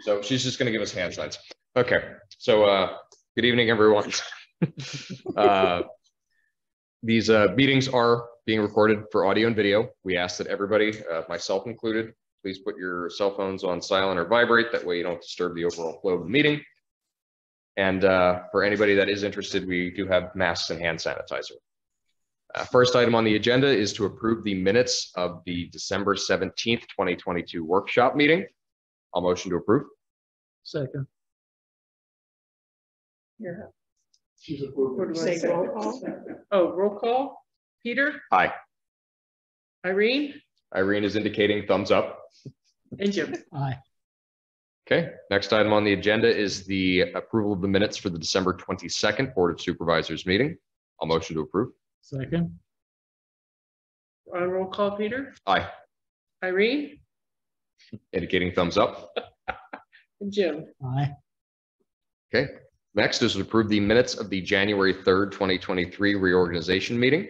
So she's just gonna give us hand signs. Okay, so, uh, good evening, everyone. Uh, These, uh, meetings are being recorded for audio and video. We ask that everybody, uh, myself included, please put your cell phones on silent or vibrate. That way you don't disturb the overall flow of the meeting. And, uh, for anybody that is interested, we do have masks and hand sanitizer. Uh, First item on the agenda is to approve the minutes of the December 17th, 2022 workshop meeting. I'll motion to approve. Second. Yeah. She's do I Say roll call? Oh, roll call. Peter, Aye. Irene, Irene is indicating thumbs up. and Jim. Aye. Okay, next item on the agenda is the approval of the minutes for the December 22nd Board of Supervisors meeting. I'll motion to approve. Second. On roll call, Peter, Aye, Irene, indicating thumbs up. and Jim. Aye. Okay, next is to approve the minutes of the January 3rd, 2023 reorganization meeting.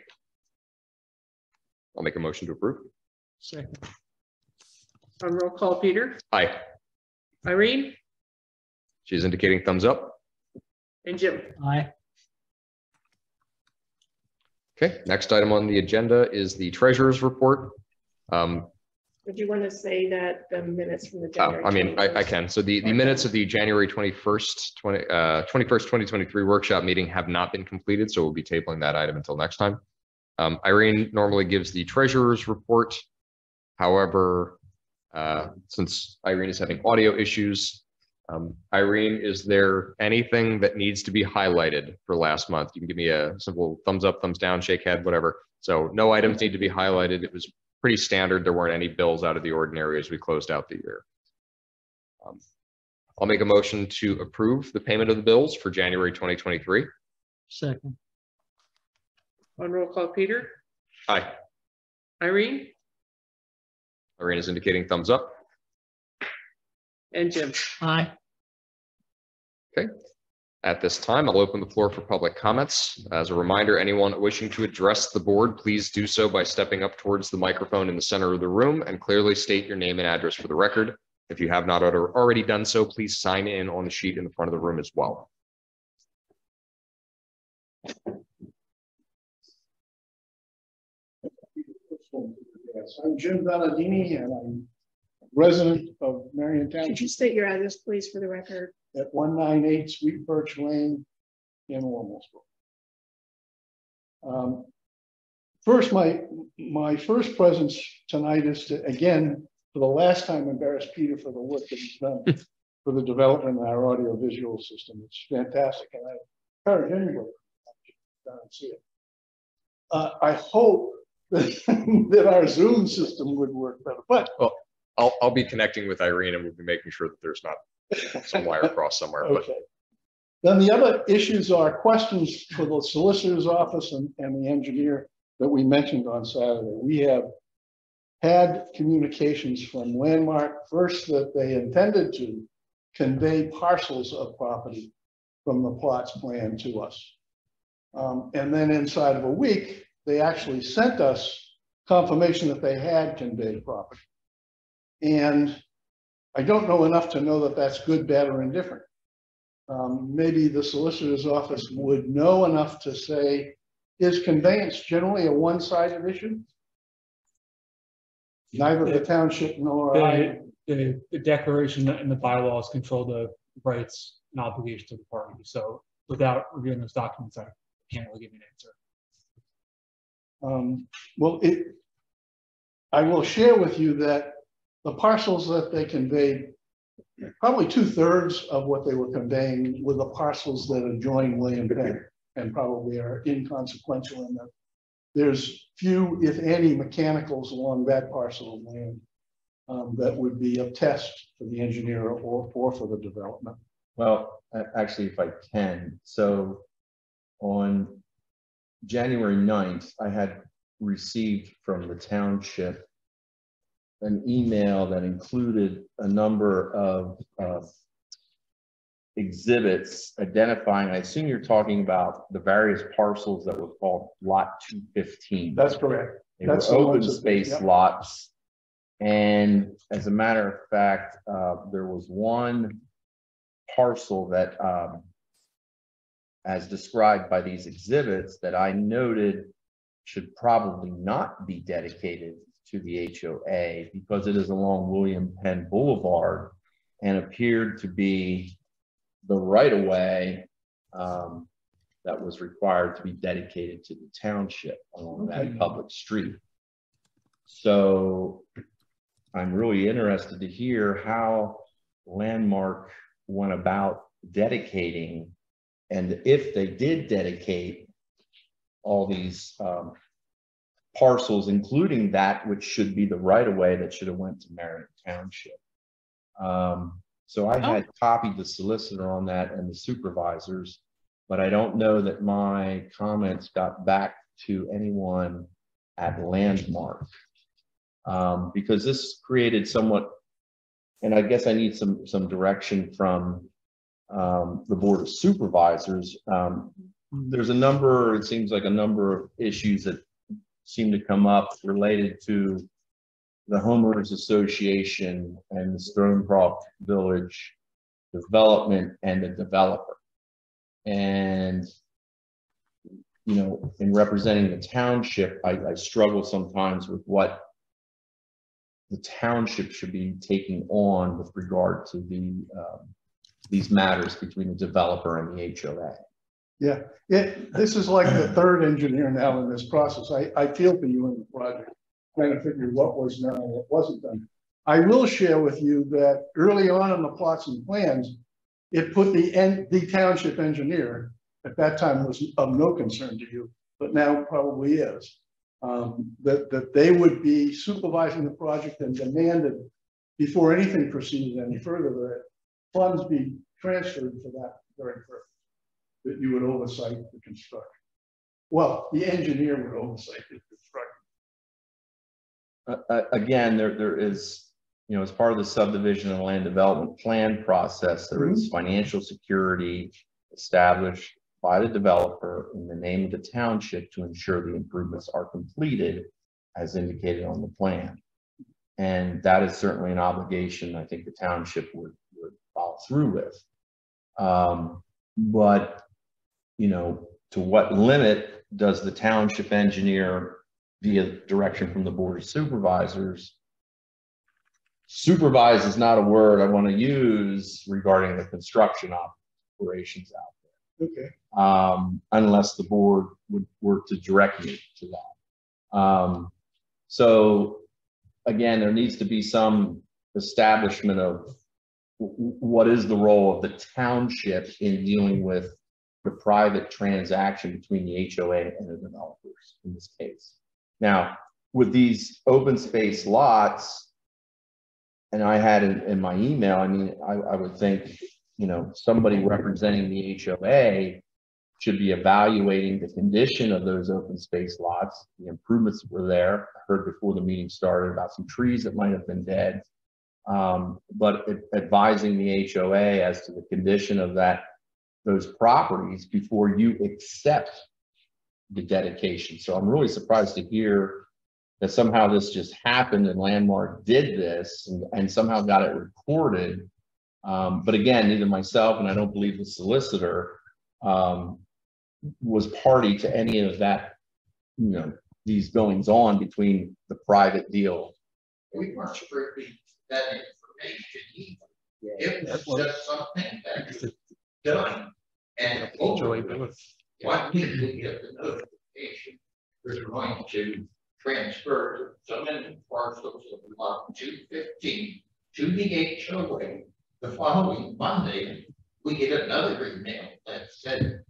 I'll make a motion to approve. Second. On roll call, Peter, Aye, Irene, she's indicating thumbs up. and Jim. Aye. Okay, next item on the agenda is the treasurer's report. Um, Would you want to say that the minutes from the Uh, January? I mean, I, I can. So the, the minutes of the January twenty-first, twenty, uh, twenty-first, twenty twenty-three workshop meeting have not been completed, so we'll be tabling that item until next time. Um, Irene normally gives the treasurer's report. However, uh, since Irene is having audio issues, um, Irene, is there anything that needs to be highlighted for last month? You can give me a simple thumbs up, thumbs down, shake head, whatever. So no items need to be highlighted. It was pretty standard. There weren't any bills out of the ordinary as we closed out the year. Um, I'll make a motion to approve the payment of the bills for January 2023. Second. On roll call, Peter, Aye. Irene, Irene is indicating thumbs up. and Jim. Aye. At this time, I'll open the floor for public comments. As a reminder, anyone wishing to address the board, please do so by stepping up towards the microphone in the center of the room and clearly state your name and address for the record. If you have not already done so, please sign in on the sheet in the front of the room as well. Yes, I'm Jim Donadini and I'm resident of Marion Town. Could you state your address, please, for the record? At one nine eight Sweet Birch Lane in Warmlesville. Um, First, my, my first presence tonight is to, again, for the last time embarrass Peter for the work that he's done for the development of our audio visual system. It's fantastic and I encourage anybody to go and see it. Uh, I hope that that our Zoom system would work better, but I'll, I'll be connecting with Irene and we'll be making sure that there's not some wire cross somewhere, but Okay. Then the other issues are questions for the solicitor's office and, and the engineer that we mentioned on Saturday. We have had communications from Landmark, first that they intended to convey parcels of property from the plots plan to us. Um, and then inside of a week, they actually sent us confirmation that they had conveyed property. And I don't know enough to know that that's good, bad, or indifferent. Um, maybe the solicitor's office would know enough to say, is conveyance generally a one-sided issue? Neither the township nor I, The, the, the declaration and the bylaws control the rights and obligations of the party. So without reviewing those documents, I can't really give you an answer. um, well, it, I will share with you that the parcels that they conveyed, probably two-thirds of what they were conveying were the parcels that adjoin William Penn and probably are inconsequential in that there's few, if any, mechanicals along that parcel of land um, that would be a test for the engineer or, or for the development. Well, actually, if I can, so on January 9th, I had received from the township an email that included a number of uh, exhibits identifying, I assume you're talking about the various parcels that were called Lot 215. That's correct. They were that's ones open space yep. lots. And as a matter of fact, uh, there was one parcel that, um, as described by these exhibits that I noted should probably not be dedicated to the HOA because it is along William Penn Boulevard and appeared to be the right of way um, that was required to be dedicated to the township along that public street. So I'm really interested to hear how Landmark went about dedicating and if they did dedicate all these um, parcels, including that which should be the right of way that should have went to Marion Township. Um, so I had copied the solicitor on that and the supervisors, but I don't know that my comments got back to anyone at Landmark. Um, because this created somewhat, and I guess I need some, some direction from um, the Board of Supervisors. Um, there's a number, it seems like a number of issues that seem to come up related to the homeowners association and the Stonecroft Village development and the developer. And, you know, in representing the township, I, I struggle sometimes with what the township should be taking on with regard to the, um, these matters between the developer and the HOA. Yeah, it, this is like the third engineer now in this process. I, I feel for you in the project, trying to figure what was done and what wasn't done. I will share with you that early on in the plots and plans, it put the, en- the township engineer, at that time was of no concern to you, but now probably is. Um, that, that they would be supervising the project and demanded before anything proceeded any further, that funds be transferred for that very purpose that you would oversight the construction. Well, the engineer would oversight the construction. Uh, uh, again, there, there is, you know, as part of the subdivision and land development plan process, there is financial security established by the developer in the name of the township to ensure the improvements are completed as indicated on the plan. And that is certainly an obligation I think the township would, would follow through with. Um, but, you know, to what limit does the township engineer via direction from the board of supervisors. Supervise is not a word I want to use regarding the construction operations out Okay. there. Um, unless the board would, were to direct me to that. Um, so again, there needs to be some establishment of what is the role of the township in dealing with the private transaction between the HOA and the developers in this case. Now, with these open space lots, and I had in, in my email, I mean, I, I would think, you know, somebody representing the HOA should be evaluating the condition of those open space lots, the improvements were there. I heard before the meeting started about some trees that might have been dead. Um, but ad- advising the HOA as to the condition of that, those properties before you accept the dedication. So I'm really surprised to hear that somehow this just happened and Landmark did this and, and somehow got it recorded. Um, but again, neither myself and I don't believe the solicitor um, was party to any of that, you know, these goings on between the private deal. We weren't privy that information either. It was just something that was done. And ultimately, why did we get the notification? We're going to transfer so many parcels of lot two fifteen to the HOA. The following Monday, we get another email that said,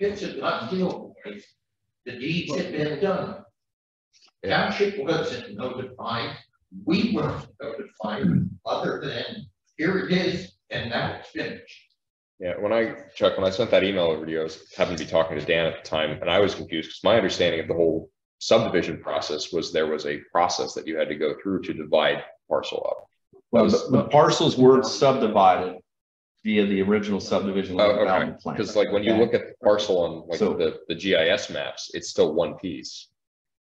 it's a done deal, boys. The deeds had been done. Township wasn't notified, we weren't notified, other than, here it is, and now it's finished. Yeah, when I, Chuck, when I sent that email over to you, I was happened to be talking to Dan at the time, and I was confused because my understanding of the whole subdivision process was there was a process that you had to go through to divide parcel up. Well, the, the parcels weren't subdivided via the original subdivision. Oh, okay, plan. because like when you look at the parcel on like So- the, the GIS maps, it's still one piece.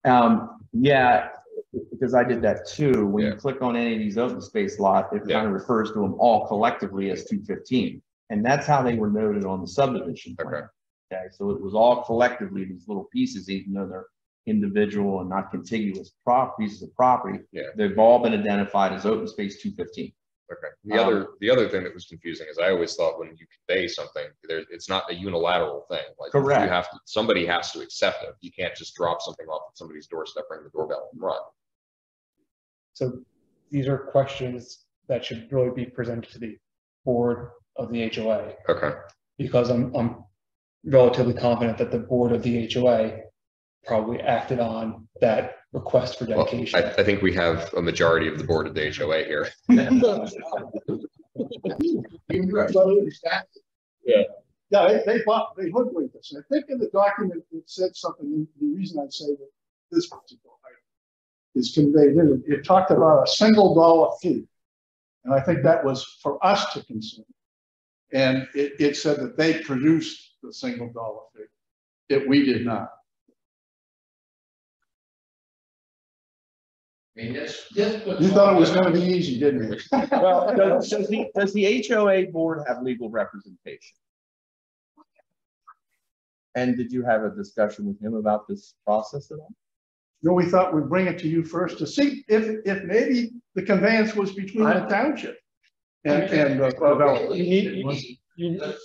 Um, yeah, because I did that too, when you click on any of these open space lot, it Yeah. kind of refers to them all collectively as two fifteen. And that's how they were noted on the subdivision Okay. plan. Okay, so it was all collectively these little pieces, even though they're individual and not contiguous prop, pieces of property. Yeah. They've all been identified as open space two fifteen. Okay. The Um, other, the other thing that was confusing is I always thought when you convey something, there, it's not a unilateral thing. Like you have to, somebody has to accept it. You can't just drop something off at somebody's doorstep, ring the doorbell and run. So these are questions that should really be presented to the board of the HOA. Okay. because I'm, I'm relatively confident that the board of the HOA probably acted on that request for Well, dedication. I, I think we have a majority of the board of the HOA here. Yeah, they, they bought, they hoodwinked us. And I think in the document, it said something, the reason I say that this particular item is conveyed in it, it talked about a single dollar fee. And I think that was for us to consume. And it, it said that they produced the single dollar fee, that we did not. I mean, this, this. puts You thought it was gonna be easy, didn't you? Well, does, does the, does the HOA board have legal representation? And did you have a discussion with him about this process at all? No, we thought we'd bring it to you first to see if, if maybe the conveyance was between the township and, and the developer. You need- you- The.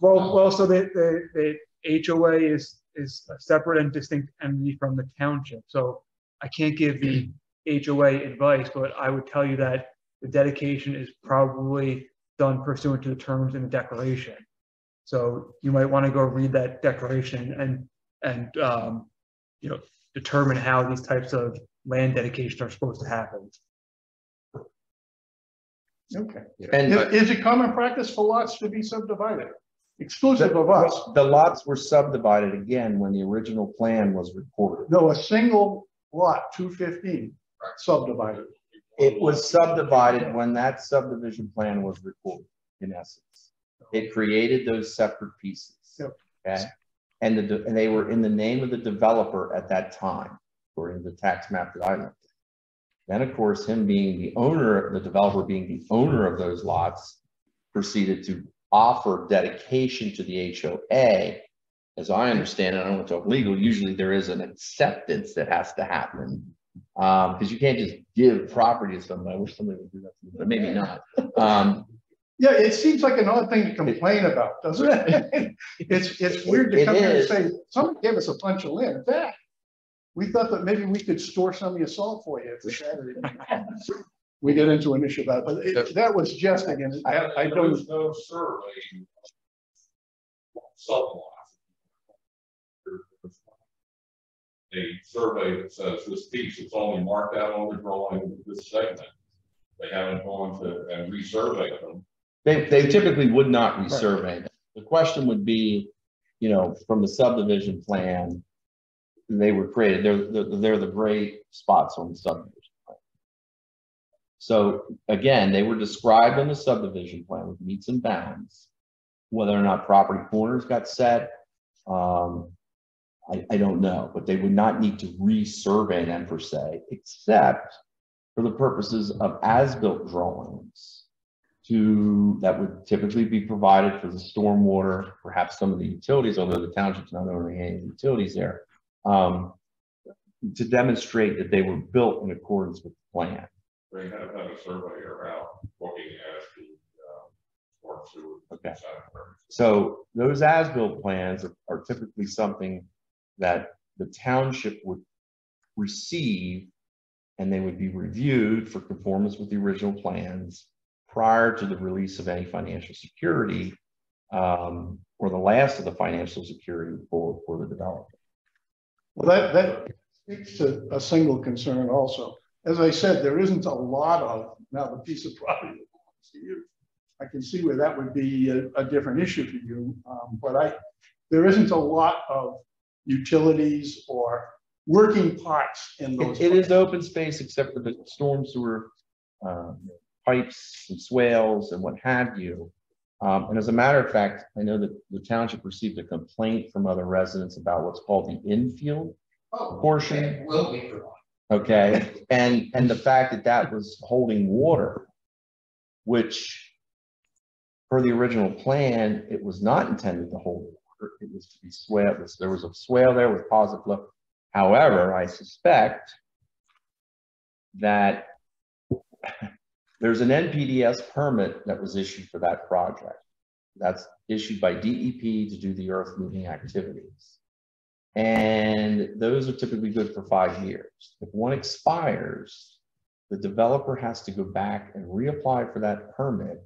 Well, well, so the, the, the HOA is, is a separate and distinct entity from the township, so I can't give the HOA advice, but I would tell you that the dedication is probably done pursuant to the terms in the declaration. So you might want to go read that declaration and, and, um, you know, determine how these types of land dedications are supposed to happen. Okay. And Is, is it common practice for lots to be subdivided? Exclusive of us? the lots were subdivided again when the original plan was recorded. No, a single lot, two fifteen, subdivided. It was subdivided when that subdivision plan was recorded, in essence. It created those separate pieces. Yep. Okay? And the, and they were in the name of the developer at that time, according to the tax map that I looked at. Then, of course, him being the owner, the developer being the owner of those lots, proceeded to offer dedication to the HOA. As I understand it, I don't want to talk legal, usually there is an acceptance that has to happen. Um, because you can't just give property to somebody, I wish somebody would do that, to me, but maybe not. Um, Yeah, it seems like an odd thing to complain about, doesn't it? It's, it's weird to It come here and say, someone gave us a bunch of land. We thought that maybe we could store some of your salt for you for Saturday. We get into an issue about it, but it, that was jesting and I, I There don't, is no survey. Sub A survey that says this piece is only marked out on the drawing of this segment. They haven't gone to and resurveyed them. They, they typically would not resurvey them. The question would be, you know, from the subdivision plan, they were created, they're, they're, they're the gray spots on the subdivision. plan. So again, they were described in the subdivision plan with metes and bounds. Whether or not property corners got set, um, I, I don't know, but they would not need to resurvey them per se, except for the purposes of as-built drawings to, that would typically be provided for the stormwater, perhaps some of the utilities, although the township's not owning any utilities there. Um, to demonstrate that they were built in accordance with the plan. They have had a surveyor out looking at the, sewer. Okay. So those as-built plans are- are typically something that the township would receive and they would be reviewed for conformance with the original plans prior to the release of any financial security um, or the last of the financial security for, for the developer. Well, that, that speaks to a single concern also. As I said, there isn't a lot of, now the piece of property that belongs to you. I can see where that would be a, a different issue for you, um, but I, there isn't a lot of utilities or working parts in those. It it is open space except for the storm sewer um, pipes and swales and what have you. Um, And as a matter of fact, I know that the township received a complaint from other residents about what's called the infield Oh, portion. it Will be provided. Okay, and, and the fact that that was holding water, which per the original plan, it was not intended to hold water. It was to be swale, there was a swale there with positive flow. However, I suspect that there's an NPDS permit that was issued for that project. That's issued by DEP to do the earth moving activities. And those are typically good for five years. If one expires, the developer has to go back and reapply for that permit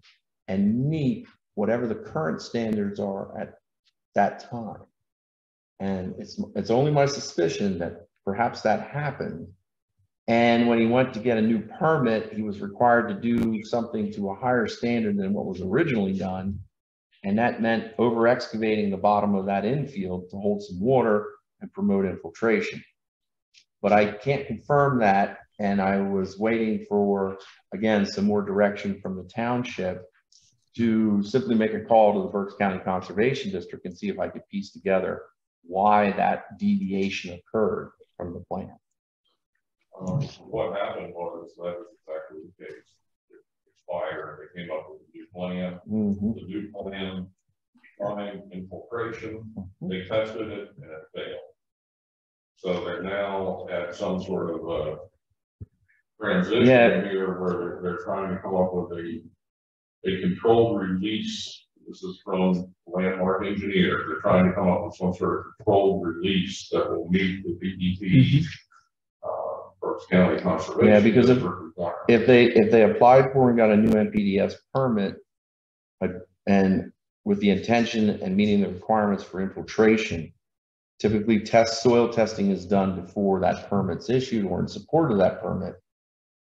and meet whatever the current standards are at that time. And it's, it's only my suspicion that perhaps that happened. And when he went to get a new permit, he was required to do something to a higher standard than what was originally done. And that meant over excavating the bottom of that infield to hold some water and promote infiltration. But I can't confirm that. And I was waiting for, again, some more direction from the township to simply make a call to the Berks County Conservation District and see if I could piece together why that deviation occurred from the plan. Um, What happened was, that was exactly the case. It Expired, they came up with a new plan, Mhm. the new plan, trying infiltration, they tested it and it failed. So they're now at some sort of a transition Yeah. here where they're, trying to come up with a, a controlled release. This is from landmark engineer. They're trying to come up with some sort of controlled release that will meet the DEP, uh, Berks County Conservation. Yeah, because if- District. If they, if they applied for and got a new NPDS permit, but, and with the intention and meeting the requirements for infiltration, typically test, soil testing is done before that permit's issued or in support of that permit.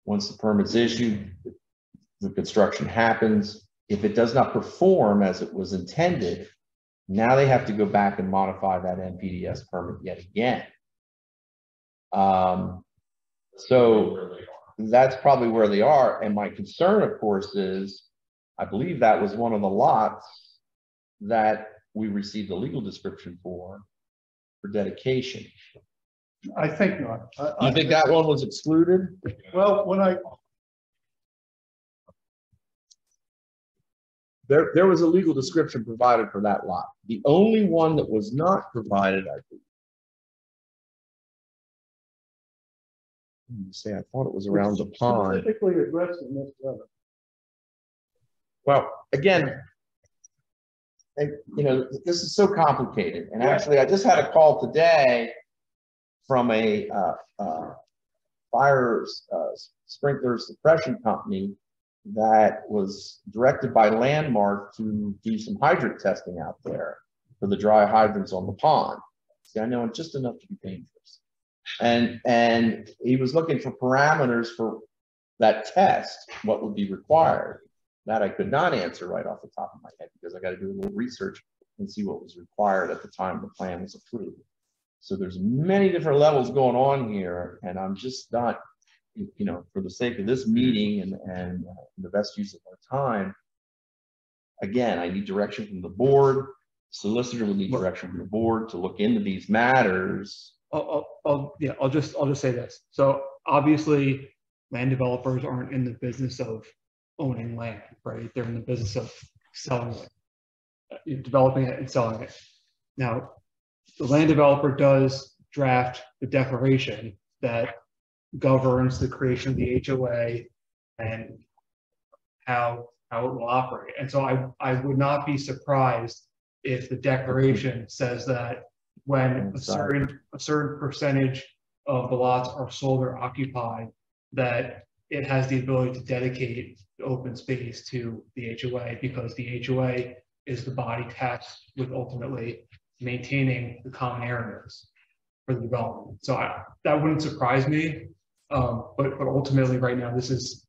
Once the permit's issued, the construction happens. If it does not perform as it was intended, now they have to go back and modify that NPDS permit yet again. Um, so Where they are. that's probably where they are. And my concern, of course, is I believe that was one of the lots that we received a legal description for, for dedication. I think not. I- I- You think that one was excluded? Well, when I, There, there was a legal description provided for that lot. The only one that was not provided, I think. Say, I thought it was around the pond. Specifically addressed in this letter. Well, again, and, you know, this is so complicated, and actually, I just had a call today from a, uh, uh, fire, uh, sprinkler suppression company that was directed by Landmark to do some hydrant testing out there for the dry hydrants on the pond. See, I know it just enough to be dangerous. And, and he was looking for parameters for that test, what would be required. That I could not answer right off the top of my head because I got to do a little research and see what was required at the time the plan was approved. So there's many different levels going on here and I'm just not, you know, for the sake of this meeting and, and uh, the best use of our time. Again, I need direction from the board. Solicitor will need direction from the board to look into these matters. I'll, I'll, yeah, I'll just, I'll just say this. So obviously, land developers aren't in the business of owning land, right? They're in the business of selling it, uh, developing it and selling it. Now, the land developer does draft the declaration that governs the creation of the HOA and how, how it will operate. And so I, I would not be surprised if the declaration says that when a certain, a certain percentage of the lots are sold or occupied, that it has the ability to dedicate open space to the HOA because the HOA is the body tasked with ultimately maintaining the common areas for the development. So I, that wouldn't surprise me. Um, but, but ultimately, right now, this is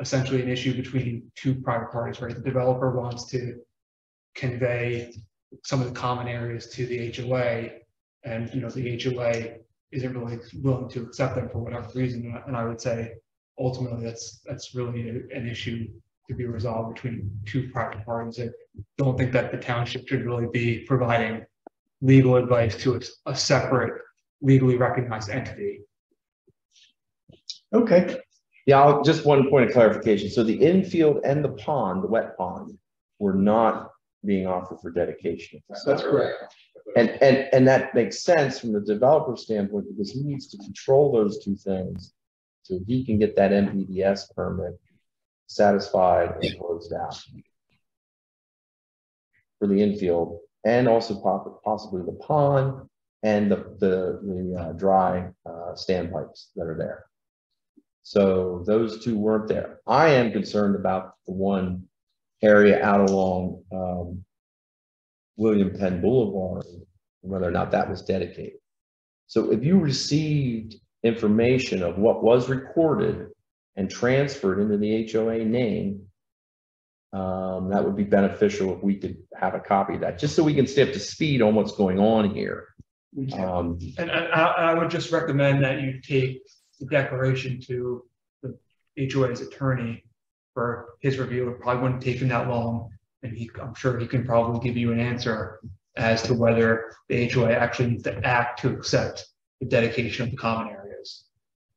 essentially an issue between two private parties, right? The developer wants to convey some of the common areas to the HOA. And, you know, the HOA isn't really willing to accept them for whatever reason. And I- would say ultimately, that's, that's really a- an issue to be resolved between two private parties. I don't think that the township should really be providing legal advice to a, a separate legally recognized entity. Okay, Yeah, I'll, just one point of clarification. So the infield and the pond, the wet pond, were not being offered for dedication. that's correct. And, and, and that makes sense from the developer standpoint because he needs to control those two things. So he can get that MPDS permit satisfied and closed out. For the infield and also possibly the pond and the, the, the uh, dry, uh, standpipes that are there. So those two weren't there. I am concerned about the one area out along, um, William Penn Boulevard, whether or not that was dedicated. So if you received information of what was recorded and transferred into the HOA name, um, that would be beneficial if we could have a copy of that, just so we can stay up to speed on what's going on here. We can, Um, And I, I, I would just recommend that you take the declaration to the HOA's attorney for his review. It probably wouldn't take him that long. And he, I'm sure he can probably give you an answer as to whether the HOA actually needs to act to accept the dedication of the common areas.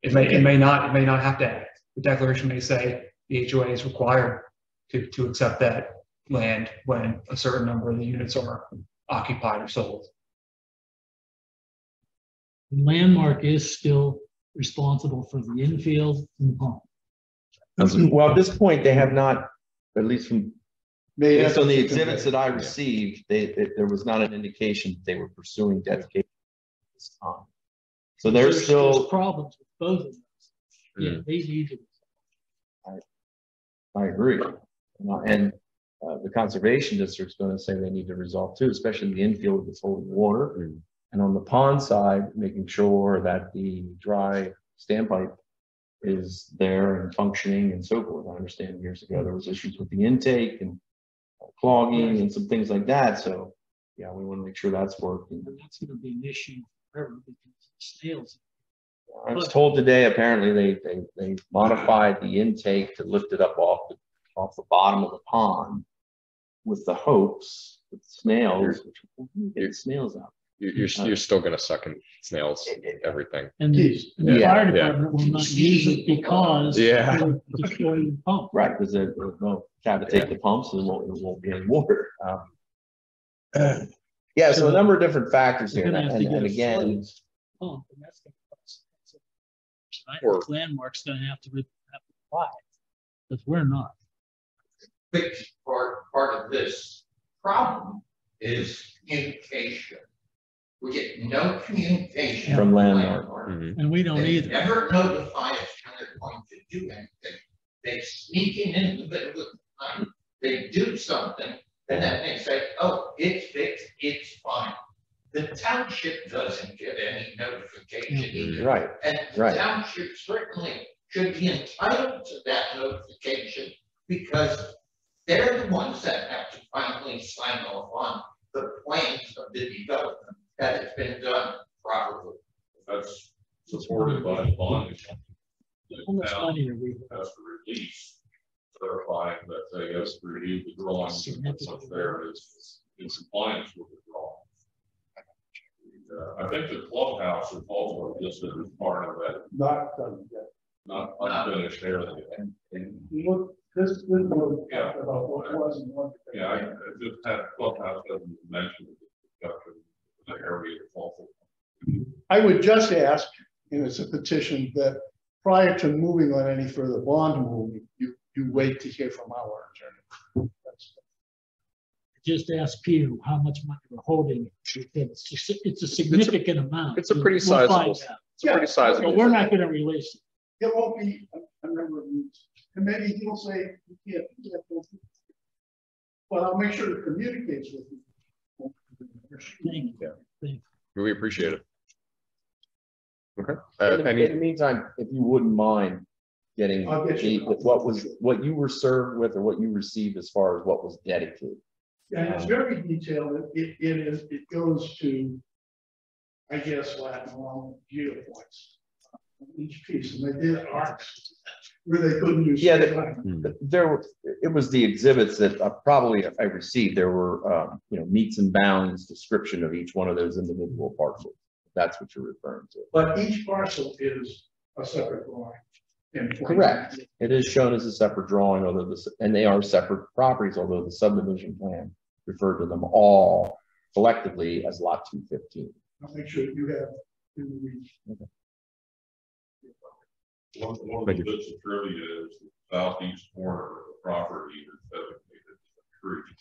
It may, it may not, it may not have to act. The declaration may say the HOA is required to, to accept that land when a certain number of the units are occupied or sold. Landmark is still responsible for the infield and the pond. well, at this point, they have not, at least from may have Based on the exhibits convey. that I received, they, it- there was not an indication that they were pursuing dedication. at this time. So There's- there's still, Problems with both of those. Yeah, they need to. I agree. Uh, And uh, the conservation district's gonna say they need to resolve too, especially the infield that's holding water. Mm. And on the pond side, making sure that the dry standpipe is there and functioning and so forth. I understand years ago, there was issues with the intake and clogging and some things like that, so, yeah, we wanna make sure that's working. And that's gonna be an issue forever because snails. I was told today, apparently they, they, they modified the intake to lift it up off, the off the bottom of the pond with the hopes with snails, which, get snails out. You, you're, you're still gonna suck in snails, everything. And the Geez. and the Yeah, fire yeah. department will not use it because. Yeah. they're destroying the pump. Right, because there, there's no, have to take the pumps and it won't, it won't be any water. Um, Yeah, so a number of different factors They're here, gonna and, have to get and a again, flooding pump, and that's gonna cost. I Or- think Landmark's gonna have to, re- have to buy because we're not. big part, part of this problem is communication. We get no communication. From landlord. Mhm. And we don't They either. never notify us when they're going to do anything. They sneak in into the middle of the night, they do something, and then they say, oh, it's fixed, it's fine. The township doesn't get any notification either. right, And the Right. township certainly should be entitled to that notification because they're the ones that have to finally sign off on the plans of the development that has been done properly. That's supported by the bond. How The much town money we? has to release, clarifying that they have reviewed the drawings and what's up there is in compliance with the drawing. Uh, I think the clubhouse is also listed as part of that, Not done yet. not unfinished area. And you look, this, this was Yeah. about what was and what. Yeah, I I just had clubhouse doesn't mention the discussion, the area is also. I would just ask, and it's a petition, that prior to moving on any further bond movement, you, you wait to hear from our attorney. That's- Just ask Peter how much money we're holding. It's, just- it's a significant amount. it's a pretty We'll sizable- out. It's a pretty sizable. But we're not gonna release it. It won't be a- a number of weeks, and maybe he'll say, you can't, you can't. Well, I'll make sure to communicate with you. Thank you. We appreciate it. Okay, in uh, the, in the meantime, if you wouldn't mind getting I'll get you- the, what was, what you were served with or what you received as far as what was dedicated. And it's very detailed, it, it is, it goes to, I guess, Latin long geopoints. On Each piece, and they did arcs where they couldn't use. Yeah, straight the- There, were it was the exhibits that uh, probably I received, there were, um, you know, metes and bounds description of each one of those individual parcels. that's what you're referring to. But each parcel is a separate drawing. Correct. It is shown as a separate drawing, although this, and they are separate properties, although the subdivision plan referred to them all collectively as lot two fifteen. I'll make sure you have. in the reach. One, one of the bits of trivia is the southeast corner of the property is designated as a tree.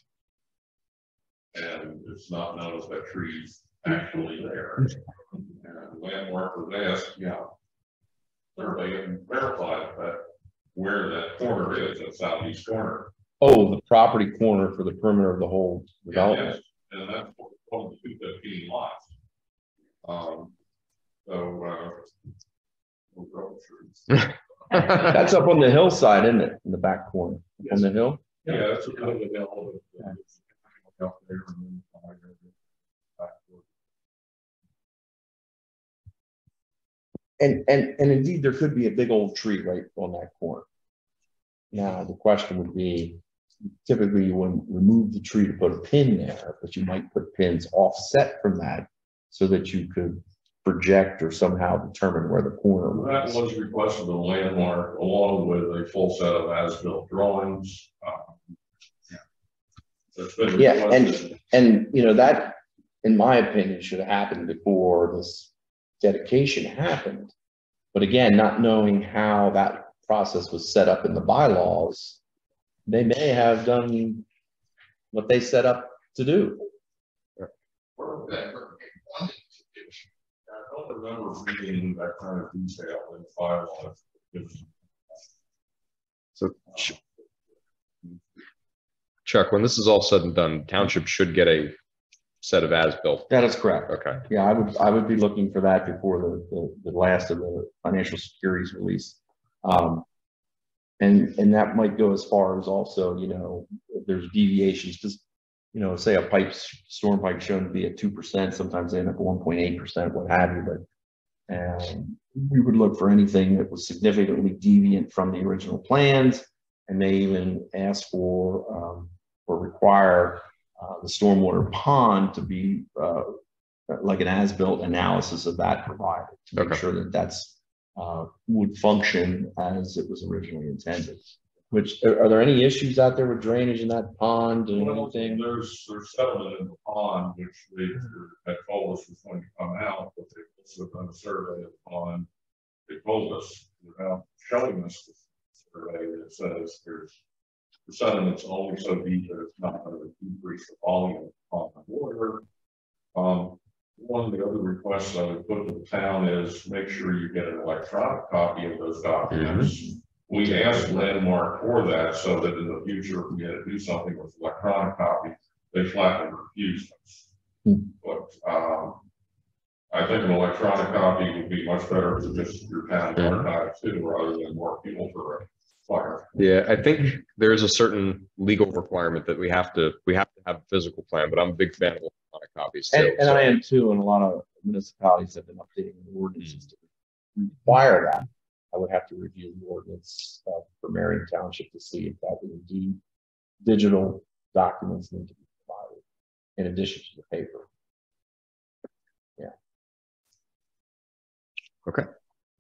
And it's not known if that tree's actually there. And landmark was asked, yeah. Survey and verified that where that corner is, that southeast corner. Oh, the property corner for the perimeter of the whole development. Yes, And that's one of the two fifteen lots. Um, so, uh. We'll go through. That's up on the hillside, isn't it? In the back corner, up on the hill? Yeah, that's a kind of a deal. There and then behind it, backward. And, and, and indeed, there could be a big old tree right on that corner. Now, the question would be, typically you wouldn't remove the tree to put a pin there, but you might put pins offset from that so that you could project or somehow determine where the corner was. That was. was requested the landmark along with a full set of as-built drawings. um, yeah. That's been Yeah, and- requested. And, you know, that, in my opinion, should have happened before this dedication happened. But again, not knowing how that process was set up in the bylaws, they may have done what they set up to do. Or that, or one thing to do. I don't remember reading that kind of detail in the file. So Ch- Chuck, when this is all said and done, township should get a set of as-built. That is correct. Okay, Yeah, I would, I would be looking for that before the, the, the last of the financial securities release. Um, and, and that might go as far as also, you know, if there's deviations, because, you know, say a pipe, storm pipe shown to be at two percent, sometimes they end up at one point eight percent, what have you, but um, we would look for anything that was significantly deviant from the original plans, and may even ask for, um, or require uh, the stormwater pond to be, uh, like an as-built analysis of that provided to make Okay. sure that that's, uh, would function as it was originally intended. Which, are, are there any issues out there with drainage in that pond and Well, anything? There's, there's sediment in the pond, which they had told us was going to come out, but they also done a survey of the pond. They told us without showing us the survey that says there's the sediment's only so deep that it's not going to decrease the volume of the water. Um, one of the other requests I would put to the town is make sure you get an electronic copy of those documents. We asked Landmark for that so that in the future, if we had to do something with electronic copy, they flatly refused us. Hmm. But, um, I think an electronic copy would be much better for just your town Mhm. archive too, rather than more people for a fire. yeah, I think there's a certain legal requirement that we have to, we have to have a physical plan, but I'm a big fan of electronic copies And, too. and so- I am too, and a lot of municipalities have been updating the ordinances to require that. I would have to review the ordinance, uh, for Marion Township to see if that would indeed, digital documents need to be provided in addition to the paper. Yeah. Okay.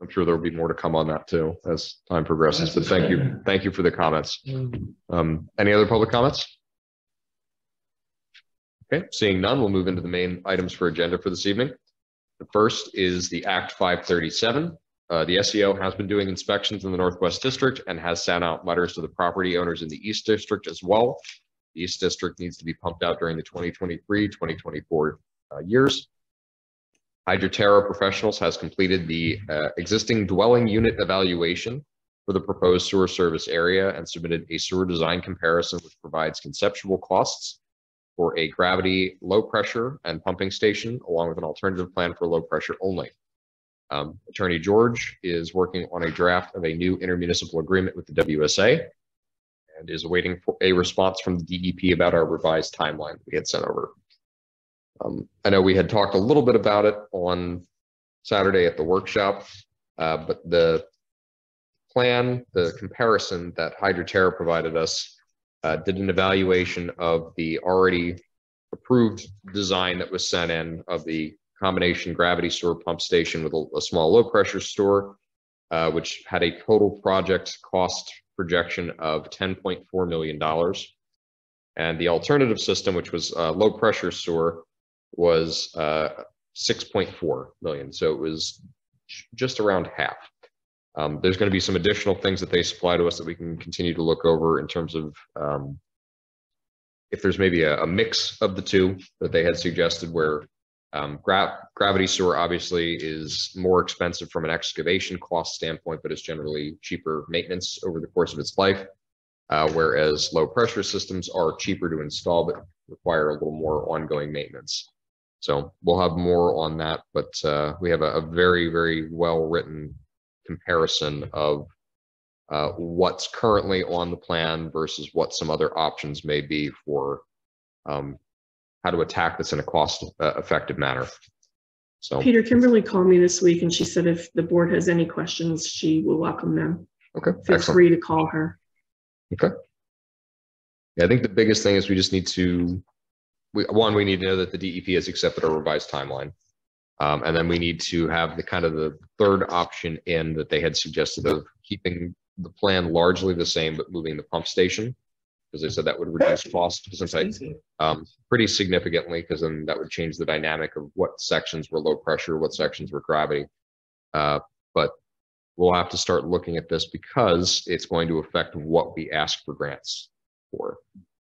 I'm sure there'll be more to come on that too as time progresses, but thank you, thank you for the comments. Um, any other public comments? Okay, seeing none, we'll move into the main items for agenda for this evening. The first is the Act five thirty-seven. Uh, the SEO has been doing inspections in the Northwest District and has sent out letters to the property owners in the East District as well. The East District needs to be pumped out during the 2023-2024 uh, years. Hydroterra Professionals has completed the uh, existing dwelling unit evaluation for the proposed sewer service area and submitted a sewer design comparison which provides conceptual costs for a gravity low pressure and pumping station, along with an alternative plan for low pressure only. Um, Attorney George is working on a draft of a new intermunicipal agreement with the WSA and is awaiting for a response from the DEP about our revised timeline we had sent over. Um, I know we had talked a little bit about it on Saturday at the workshop, uh, but the plan, the comparison that Hydroterra provided us uh, did an evaluation of the already approved design that was sent in of the combination gravity store pump station with a, a small low pressure store, uh, which had a total project cost projection of ten point four million dollars. And the alternative system, which was a low pressure store, was uh, six point four million. So it was just around half. Um, there's going to be some additional things that they supply to us that we can continue to look over in terms of um, if there's maybe a, a mix of the two that they had suggested where um, gra- gravity sewer obviously is more expensive from an excavation cost standpoint, but it's generally cheaper maintenance over the course of its life. Uh, whereas low pressure systems are cheaper to install, but require a little more ongoing maintenance. So we'll have more on that, but uh, we have a, a very, very well-written comparison of uh, what's currently on the plan versus what some other options may be for um, how to attack this in a cost uh, effective manner. So, Peter, Kimberly called me this week and she said if the board has any questions, she will welcome them. okay, Feel excellent. free to call her. Okay. Yeah, I think the biggest thing is we just need to, we, one, we need to know that the DEP has accepted our revised timeline. Um, and then we need to have the kind of the third option in that they had suggested of keeping the plan largely the same, but moving the pump station. Because they said that would reduce cost, since I, um, pretty significantly, because then that would change the dynamic of what sections were low pressure, what sections were gravity. Uh, but we'll have to start looking at this because it's going to affect what we ask for grants for.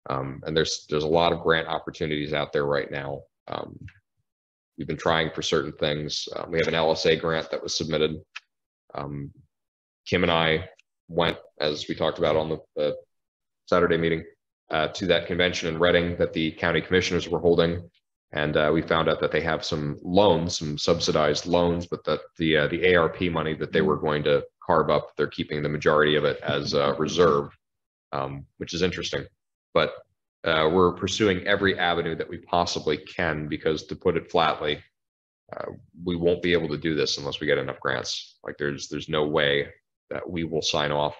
Um, and there's, there's a lot of grant opportunities out there right now. Um, we've been trying for certain things. Uh, we have an LSA grant that was submitted. Um, Kim and I went, as we talked about on the, uh, Saturday meeting, uh, to that convention in Reading that the county commissioners were holding. And, uh, we found out that they have some loans, some subsidized loans, but that the, uh, the ARP money that they were going to carve up, they're keeping the majority of it as a reserve um, which is interesting. But uh, we're pursuing every avenue that we possibly can because, to put it flatly, uh, we won't be able to do this unless we get enough grants. Like there's there's no way that we will sign off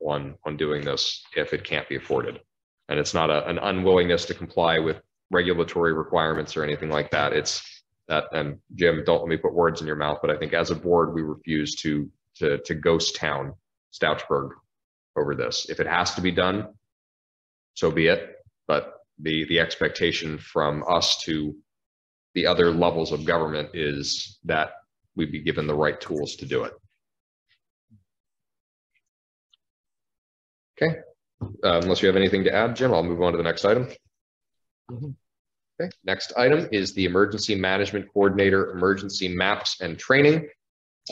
on on doing this if it can't be afforded. And it's not a, an unwillingness to comply with regulatory requirements or anything like that. It's that, and Jim, don't let me put words in your mouth, but I think as a board, we refuse to to to ghost town Stouchsburg over this. If it has to be done, so be it. But the, the expectation from us to the other levels of government is that we be given the right tools to do it. Okay, Uh, unless you have anything to add, Jim, I'll move on to the next item. Okay, next item is the Emergency Management Coordinator, Emergency Maps and Training.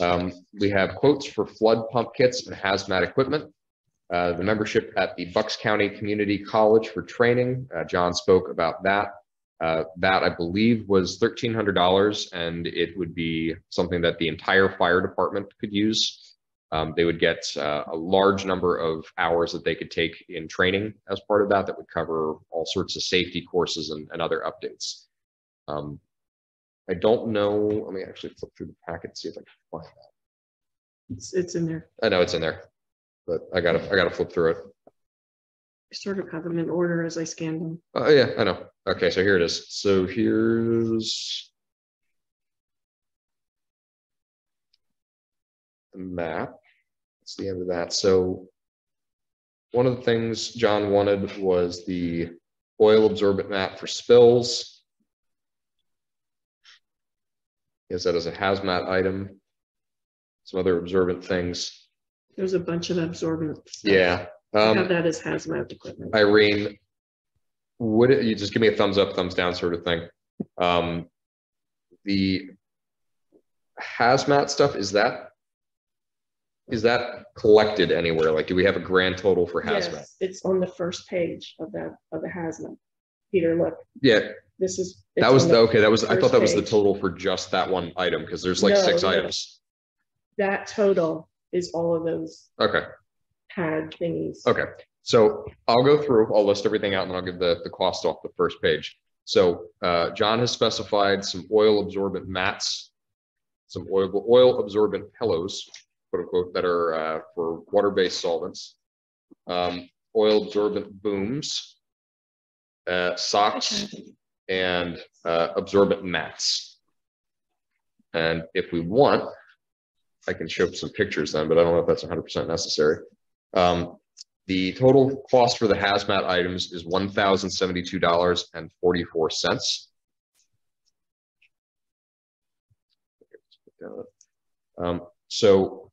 Um, we have quotes for flood pump kits and hazmat equipment. Uh, the membership at the Bucks County Community College for training. Uh, John spoke about that. Uh, that I believe was thirteen hundred dollars, and it would be something that the entire fire department could use. Um, they would get uh, a large number of hours that they could take in training as part of that. That would cover all sorts of safety courses and, and other updates. Um, I don't know. Let me actually flip through the packet and see if I can find that. It's, it's in there. I know it's in there, but I gotta I gotta flip through it. I sort of have them in order as I scanned them. Oh, yeah, I know. Okay, so here it is. So here's map. That's the end of that. So one of the things John wanted was the oil absorbent map for spills. He has that as a hazmat item. Some other absorbent things. There's a bunch of absorbent. stuff. Yeah. I Um, have that as hazmat equipment. Irene, would it, you just give me a thumbs up, thumbs down sort of thing? Um, the hazmat stuff, is that, is that collected anywhere? Like, do we have a grand total for hazmat? Yes, it's on the first page of that, of the hazmat. Peter, look, Yeah, this is. that it's was, on the okay, that was, I thought that was the page. total for just that one item, because there's like No, six no. items. That total is all of those Okay, pad thingies. okay. So I'll go through, I'll list everything out and then I'll give the, the cost off the first page. So, uh, John has specified some oil absorbent mats, some oil, oil absorbent pillows, quote unquote, that are, uh, for water-based solvents. Um, oil absorbent booms, uh, socks and, uh, absorbent mats. And if we want, I can show some pictures then, but I don't know if that's hundred percent necessary. Um, the total cost for the hazmat items is one thousand seventy-two dollars and forty-four cents. Um, so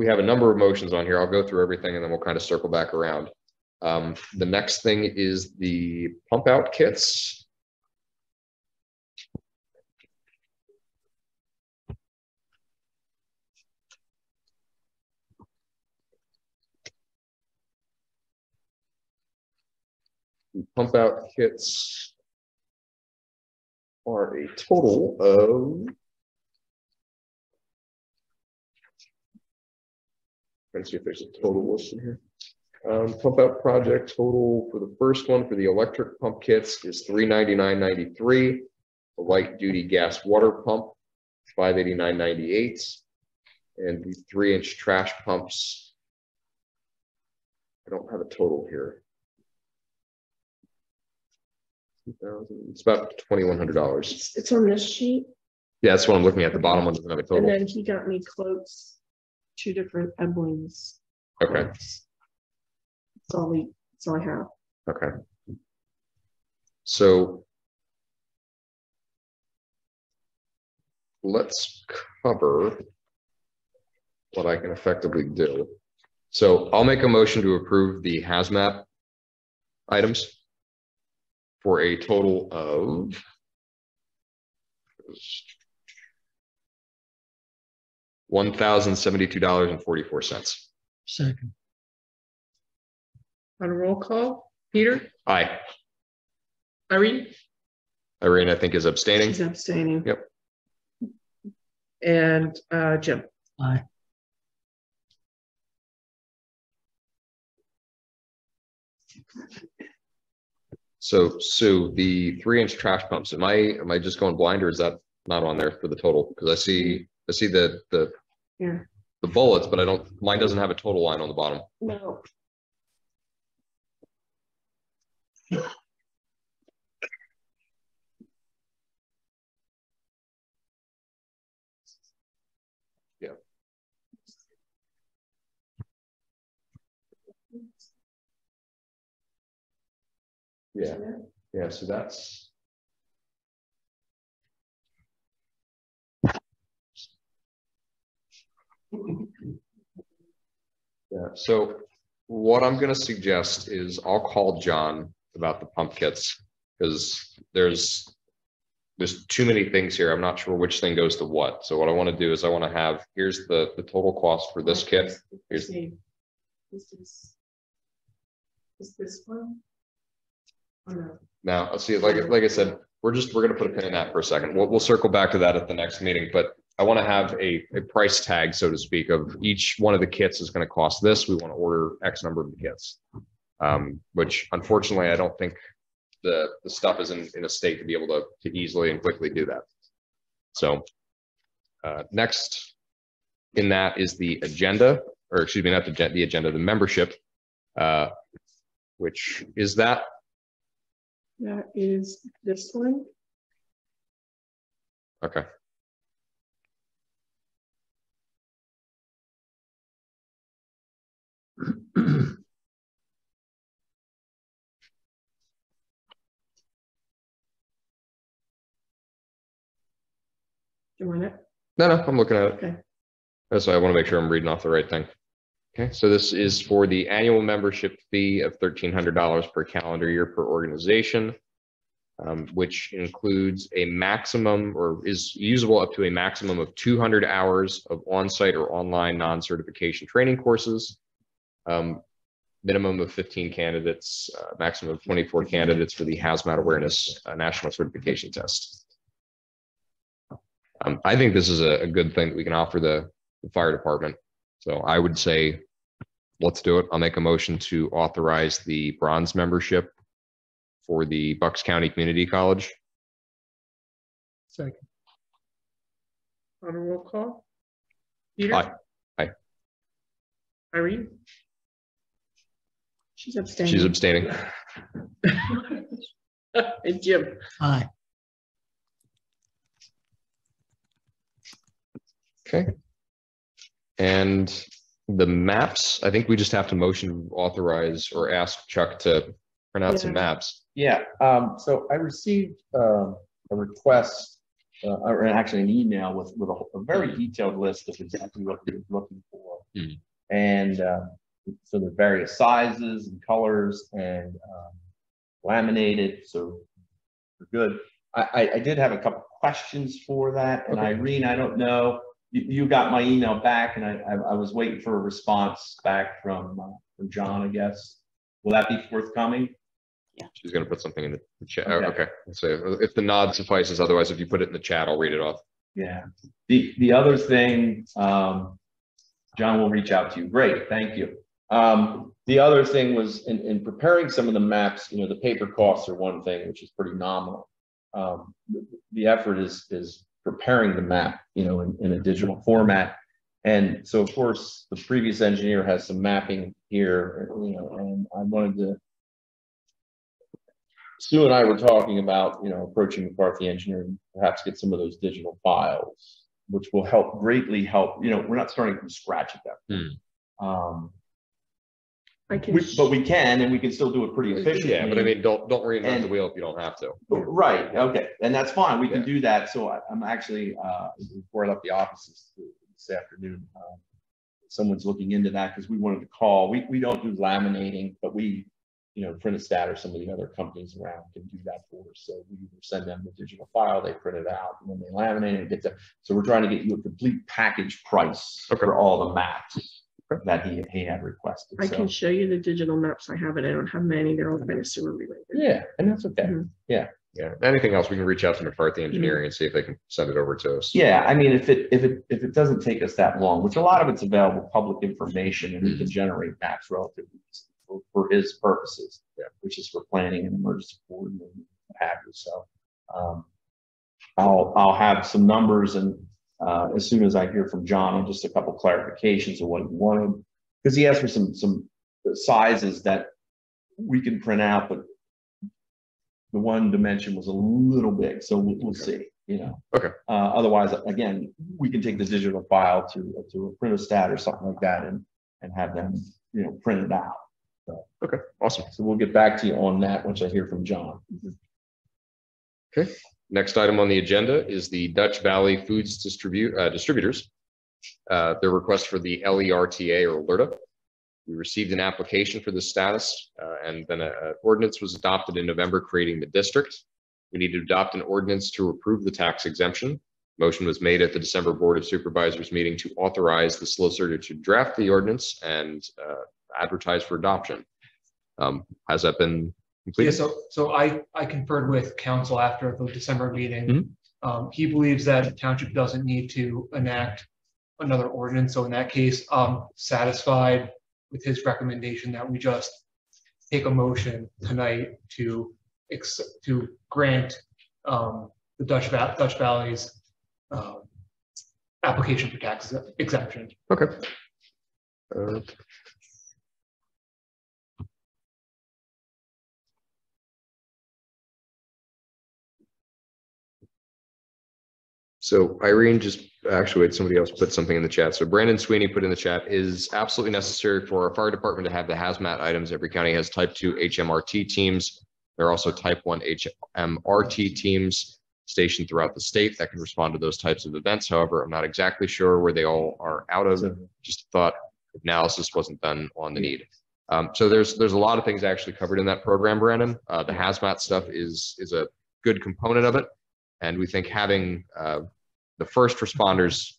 we have a number of motions on here. I'll go through everything and then we'll kind of circle back around. Um, the next thing is the pump out kits. Pump out kits are a total of To see if there's a total list in here. Um, pump out project total for the first one for the electric pump kits is three ninety-nine ninety-three. The light duty gas water pump, five eighty-nine ninety-eight. And the three inch trash pumps. I don't have a total here. It's about twenty-one hundred dollars. It's, it's on this sheet, Yeah, that's what I'm looking at. The bottom one doesn't have a total. and then he got me quotes, two different emblems. Okay. That's all we, that's all I have. okay. So. Let's cover. What I can effectively do. So I'll make a motion to approve the hazmat. Items. For a total of. One thousand seventy-two dollars and forty-four cents. Second, On a roll call, Peter, Aye, Irene, Irene, I think is abstaining. She's abstaining. Yep. and uh, Jim. aye, So Sue, the three inch trash pumps, am I, am I just going blind or is that not on there for the total? Because I see, I see the, the, Yeah. the bullets, but I don't, mine doesn't have a total line on the bottom. No. Yeah, yeah, so that's. Yeah, so what I'm gonna suggest is I'll call John about the pump kits, because there's. There's too many things here. I'm not sure which thing goes to what. So what I want to do is I want to have, here's the, the total cost for this kit. Here's- See, This is. Is this one? Oh, no. Now, see, like, like I said, we're just, we're gonna put a pin in that for a second. We'll, we'll circle back to that at the next meeting, but I want to have a, a price tag, so to speak, of each one of the kits is gonna cost this. We want to order X number of kits. Um, which unfortunately, I don't think the, the stuff is in, in a state to be able to, to easily and quickly do that. So, uh, next in that is the agenda, or excuse me, not the, the agenda, the membership. Uh, which is that That is this one. Okay. you want it? No, no, I'm looking at it. Okay. That's why I want to make sure I'm reading off the right thing. Okay, so this is for the annual membership fee of thirteen hundred dollars per calendar year per organization. um, which includes a maximum or is usable up to a maximum of two hundred hours of on-site or online non-certification training courses. Um, minimum of fifteen candidates, uh, maximum of twenty-four candidates for the hazmat awareness uh, national certification test. Um, I think this is a, a good thing that we can offer the, the fire department. So I would say, let's do it. I'll make a motion to authorize the bronze membership for the Bucks County Community College. second, On a roll call? Peter? Aye. Aye. Irene? She's abstaining. She's abstaining. And Jim? aye, Okay. And the maps, I think we just have to motion authorize or ask Chuck to print out some maps. Yeah, um, so I received, um, a request, uh, or actually an email with, with a, a very detailed list of exactly what we're looking for. Hmm. And, uh, so the various sizes and colors and, um, laminated, so we're good. I, I, I did have a couple questions for that, and Okay. Irene, I don't know, you, you got my email back, and I, I, I was waiting for a response back from, uh, from John, I guess. Will that be forthcoming? Yeah. She's gonna put something in the- the chat. Okay. Oh, Okay, so if the nod suffices, otherwise if you put it in the chat, I'll read it off. Yeah, the, the other thing, um, John will reach out to you. Great, thank you. Um, the other thing was in, in preparing some of the maps, you know, the paper costs are one thing, which is pretty nominal. Um, the- the effort is, is preparing the map, you know, in, in a digital format. And so of course, the previous engineer has some mapping here, you know, and I wanted to Sue and I were talking about, you know, approaching McCarthy Engineering, perhaps get some of those digital files, which will help greatly help, you know, we're not starting from scratch at that. point. Um, I can, we- but we can, and we can still do it pretty efficiently. Yeah, but I mean, don't, don't reinvent the And- wheel if you don't have to. Right, okay, and that's fine, we can do that, so I, I'm actually, uh, before I left the offices this afternoon, um, someone's looking into that, because we wanted to call, we, we don't do laminating, but we, you know, print a stat or some of the other companies around can do that for us, so we either send them the digital file, they print it out, and then they laminate it, get the, so we're trying to get you a complete package price Okay. for all the maps that he, he had requested, I so. can show you the digital maps I have, and I don't have many, they're all kind of sewer related. Yeah, and that's okay. Mhm. Yeah, anything else, we can reach out to McCarthy Engineering and see if they can send it over to us. Yeah, I mean, if it, if it, if it doesn't take us that long, which a lot of it's available public information and we can generate maps relatively easily for, for his purposes. Yeah. Which is for planning and emergency coordinating, what have you, so. Um, I'll, I'll have some numbers and, uh, as soon as I hear from John, on just a couple clarifications of what he wanted. Cause he asked for some, some sizes that we can print out, but the one dimension was a little big, so we'll, we'll see, you know. Okay. Uh, otherwise, again, we can take the digital file to, to a printer stat or something like that and, and have them, you know, print it out. Okay, awesome. So we'll get back to you on that once I hear from John. Next item on the agenda is the Dutch Valley Foods Distribute, uh, Distributors. Uh, their request for the LERTA or LERTA. We received an application for the status, uh, and then an ordinance was adopted in November creating the district. We need to adopt an ordinance to approve the tax exemption. Motion was made at the December Board of Supervisors meeting to authorize the solicitor to draft the ordinance and, uh, advertise for adoption. Um, has that been Yeah, so, so I, I conferred with counsel after the December meeting. Mhm. Um, he believes that the township doesn't need to enact another ordinance, so in that case, I'm satisfied with his recommendation that we just take a motion tonight to ex, to grant, um, the Dutch Va- Dutch Valley's, um, application for tax exemption. Okay. Uh, So Irene just, actually, wait, somebody else put something in the chat. So Brandon Sweeney put in the chat, is absolutely necessary for our fire department to have the hazmat items. Every county has type two HMRT teams. There are also type one HMRT teams stationed throughout the state that can respond to those types of events. However, I'm not exactly sure where they all are out of. Just thought analysis wasn't done on the need. Um, so there's, there's a lot of things actually covered in that program, Brandon. Uh, the hazmat stuff is, is a good component of it. And we think having, uh, the first responders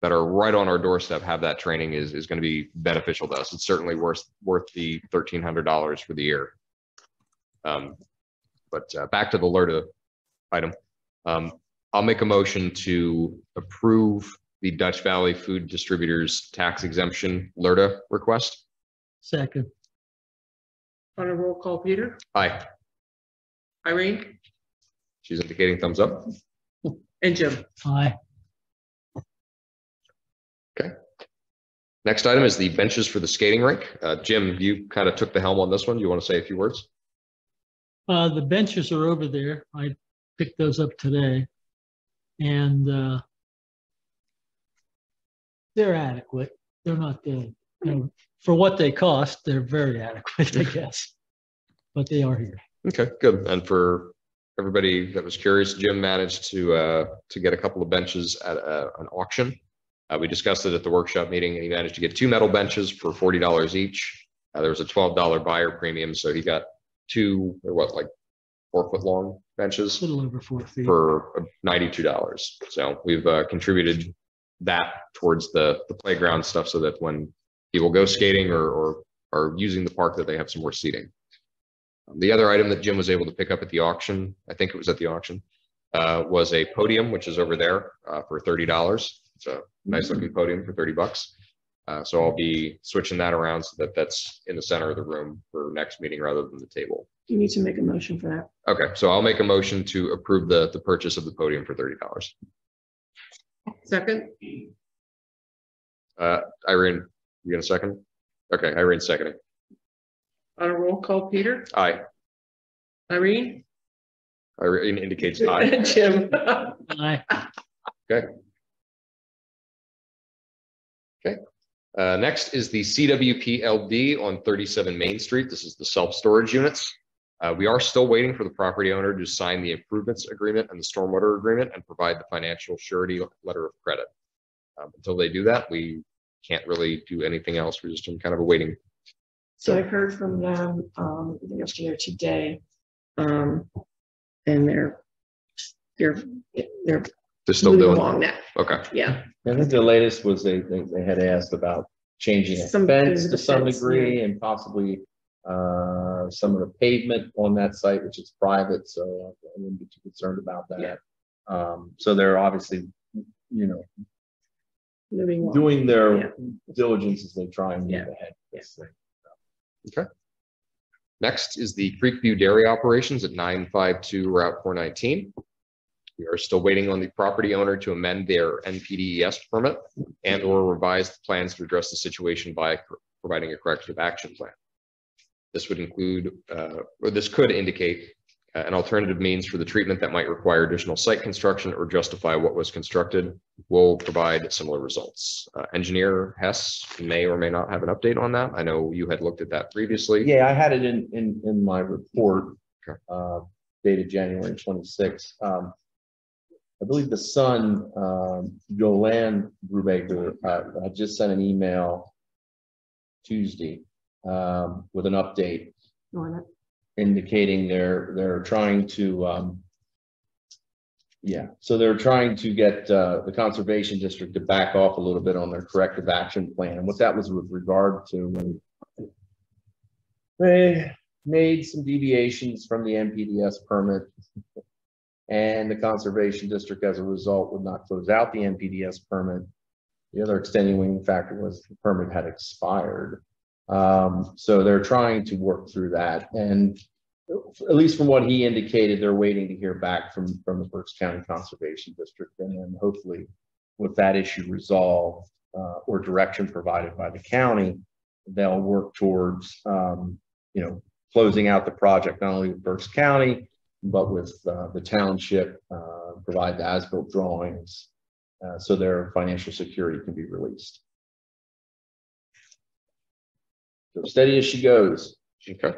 that are right on our doorstep have that training is, is going to be beneficial to us. It's certainly worth, worth the thirteen hundred dollars for the year. Um, but, uh, back to the LERTA item. Um, I'll make a motion to approve the Dutch Valley Food Distributors Tax Exemption LERTA request. Second, On a roll call, Peter, Aye. Irene, She's indicating thumbs up. and Jim. aye. Next item is the benches for the skating rink. Uh, Jim, you kind of took the helm on this one. You want to say a few words? Uh, the benches are over there. I picked those up today. And, uh, they're adequate. They're not the, you know, for what they cost, they're very adequate, I guess. But they are here. Okay, good. And for everybody that was curious, Jim managed to, uh, to get a couple of benches at, uh, an auction. Uh, we discussed it at the workshop meeting and he managed to get two metal benches for forty dollars each. Uh, there was a twelve dollar buyer premium, so he got two, or what, like four foot long A benches little over four feet. for ninety-two dollars. So we've, uh, contributed that towards the, the playground stuff so that when people go skating or, or are using the park, that they have some more seating. Um, The other item that Jim was able to pick up at the auction, I think it was at the auction, uh, was a podium, which is over there, uh, for thirty dollars. It's a nice looking podium for thirty bucks. Uh, so I'll be switching that around so that that's in the center of the room for next meeting rather than the table. You need to make a motion for that. Okay, so I'll make a motion to approve the, the purchase of the podium for thirty dollars. Second, Uh, Irene, you gonna second? Okay, Irene seconding. on a roll call, Peter, Aye. Irene, Irene indicates aye. Jim. Aye. Uh, next is the CWPLD on thirty-seven Main Street. This is the self-storage units. Uh, we are still waiting for the property owner to sign the improvements agreement and the stormwater agreement and provide the financial surety letter of credit. Um, Until they do that, we can't really do anything else. We're just in kind of a waiting. So I heard from them, um, yesterday or today. Um, and they're, they're, they're They're still moving doing, along now, okay. yeah. I think the latest was they, they, they had asked about changing a Some- fence to some fence, degree and possibly uh, some of the pavement on that site, which is private, so I wouldn't be too concerned about Yeah. that. Um, so they're obviously, you know, Moving along. doing Yeah. their diligence as they try and move Yeah. ahead. with this thing. Next is the Creekview Dairy Operations at nine five two Route four nineteen. We are still waiting on the property owner to amend their NPDES permit and or revise the plans to address the situation by providing a corrective action plan. This would include, uh, or this could indicate uh, an alternative means for the treatment that might require additional site construction or justify what was constructed will provide similar results. Uh, Engineer Hess may or may not have an update on that. I know you had looked at that previously. Yeah, I had it in, in, in my report, Okay. uh, dated January twenty-sixth. Um, I believe the son, um, Joanne Brubaker, uh, had just sent an email Tuesday, um, with an update it. indicating they're, they're trying to, um, yeah, so they're trying to get, uh, the conservation district to back off a little bit on their corrective action plan. And what that was with regard to they made some deviations from the NPDES permit. And the conservation district, as a result, would not close out the NPDES permit. The other extenuating factor was the permit had expired. Um, so they're trying to work through that and at least from what he indicated, they're waiting to hear back from, from the Berks County Conservation District. And then hopefully with that issue resolved, uh, or direction provided by the county, they'll work towards, um, you know, closing out the project, not only with Berks County, but with, uh, the township, uh, provide the as-built drawings, uh, so their financial security can be released. So steady as she goes. Okay.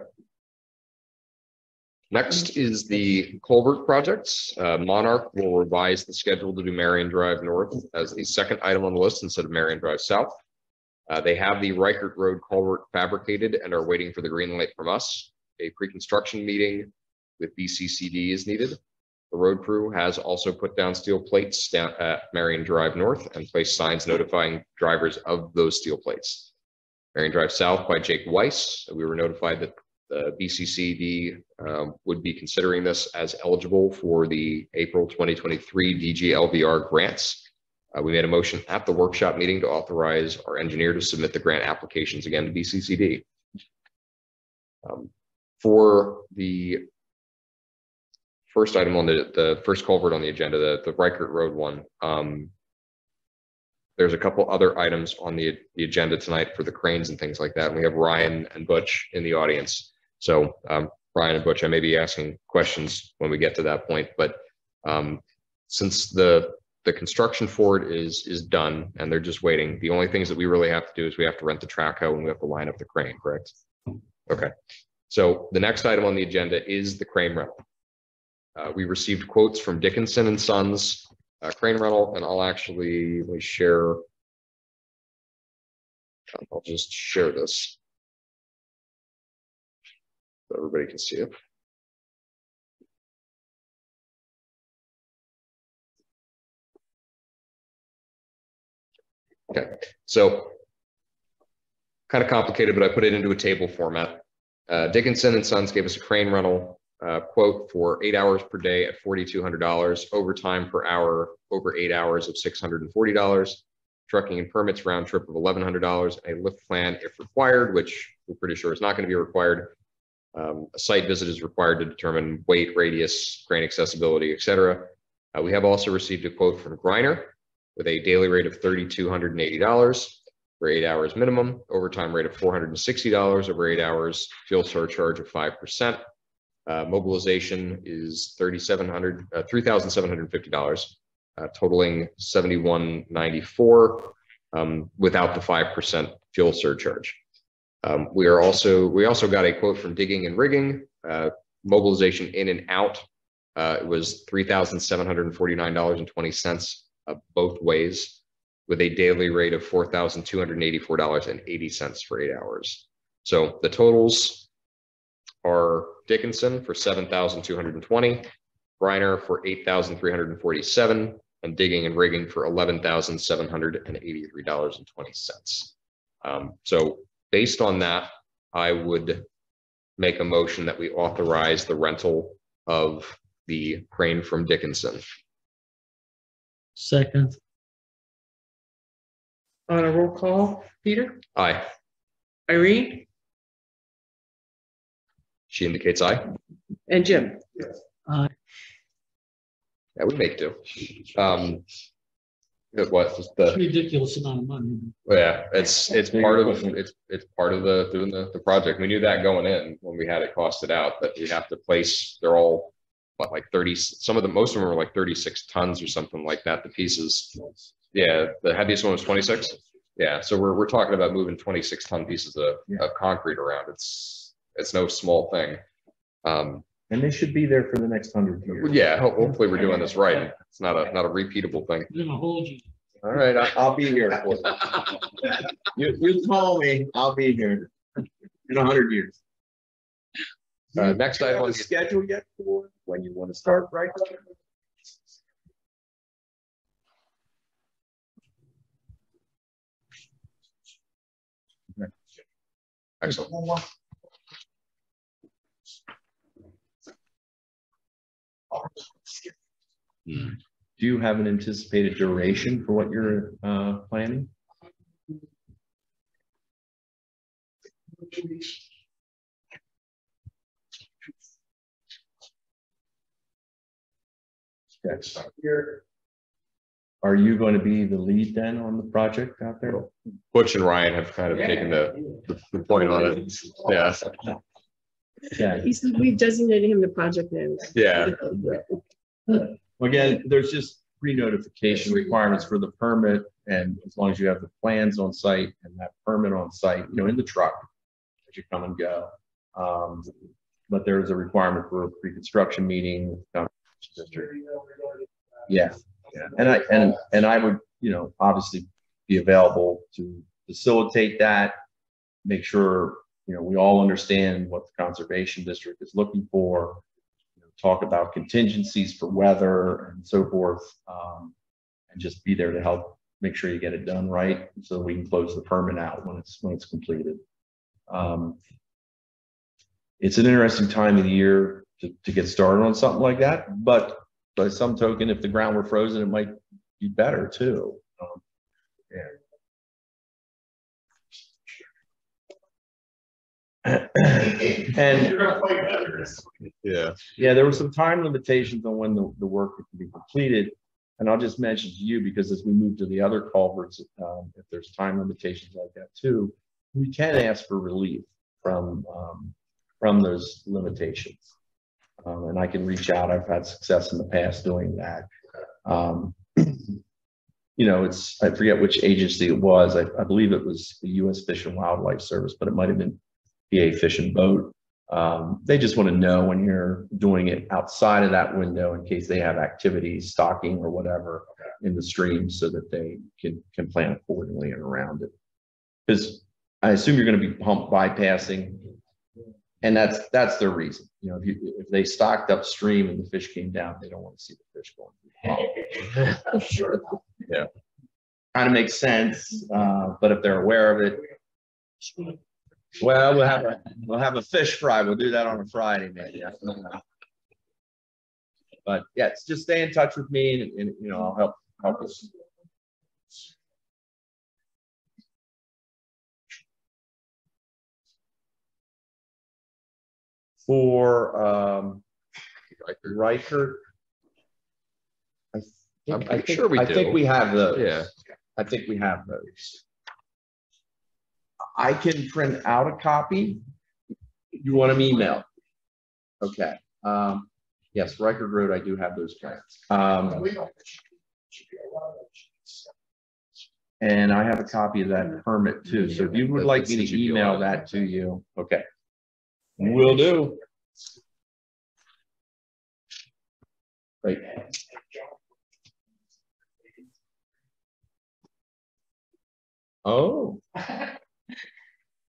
Next is the culvert projects. Uh, Monarch will revise the schedule to do Marion Drive North as the second item on the list instead of Marion Drive South. Uh, they have the Reichert Road culvert fabricated and are waiting for the green light from us. A pre-construction meeting with BCCD is needed. The road crew has also put down steel plates down at Marion Drive North and placed signs notifying drivers of those steel plates. Marion Drive South by Jake Weiss. We were notified that the BCCD um, would be considering this as eligible for the April 2023 DGLVR grants. Uh, We made a motion at the workshop meeting to authorize our engineer to submit the grant applications again to BCCD. Um, For the first item on the, the first culvert on the agenda, the, the Reichert Road one, um, there's a couple other items on the, the agenda tonight for the cranes and things like that. And we have Ryan and Butch in the audience. So, um, Ryan and Butch, I may be asking questions when we get to that point, but, um, since the the construction for it is, is done and they're just waiting. The only things that we really have to do is we have to rent the track hoe and we have to line up the crane, correct? Okay, so the next item on the agenda is the crane rental. Uh, we received quotes from Dickinson and Sons, uh, crane rental, and I'll actually, share. I'll just share this. So everybody can see it. Okay, so kind of complicated, but I put it into a table format. Uh, Dickinson and Sons gave us a crane rental uh, quote for eight hours per day at forty-two hundred dollars, overtime per hour over eight hours of six hundred and forty dollars, trucking and permits round trip of eleven hundred dollars, a lift plan if required, which we're pretty sure is not going to be required. Um, a site visit is required to determine weight, radius, crane accessibility, et cetera. Uh, we have also received a quote from Griner with a daily rate of thirty-two hundred and eighty dollars for eight hours minimum, overtime rate of four hundred and sixty dollars over eight hours, fuel surcharge of five percent. Uh, mobilization is thirty-seven hundred, uh, three thousand seven hundred and fifty dollars, uh, totaling seventy-one ninety-four, um, without the five percent fuel surcharge. Um, we are also, we also got a quote from Digging and Rigging, uh, mobilization in and out. Uh, it was three thousand seven hundred and forty-nine dollars and twenty cents, uh, both ways, with a daily rate of four thousand two hundred and eighty-four dollars and eighty cents for eight hours. So the totals are Dickinson for seven thousand two hundred and twenty, Briner for eight thousand three hundred and forty-seven, and Digging and Rigging for eleven thousand seven hundred and eighty-three dollars and twenty cents. Um, so based on that, I would make a motion that we authorize the rental of the crane from Dickinson. Second, On a roll call, Peter, Aye, Irene, she indicates aye. and Jim. uh, That would make do. Um, it was it's the, ridiculous amount of money. yeah, it's, it's part of, it's, it's part of the, doing the, the project. We knew that going in when we had it costed out, that we have to place, they're all what, like thirty, some of the, most of them are like thirty-six tons or something like that, the pieces. Yeah, the heaviest one was twenty-six. Yeah, so we're, we're talking about moving twenty-six ton pieces of, of concrete around. It's, it's no small thing. Um, And they should be there for the next hundred years. yeah, ho- hopefully we're doing this right. It's not a, not a repeatable thing. We're gonna hold you. All right, I- I'll be here. for it. You, you call me, I'll be here in a hundred years. Uh, next Do you item have on a the schedule yet for when you want to start, right? Excellent. Do you have an anticipated duration for what you're uh planning? Yes. Are you going to be the lead then on the project out there? Butch and Ryan have kind of taken the, the point on it. Yeah, Yeah, He's, we've designated him the project manager. yeah. again, there's just pre-notification requirements for the permit, and as long as you have the plans on site and that permit on site, you know, in the truck, as you come and go. Um, but there is a requirement for a pre-construction meeting. with the district. Yeah, yeah, and I, and, and I would, you know, obviously be available to facilitate that. Make sure, you know, we all understand what the conservation district is looking for. you know, Talk about contingencies for weather and so forth. Um, and just be there to help make sure you get it done right, so we can close the permit out when it's, when it's completed. Um, it's an interesting time of the year to, to get started on something like that, but by some token, if the ground were frozen, it might be better too. Um, yeah. And You're gonna play better. Yeah. yeah, there were some time limitations on when the, the work could be completed. And I'll just mention to you, because as we move to the other culverts, um, if there's time limitations like that too, we can ask for relief from, um, from those limitations. Um, and I can reach out. I've had success in the past doing that. Um, you know, it's, I forget which agency it was. I, I believe it was the U.S. Fish and Wildlife Service, but it might have been PA Fish and Boat. Um, they just want to know when you're doing it outside of that window in case they have activities, stocking or whatever in the stream so that they can, can plan accordingly and around it. Because I assume you're going to be pump bypassing. And that's, that's their reason. You know, if you, if they stocked upstream and the fish came down, they don't want to see the fish going. through the pump. Sure. Kind of makes sense, uh, but if they're aware of it. Well, we'll have a, we'll have a fish fry. We'll do that on a Friday, maybe. I don't know. But yes, just stay in touch with me and, and, you know, I'll help, help us. For, um, Riker. I I'm think, I think, sure we I do. think we have those. Yeah. I think we have those. I can print out a copy. You want them emailed? Okay, um, yes, Reichert Road, I do have those plans. Um, and I have a copy of that permit too, so if you would like me to email that to you, okay. Will do. Great. Oh.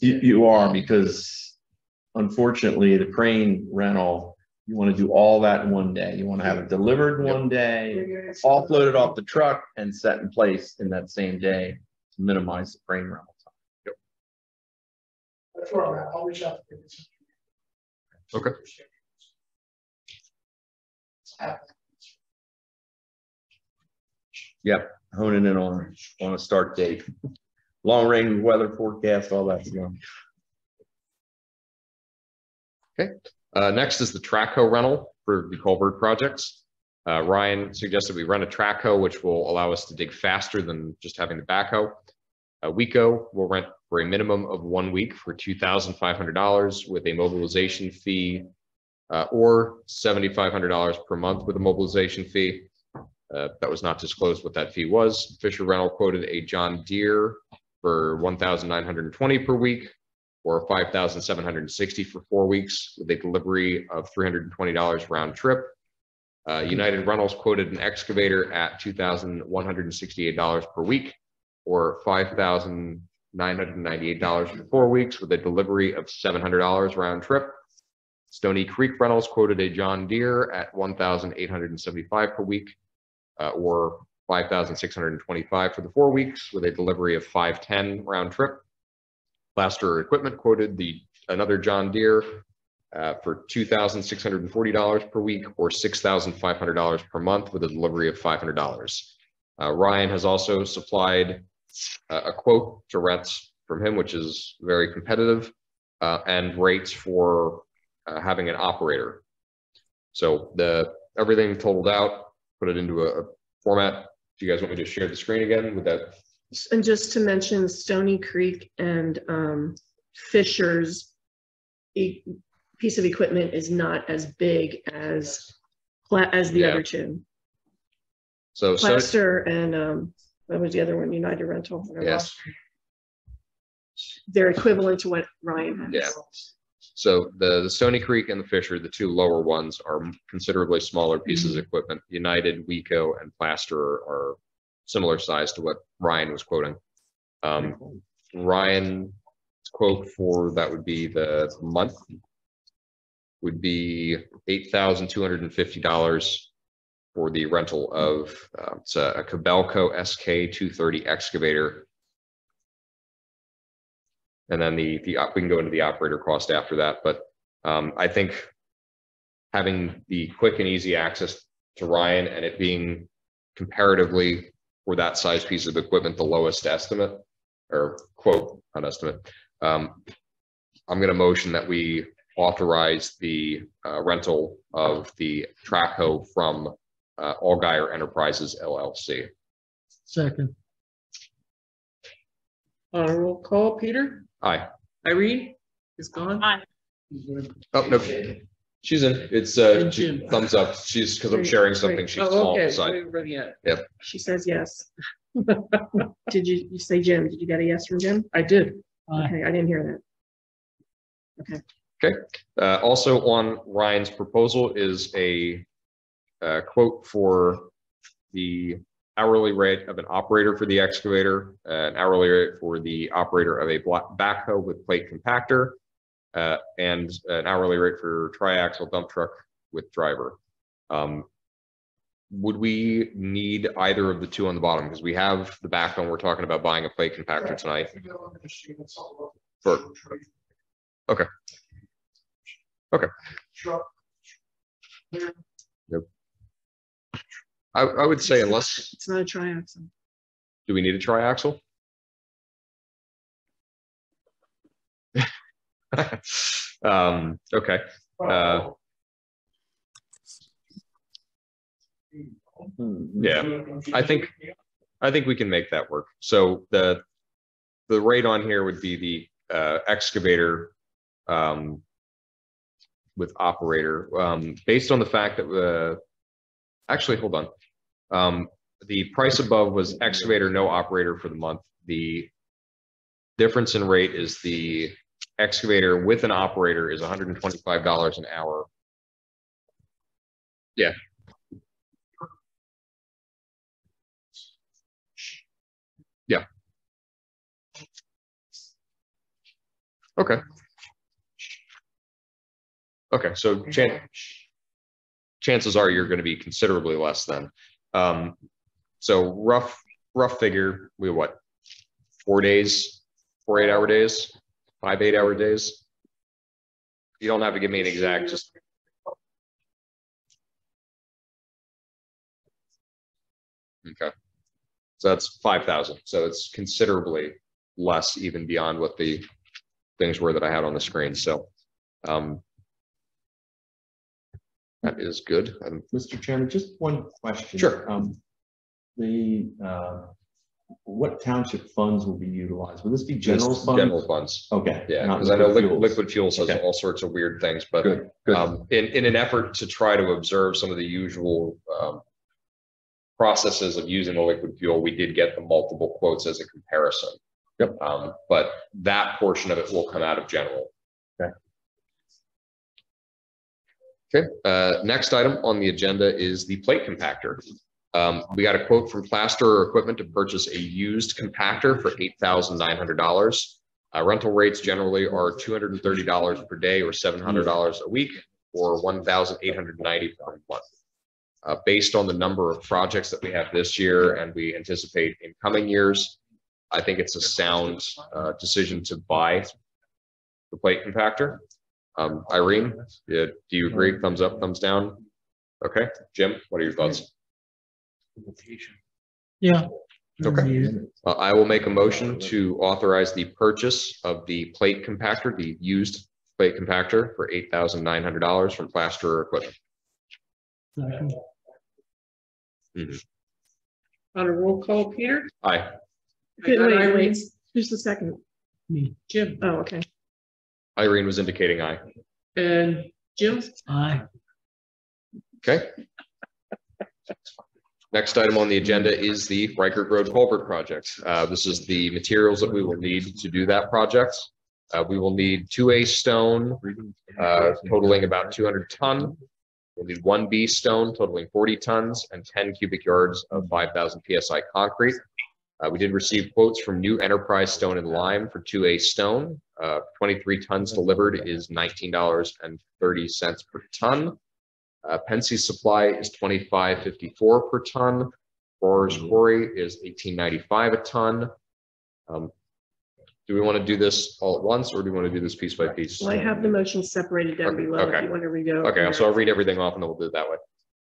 You, you are because unfortunately, the crane rental, you want to do all that in one day. You want to have it delivered one day, offloaded off the truck and set in place in that same day to minimize the crane rental time. That's where I'm at. I'll reach out. to you. Okay. Yep, honing in on, on a start date. Long range weather forecast, all that stuff. Uh, next is the track hoe rental for the culvert projects. Uh, Ryan suggested we run a track hoe, which will allow us to dig faster than just having the backhoe. Uh, Weco will rent for a minimum of one week for two thousand five hundred dollars with a mobilization fee uh, or seventy-five hundred dollars per month with a mobilization fee. Uh, that was not disclosed what that fee was. Fisher Rental quoted a John Deere for one thousand nine hundred and twenty per week or five thousand seven hundred and sixty for four weeks with a delivery of three hundred and twenty dollars round trip. Uh, United Rentals quoted an excavator at two thousand one hundred and sixty-eight dollars per week or five thousand nine hundred and ninety-eight dollars for four weeks with a delivery of seven hundred dollars round trip. Stony Creek Rentals quoted a John Deere at one thousand eight hundred and seventy-five per week uh, or five thousand six hundred and twenty-five for the four weeks with a delivery of five ten round trip. Plaster Equipment quoted the, another John Deere uh, for two thousand six hundred and forty dollars per week or six thousand five hundred dollars per month with a delivery of five hundred dollars. Uh, Ryan has also supplied uh, a quote to rent from him, which is very competitive, uh, and rates for uh, having an operator. So the, everything totaled out, put it into a format. Do you guys want me to share the screen again with that? And just to mention Stony Creek and um, Fisher's e- piece of equipment is not as big as as the Yeah. other two. So, so, Plaster and um, what was the other one? United Rental. yes, They're equivalent to what Ryan has. Yeah. So the, the Stony Creek and the Fisher, the two lower ones are considerably smaller pieces of equipment. United, Weco and Plaster are similar size to what Ryan was quoting. Um, Ryan quote for that would be the month would be eight thousand two hundred and fifty dollars for the rental of, uh, it's a a Kobelco SK two thirty excavator. And then the, the, we can go into the operator cost after that, but, um, I think having the quick and easy access to Ryan and it being comparatively for that size piece of equipment, the lowest estimate or quote, not estimate. Um, I'm gonna motion that we authorize the uh, rental of the track hoe from uh, Allgaier Enterprises LLC. Second, On a roll call, Peter, Aye. Irene is gone. Aye. Oh, no, she's in. It's uh, And Jim. thumbs up. She's, because I'm Great, sharing something, great. she's Oh, small okay. beside. we already had- She says yes. Did you, you say Jim? Did you get a yes from Jim? I did. aye, Okay, I didn't hear that. Okay. Okay. Uh, also on Ryan's proposal is a uh, quote for the hourly rate of an operator for the excavator, uh, an hourly rate for the operator of a backhoe with plate compactor, uh, and an hourly rate for triaxle dump truck with driver. Um, Would we need either of the two on the bottom? Because we have the backhoe, we're talking about buying a plate compactor tonight. For- Okay. Okay. Truck. I, I would say unless. It's not a triaxle. do we need a triaxle? Um, okay, uh, yeah, I think, I think we can make that work. So the, the rate on here would be the, uh, excavator, um, with operator, um, based on the fact that, uh, actually, hold on. Um, the price above was excavator, no operator for the month. The difference in rate is the excavator with an operator is hundred and twenty-five dollars an hour. Yeah. Yeah. Okay. Okay, so chan- chances are you're gonna be considerably less than. Um, so rough, rough figure, we what? Four days, four eight-hour days, five eight-hour days? You don't have to give me an exact, just. Okay. So that's five thousand, so it's considerably less even beyond what the things were that I had on the screen, so. Um. That is good. Um, Mr. Chairman, just one question. Sure. Um, the, uh, what township funds will be utilized? Will this be general this- funds? General funds. Okay. Yeah, because I know liquid, fuels. liquid fuels has Okay. all sorts of weird things, but Good, good. um, in, in an effort to try to observe some of the usual um, processes of using the liquid fuel, we did get the multiple quotes as a comparison. Yep. Um, but that portion of it will come out of general. Okay. Okay, uh, next item on the agenda is the plate compactor. Um, we got a quote from Plaster Equipment to purchase a used compactor for eight thousand nine hundred dollars. Uh, rental rates generally are two hundred and thirty dollars per day or seven hundred dollars a week or $1,890 per month. Uh, based on the number of projects that we have this year and we anticipate in coming years, I think it's a sound, uh, decision to buy the plate compactor. Um, Irene, yeah, do you agree? Thumbs up, thumbs down? Okay, Jim, what are your thoughts? yeah. Okay. Uh, I will make a motion to authorize the purchase of the plate compactor, the used plate compactor for eight thousand nine hundred dollars from Plaster Equipment. Second, On a roll call, Peter, Aye. I Wait, wait, Irene, wait. Who's the second? me, Jim, Oh, okay. Irene was indicating aye. and Jim, aye, Okay. Next item on the agenda is the Reichert Road Culvert Project. Uh, this is the materials that we will need to do that project. Uh, we will need two A stone, uh, totaling about two hundred ton. We'll need one B stone totaling forty tons and ten cubic yards of five thousand PSI concrete. Uh, we did receive quotes from New Enterprise Stone and Lime for two A stone. Uh, twenty-three tons delivered is nineteen dollars and thirty cents per ton. Uh, Pennsy Supply is twenty-five fifty-four per ton. Roar's Quarry is eighteen ninety-five a ton. Um, do we want to do this all at once or do we want to do this piece by piece? Well, I have the motion separated down Okay, below if okay. you want to read it. Okay, so I'll read everything off and then we'll do it that way.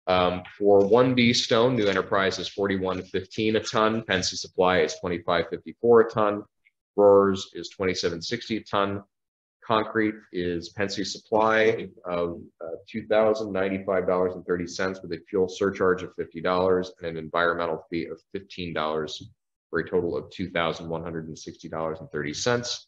Um, for one B stone, New Enterprise is forty-one fifteen a ton, Pennsy Supply is twenty-five fifty-four a ton. Roars is twenty-seven sixty a ton. Concrete is Pennsy Supply of uh, two thousand ninety-five dollars and thirty cents with a fuel surcharge of fifty dollars and an environmental fee of fifteen dollars for a total of two thousand one hundred and sixty dollars and thirty cents.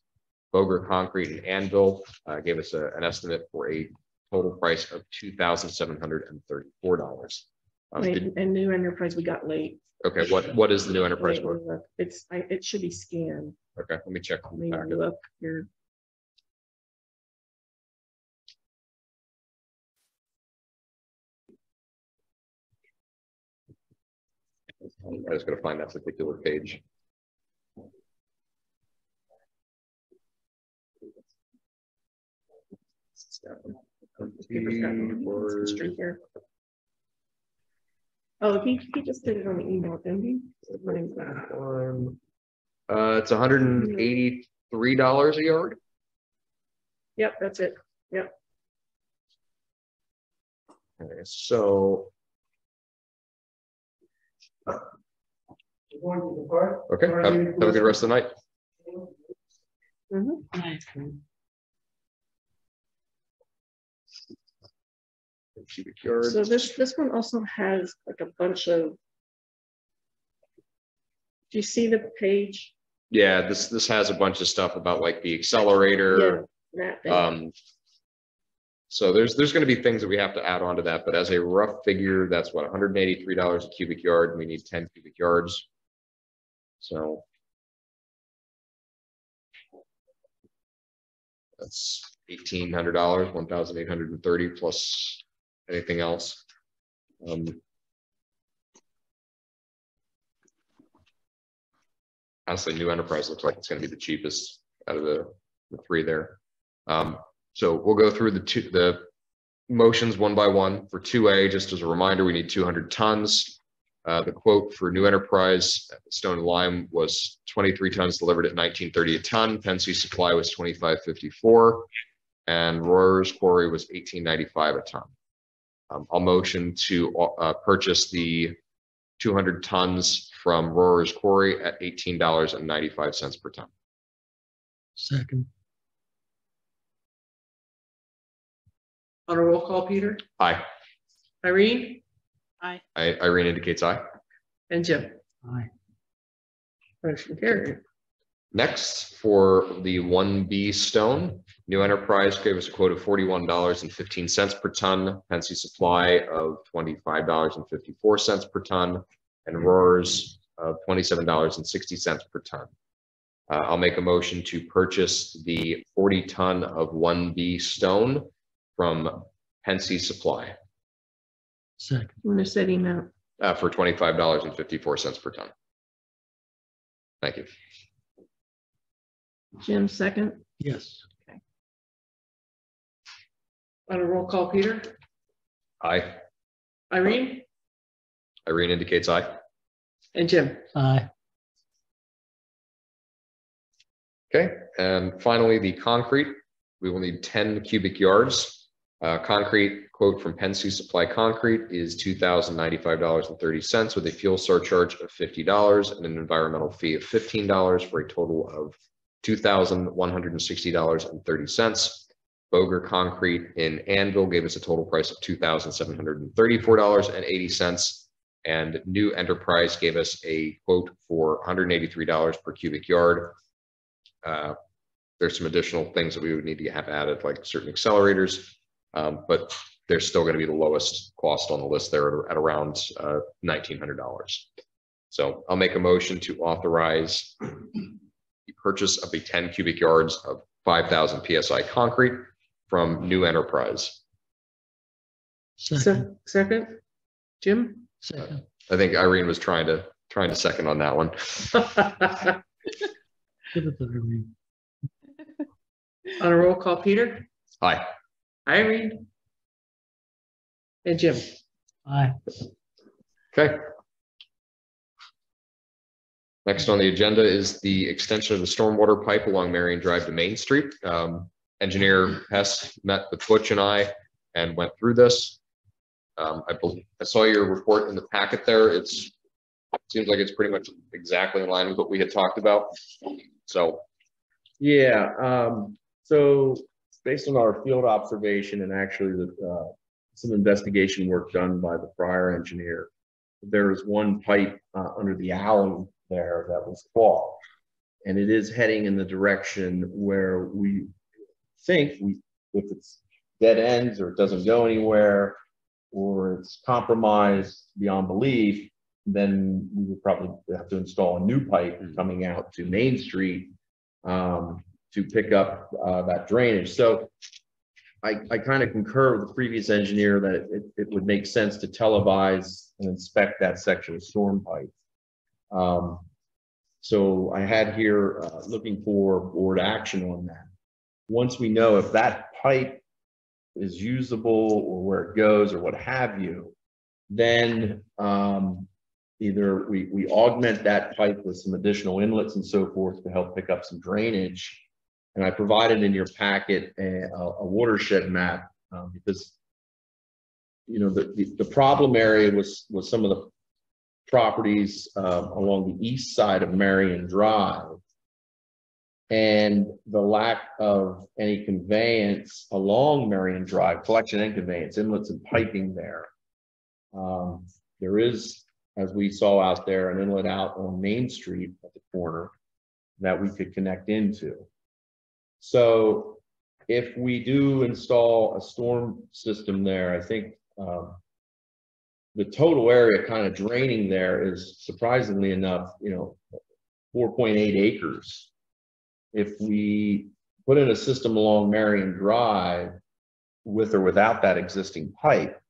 Boger Concrete and Annville uh, gave us a- an estimate for a total price of two thousand seven hundred and thirty-four dollars. Wait, And new enterprise, we got late. Okay, what, what is the new enterprise Wait, It's, I, it should be scanned. Okay, let me check. Let me back. look here. I just gotta find that particular page. This paper's got it's straight here. Oh, he, he just did it on the email, didn't he? What is that? One, Uh, it's hundred and eighty-three dollars a yard. Yep, that's it. Yep. Okay, so, We're going to the park. okay, have have a good rest of the night. Cubic yards. So this, this one also has like a bunch of. Do you see the page? Yeah, this, this has a bunch of stuff about like the accelerator, Yeah, um. So there's, there's gonna be things that we have to add on to that, but as a rough figure, that's what, hundred and eighty-three dollars a cubic yard, and we need ten cubic yards. So. That's eighteen hundred dollars, one thousand eight hundred and thirty plus anything else. Um. Honestly, New Enterprise looks like it's gonna be the cheapest out of the, the three there. Um, so we'll go through the two, the motions one by one. For two A, just as a reminder, we need two hundred tons. Uh, the quote for New Enterprise, Stone and Lime was twenty-three tons delivered at nineteen thirty a ton. Pennsy Supply was twenty-five fifty-four. And Royers Quarry was eighteen ninety-five a ton. Um, I'll motion to, uh, purchase the two hundred tons from Royers Quarry at eighteen dollars and ninety-five cents per ton. Second, On a roll call, Peter, Aye. Irene, I, Irene indicates aye. and Jim. aye. Motion carried. Next, for the one B stone, New Enterprise gave us a quote of forty-one dollars and fifteen cents per ton, Pennsy Supply of twenty-five dollars and fifty-four cents per ton, and Roars of twenty-seven dollars and sixty cents per ton. Uh, I'll make a motion to purchase the forty ton of one B stone from Pennsy Supply, Second, When I said email, uh, for twenty-five dollars and fifty-four cents per ton. Thank you. Jim, second. yes. On a roll call, Peter, Aye. Irene, Irene indicates aye. And Jim. Aye, Okay, and finally, the concrete, we will need ten cubic yards. Uh, concrete quote from Pennsy Supply Concrete is two thousand ninety-five dollars and thirty cents with a fuel surcharge of fifty dollars and an environmental fee of fifteen dollars for a total of two thousand one hundred and sixty dollars and thirty cents. Boger Concrete in Annville gave us a total price of two thousand seven hundred and New Enterprise gave us a quote for one hundred and eighty-three dollars per cubic yard. Uh, There's some additional things that we would need to have added, like certain accelerators. um, But they're still going to be the lowest cost on the list there at around uh, nineteen hundred dollars. So I'll make a motion to authorize the purchase of the ten cubic yards of five thousand PSI concrete from New Enterprise. second, Se- Second, Jim? Second, I think Irene was trying to, trying to second on that one. give it to Irene. On a roll call, Peter, Aye. Irene, and Jim. Aye, Okay. Next on the agenda is the extension of the stormwater pipe along Marion Drive to Main Street. Um, engineer Hess met with Butch and I and went through this. Um, I believe, I saw your report in the packet there. It's, seems like it's pretty much exactly in line with what we had talked about. So, Yeah, um, so based on our field observation and actually the, uh, some investigation work done by the prior engineer. There is one pipe, uh, under the alley there that was clogged. And it is heading in the direction where we think we, if it's dead ends or it doesn't go anywhere. Or it's compromised beyond belief, then we would probably have to install a new pipe coming out to Main Street um, to pick up uh, that drainage. So I, I kind of concur with the previous engineer that it, it would make sense to televise and inspect that section of storm pipe. Um, so I had here uh, looking for board action on that. Once we know if that pipe is usable or where it goes or what have you, then um, either we, we augment that pipe with some additional inlets and so forth to help pick up some drainage. And I provided in your packet a, a watershed map um, because you know, the, the, the problem area was, was some of the properties uh, along the east side of Marion Drive. And the lack of any conveyance along Marion Drive, collection and conveyance, inlets and piping there. Um, there is, as we saw out there, an inlet out on Main Street at the corner that we could connect into. So if we do install a storm system there, I think um, the total area kind of draining there is surprisingly enough, you know, 4.8 acres. If we put in a system along Marion Drive with or without that existing pipe,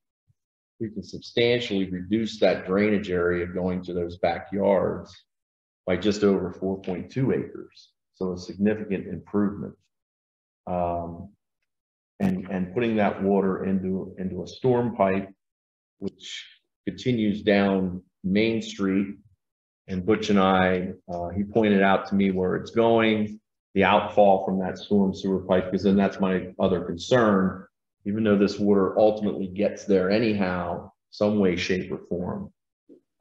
we can substantially reduce that drainage area going to those backyards by just over 4.2 acres. So a significant improvement. Um, and, and putting that water into, into a storm pipe, which continues down Main Street. And Butch and I, uh, he pointed out to me where it's going, the outfall from that storm sewer pipe, because then that's my other concern. Even though this water ultimately gets there anyhow, some way, shape or form.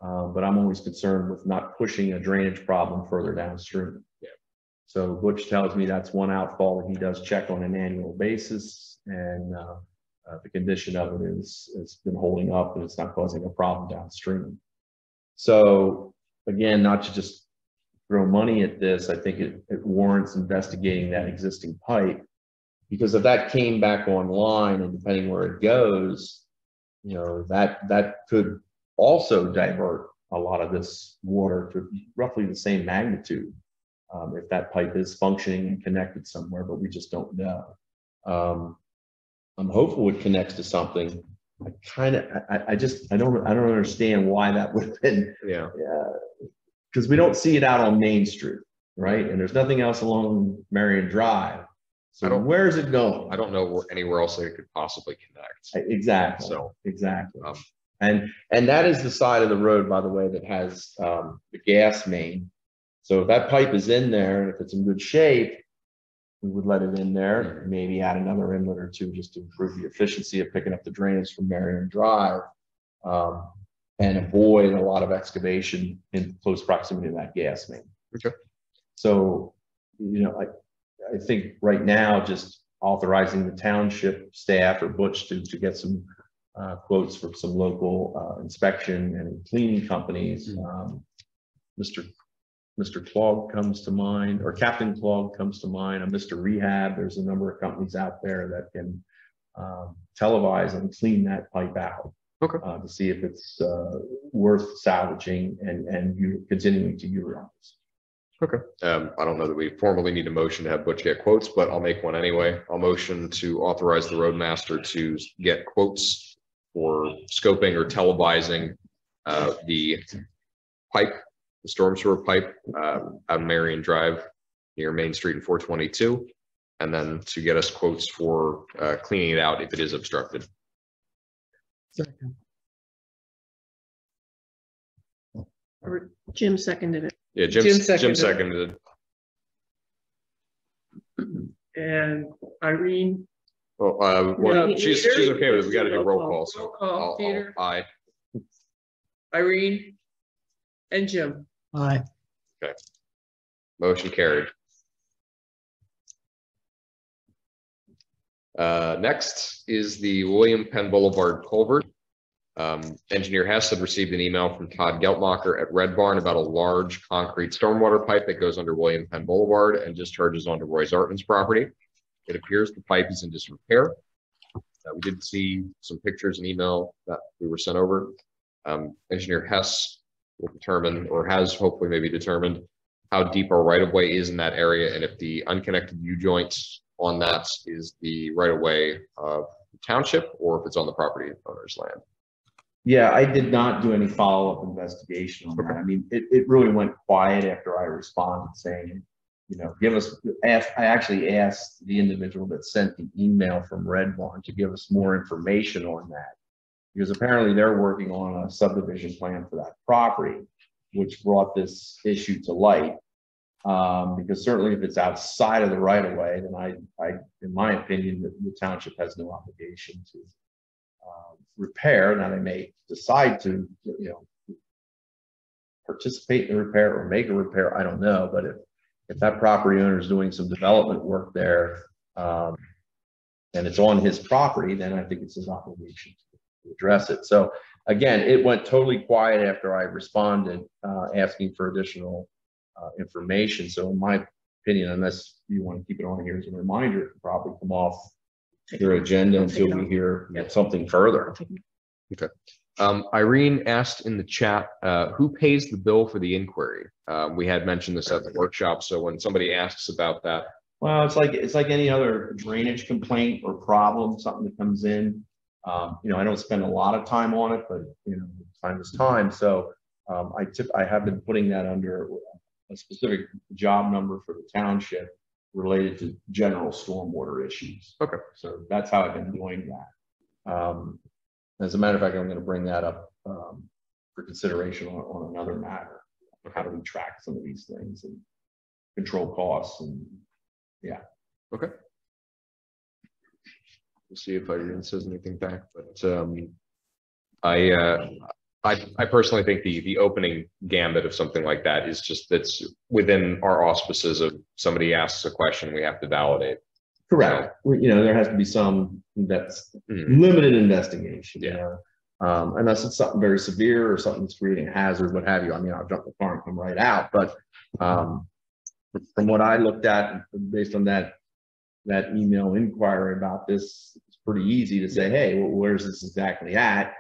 Uh, but I'm always concerned with not pushing a drainage problem further downstream. Yeah. So Butch tells me that's one outfall that he does check on an annual basis and, uh, uh, the condition of it is, it's been holding up and it's not causing a problem downstream. So again, not to just throw money at this, I think it, it warrants investigating that existing pipe. Because if that came back online and depending where it goes, you know, that, that could also divert a lot of this water to roughly the same magnitude. Um, if that pipe is functioning and connected somewhere, but we just don't know. Um, I'm hopeful it connects to something. I kind of, I, I just, I don't, I don't understand why that would have been, yeah, because we don't see it out on Main Street, right? And there's nothing else along Marion Drive. I So don't- where is it going? I don't know where- anywhere else that it could possibly connect. Exactly. So, Exactly. um, And, and that is the side of the road, by the way, that has, um, the gas main. So if that pipe is in there and if it's in good shape, we would let it in there, maybe add another inlet or two just to improve the efficiency of picking up the drainage from Marion Drive. Um, and avoid a lot of excavation in close proximity to that gas main. Okay. So, you know, I, I think right now, just authorizing the township staff or Butch to, to get some uh, quotes from some local uh, inspection and cleaning companies. Um, Mr. Mr. Clog comes to mind, or Captain Clog comes to mind, and Mr. Rehab, there's a number of companies out there that can um, televise and clean that pipe out. Okay. uh, To see if it's uh, worth salvaging and, and you continuing to utilize. Okay. Um, I don't know that we formally need a motion to have Butch get quotes, but I'll make one anyway. I'll motion to authorize the roadmaster to get quotes for scoping or televising uh, the pipe, the storm sewer pipe, um, on Marion Drive near Main Street and four twenty-two. And then to get us quotes for, uh, cleaning it out if it is obstructed. Jim seconded it. Yeah, Jim, Jim Jim seconded. seconded. it. And Irene, Well, uh, well, No, she's, Peter? she's okay with it. We gotta do roll call, so. Roll call, I'll- I'll- Peter. Aye. Irene and Jim. Aye. Okay. Motion carried. Uh, next is the William Penn Boulevard culvert. Um, engineer Hess had received an email from Todd Geltmacher at Red Barn about a large concrete stormwater pipe that goes under William Penn Boulevard and discharges onto Roy Zartman's property. It appears the pipe is in disrepair. Uh, we did see some pictures and email that we were sent over. Um, engineer Hess will determine, or has hopefully maybe determined, how deep our right of way is in that area and if the unconnected U joints on that is the right of way of the township or if it's on the property owner's land. Yeah, I did not do any follow-up investigation on that. I mean, it, it really went quiet after I responded saying, you know, give us, ask, I actually asked the individual that sent the email from Red Barn to give us more information on that. Because apparently they're working on a subdivision plan for that property, which brought this issue to light. Um, because certainly if it's outside of the right of way, then I, I, in my opinion, the, the township has no obligation to um, repair. Now they may decide to, you know, participate in the repair or make a repair. I don't know, but if, if that property owner is doing some development work there, um, and it's on his property, then I think it's his obligation to address it. So again, it went totally quiet after I responded, uh, asking for additional, uh, information. So in my opinion, unless you want to keep it on here as a reminder, it could probably come off your agenda until we off. hear something further. Um, Irene asked in the chat, uh, who pays the bill for the inquiry? Um, we had mentioned this at the workshop, so when somebody asks about that, Well, it's like, it's like any other drainage complaint or problem, something that comes in. Um, you know, I don't spend a lot of time on it, but you know, time is time, so. Um, I tip, I have been putting that under a specific job number for the township related to general stormwater issues. Okay. So that's how I've been doing that. Um, as a matter of fact, I'm gonna bring that up, um, for consideration on, on another matter. How do we track some of these things and control costs and yeah. Okay. we'll see if Irene says anything back, but, um, I, uh, I, I personally think the, the opening gambit of something like that is just, that's within our auspices of somebody asks a question, we have to validate. Correct. You know, there has to be some that's Mhm. limited investigation, you Yeah. know? Um, unless it's something very severe or something that's creating hazard, what have you. I mean, I'll jump the farm, come right out, but, um, from what I looked at, based on that, that email inquiry about this, it's pretty easy to say, hey, well, where's this exactly at?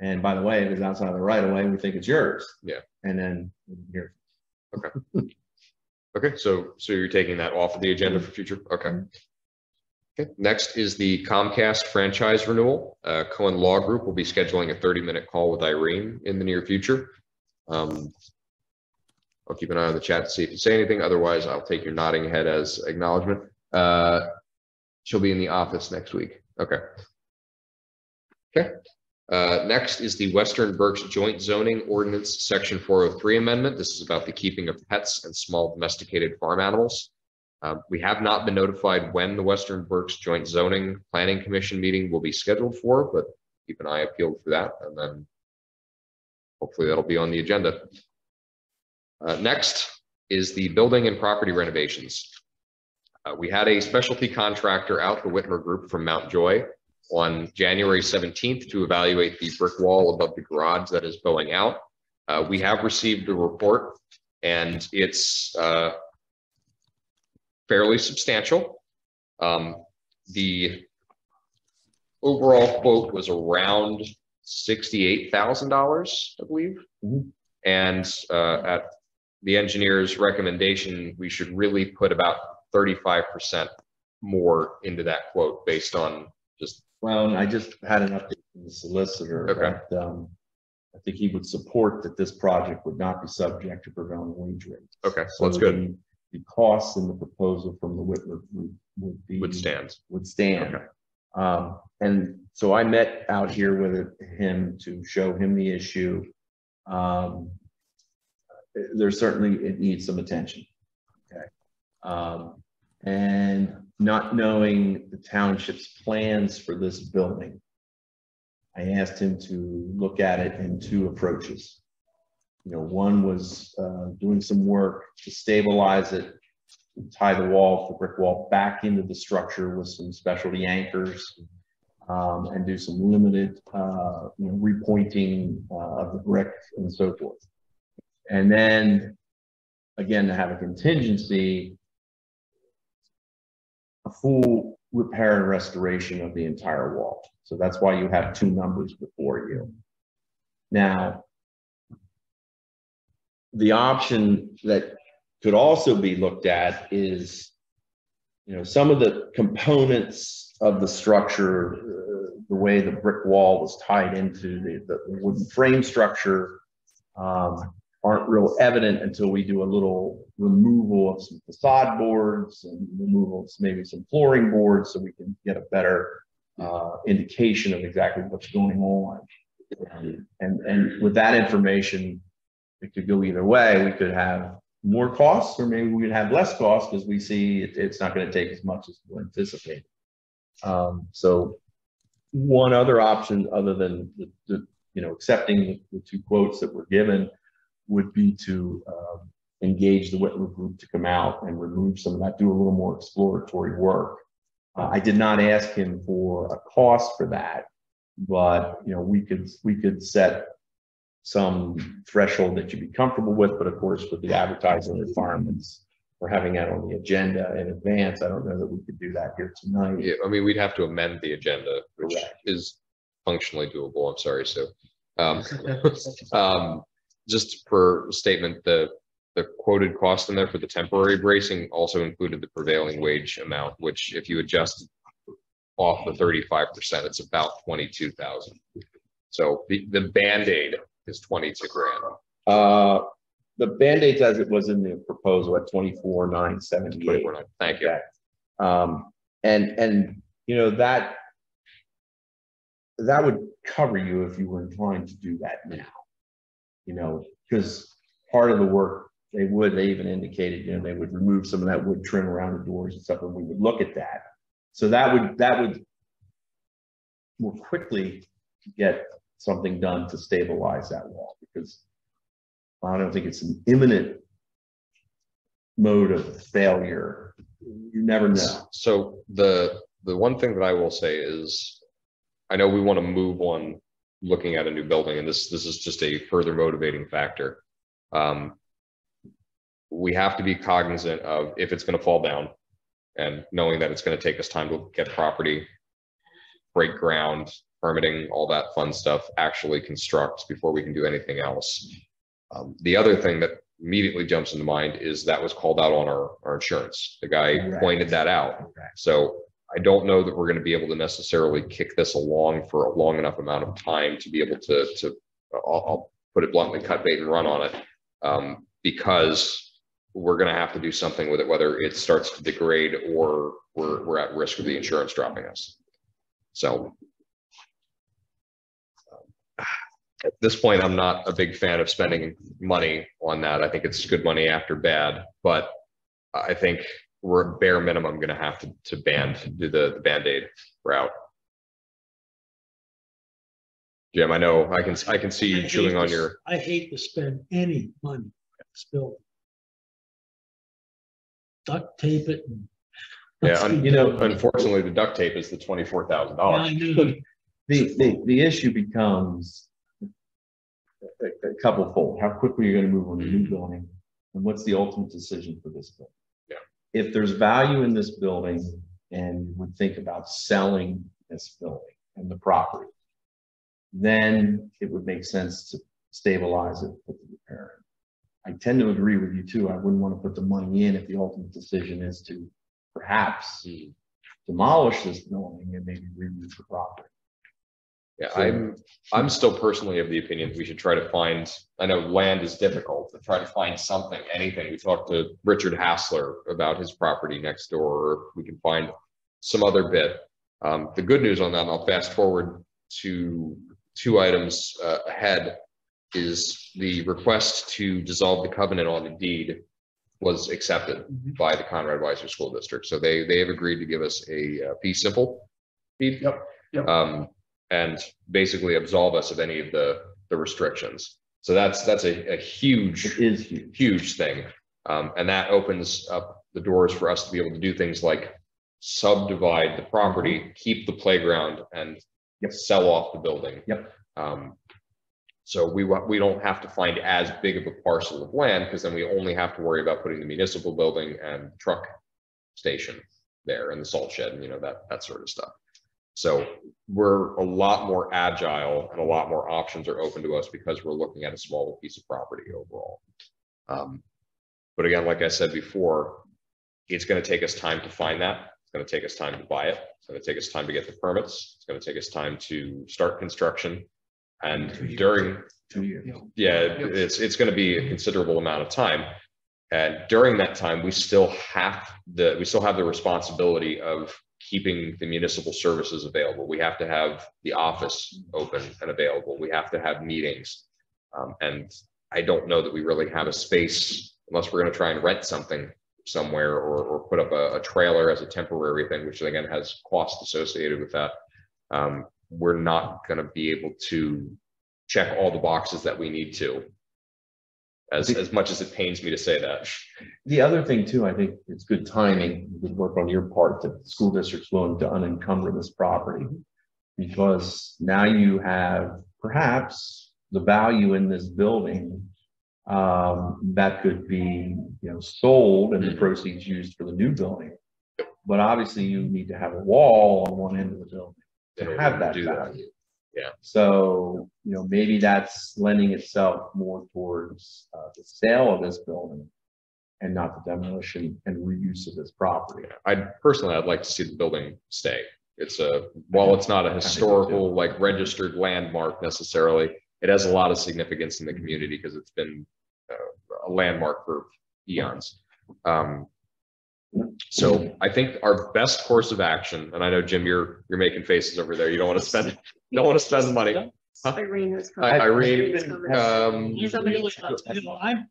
And by the way, if it's outside of the right of way, we think it's yours. Yeah. And then here, Okay. Okay, so, so you're taking that off of the agenda for future, okay. Okay, next is the Comcast franchise renewal. Uh, Cohen Law Group will be scheduling a thirty-minute call with Irene in the near future. Um, I'll keep an eye on the chat to see if you say anything, otherwise I'll take your nodding head as acknowledgement. Uh, she'll be in the office next week, okay. Okay, uh, next is the Western Berks Joint Zoning Ordinance, Section four oh three amendment. This is about the keeping of pets and small domesticated farm animals. Um, we have not been notified when the Western Berks Joint Zoning Planning Commission meeting will be scheduled for, but keep an eye peeled for that, and then hopefully that'll be on the agenda. Uh, next is the building and property renovations. Uh, we had a specialty contractor out, the Whitmer Group from Mount Joy, on January seventeenth to evaluate the brick wall above the garage that is going out. Uh, we have received a report and it's, uh, fairly substantial. Um, the overall quote was around sixty-eight thousand dollars, I believe. Mhm. And, uh, at the engineer's recommendation, we should really put about thirty-five percent more into that quote based on just, Well, and I just had an update from the solicitor Okay. that, um, I think he would support that this project would not be subject to prevailing wage rates. okay, so that's good, the- The costs in the proposal from the Whitmer would, would be. would stand. Would stand. Okay. Um, and so I met out here with him to show him the issue. Um, there's certainly, it needs some attention. Okay. Um, And not knowing the township's plans for this building, I asked him to look at it in two approaches. You know, one was uh, doing some work to stabilize it, tie the wall, the brick wall back into the structure with some specialty anchors, um, and do some limited, uh, you know, repointing uh, of the brick and so forth. And then, again, to have a contingency, a full repair and restoration of the entire wall. So that's why you have two numbers before you. Now, the option that could also be looked at is, you know, some of the components of the structure, uh, the way the brick wall was tied into the, the wooden frame structure, um, aren't real evident until we do a little removal of some facade boards and removal of maybe some flooring boards so we can get a better uh, indication of exactly what's going on. And, and with that information, it could go either way. We could have more costs or maybe we could have less costs because we see it, it's not going to take as much as we anticipate. Um, so one other option other than the, the you know accepting the, the two quotes that were given would be to um, engage the Whitmer group to come out and remove some of that, do a little more exploratory work. Uh, I did not ask him for a cost for that, but you know we could we could set some threshold that you'd be comfortable with, but of course with the advertising requirements for having that on the agenda in advance, I don't know that we could do that here tonight. Yeah, I mean, we'd have to amend the agenda, which Correct. is functionally doable. I'm sorry, so. Um, um, just for statement, the, the quoted cost in there for the temporary bracing also included the prevailing wage amount, which if you adjust off the thirty-five percent, it's about twenty-two thousand. So the, the Band-Aid is twenty-two grand. Uh, the Band-Aids as it was in the proposal at twenty-four, nine seventy-eight. 24.9. Thank you. Um, and, and, you know, that that would cover you if you were inclined to do that now. You know, because part of the work, they would, they even indicated, you know, they would remove some of that wood trim around the doors and stuff, and we would look at that. So that would, that would more quickly get something done to stabilize that wall, because I don't think it's an imminent mode of failure. You never know. So the, the one thing that I will say is, I know we want to move on looking at a new building, and this, this is just a further motivating factor. Um, we have to be cognizant of if it's gonna fall down and knowing that it's gonna take us time to get property, break ground, permitting, all that fun stuff, actually construct before we can do anything else. Um, the other thing that immediately jumps into mind is that was called out on our, our insurance. The guy Correct. pointed that out. So I don't know that we're going to be able to necessarily kick this along for a long enough amount of time to be able to, to, I'll, I'll put it bluntly, cut bait and run on it. Um, because we're going to have to do something with it, whether it starts to degrade or we're, we're at risk of the insurance dropping us. So at this point, I'm not a big fan of spending money on that. I think it's good money after bad, but I think we're at bare minimum gonna have to, to band, do the, the Band-Aid route. Jim, I know, I can, I can see I you hate chewing on to- your, I hate to spend any money on this building. Duct tape it and. yeah, un- You know, unfortunately, the duct tape is the twenty four thousand dollars. The, the, the issue becomes a, a couple fold. How quickly are you're gonna move on a new building and what's the ultimate decision for this building? If there's value in this building and you would think about selling this building and the property, then it would make sense to stabilize it, put the repair. I tend to agree with you too. I wouldn't want to put the money in if the ultimate decision is to perhaps demolish this building and maybe reuse the property. Yeah, So- I'm, I'm still personally of the opinion we should try to find, I know land is difficult, but try to find something, anything. We talked to Richard Hassler about his property next door, or we can find some other bit. Um, the good news on that, and I'll fast forward to two items uh, ahead, is the request to dissolve the covenant on the deed was accepted Mhm. by the Conrad Weiser School District. So they, they have agreed to give us a uh, fee simple fee. Yep, yep. Um, and basically absolve us of any of the, the restrictions. So that's, that's a, a huge It is huge. huge thing. Um, and that opens up the doors for us to be able to do things like subdivide the property, keep the playground and Yep. sell off the building. Yep. Um, so we, we don't have to find as big of a parcel of land because then we only have to worry about putting the municipal building and truck station there and the salt shed and you know, that, that sort of stuff. So we're a lot more agile and a lot more options are open to us because we're looking at a smaller piece of property overall. Um, But again, like I said before, it's gonna take us time to find that. It's gonna take us time to buy it. It's gonna take us time to get the permits. It's gonna take us time to start construction. And during, Two years. yeah, it's, it's gonna be a considerable amount of time. And during that time, we still have the, we still have the responsibility of keeping the municipal services available. We have to have the office open and available. We have to have meetings. Um, and I don't know that we really have a space unless we're gonna try and rent something somewhere or, or put up a, a trailer as a temporary thing, which again has cost associated with that. Um, we're not gonna be able to check all the boxes that we need to. As, as much as it pains me to say that. The other thing too, I think it's good timing, good work on your part, that the school district's willing to unencumber this property. Because now you have perhaps the value in this building. Um, that could be, you know, sold and the proceeds used for the new building. But obviously you need to have a wall on one end of the building to have that do that. Value. So, you know, maybe that's lending itself more towards uh, the sale of this building and not the demolition and reuse of this property. I'd personally, I'd like to see the building stay. It's a, while it's not a think so, too. historical, like registered landmark necessarily, it has a lot of significance in the community because it's been uh, a landmark for eons. Um, so I think our best course of action, and I know Jim, you're, you're making faces over there. You don't want to spend, don't want to spend the money. Huh? Irene has. I- commented. Irene, Um, You know, I'm,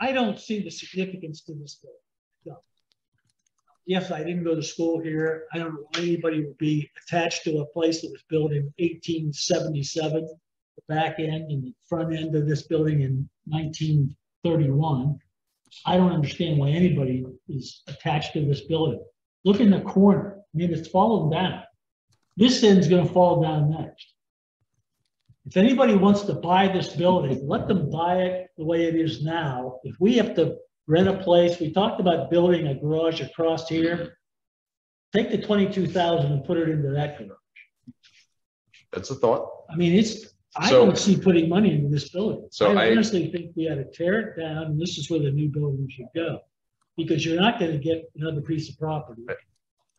I don't see the significance to this bill. No. Yes, I didn't go to school here. I don't know why anybody would be attached to a place that was built in eighteen seventy-seven. The back end and the front end of this building in nineteen thirty-one. I don't understand why anybody is attached to this building. Look in the corner. I mean, it's falling down. This end's gonna fall down next. If anybody wants to buy this building, let them buy it the way it is now. If we have to rent a place, we talked about building a garage across here. Take the twenty-two thousand and put it into that garage. That's a thought. I mean, it's, I So- don't see putting money into this building. So I- I honestly think we ought to tear it down, and this is where the new building should go. Because you're not gonna get another piece of property.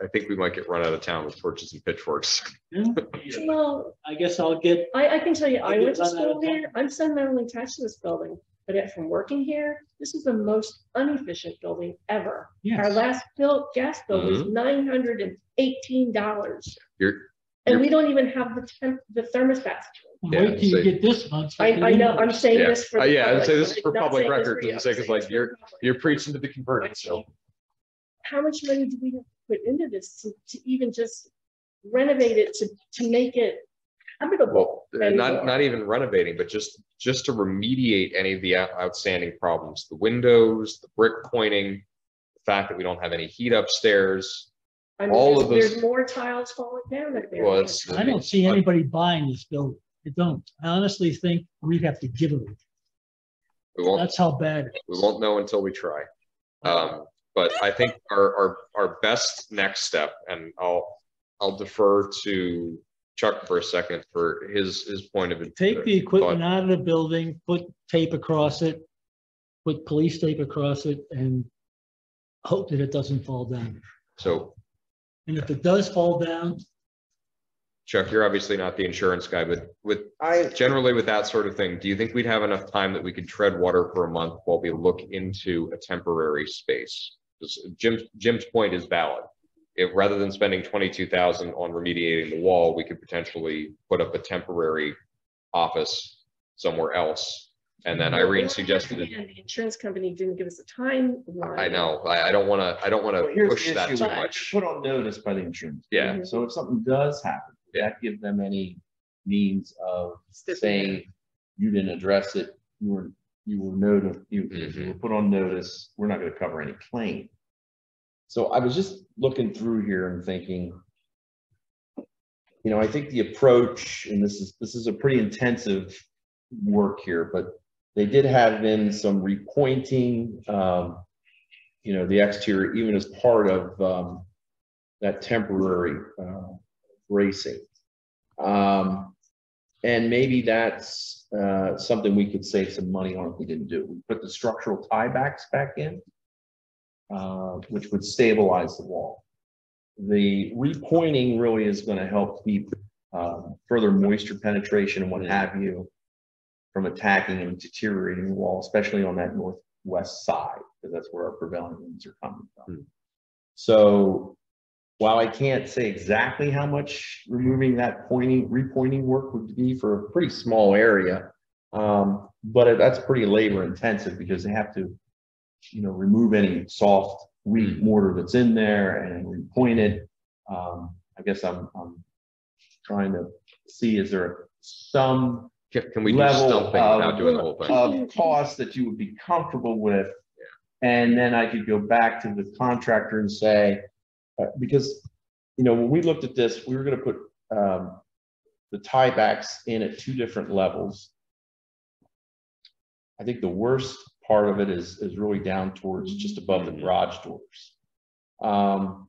I think we might get run out of town with torches and pitchforks. Well, I guess I'll get, I, I can tell you, I Maybe went to run out of school here, I'm sentimentally attached to this building, but yet from working here, this is the most inefficient building ever. Our yes, last bill, gas bill was Mm-hmm. nine hundred and eighteen dollars. You're- And we don't even have the temp, the thermostats. Yeah, wait till so- you get this month. I, I know, I'm saying Yeah. this for. Uh, the yeah, I'd public, say this is I'm for not public saying this record, for you, to say, I'm 'cause, saying like, this for you're- the public. You're preaching to the converted, so. How much money do we have to put into this to, to even just renovate it, to, to make it habitable? Well, uh, not, not even renovating, but just, just to remediate any of the out- outstanding problems, the windows, the brick pointing, the fact that we don't have any heat upstairs. I mean, all there's- of those- There's more tiles falling down up there. Well, I don't see anybody buying this building. I don't. I honestly think we'd have to give it. We won't, That's how bad. it we won't know until we try. Um, but I think our, our, our best next step, and I'll, I'll defer to Chuck for a second for his, his point of. View. Take the equipment out of the building, put tape across it, put police tape across it and hope that it doesn't fall down. So And if it does fall down, Chuck, you're obviously not the insurance guy, but with, I, generally with that sort of thing, do you think we'd have enough time that we could tread water for a month while we look into a temporary space? 'Cause Jim's, Jim's point is valid. If, rather than spending twenty-two thousand on remediating the wall, we could potentially put up a temporary office somewhere else. And then Irene suggested, other it- hand, The insurance company didn't give us a timeline. I know, I, I don't wanna, I don't wanna Well, here's push the that issue. too much. Put on notice by the insurance. Yeah. company. So if something does happen, would that give them any means of Stepping saying you didn't address it, you were, you were noted, you, you Mm-hmm. were put on notice, we're not gonna cover any claim. So I was just looking through here and thinking, you know, I think the approach, and this is, this is a pretty intensive work here, but they did have in some repointing, um, you know, the exterior, even as part of, um, that temporary, uh, racing. Um, and maybe that's, uh, something we could save some money on if we didn't do. We put the structural tiebacks back in, uh, which would stabilize the wall. The repointing really is gonna help keep, um, further moisture penetration and what have you from attacking and deteriorating the wall, especially on that northwest side, because that's where our prevailing winds are coming from. So while I can't say exactly how much removing that pointing, repointing work would be for a pretty small area, um, but that's pretty labor intensive because they have to, you know, remove any soft weak mortar that's in there and repoint it. Um, I guess I'm, I'm trying to see, is there some Can, can we do level something without of- doing the whole thing? of cost that you would be comfortable with. And then I could go back to the contractor and say, uh, because, you know, when we looked at this, we were gonna put, um, the tiebacks in at two different levels. I think the worst part of it is, is really down towards just above the garage doors. Um,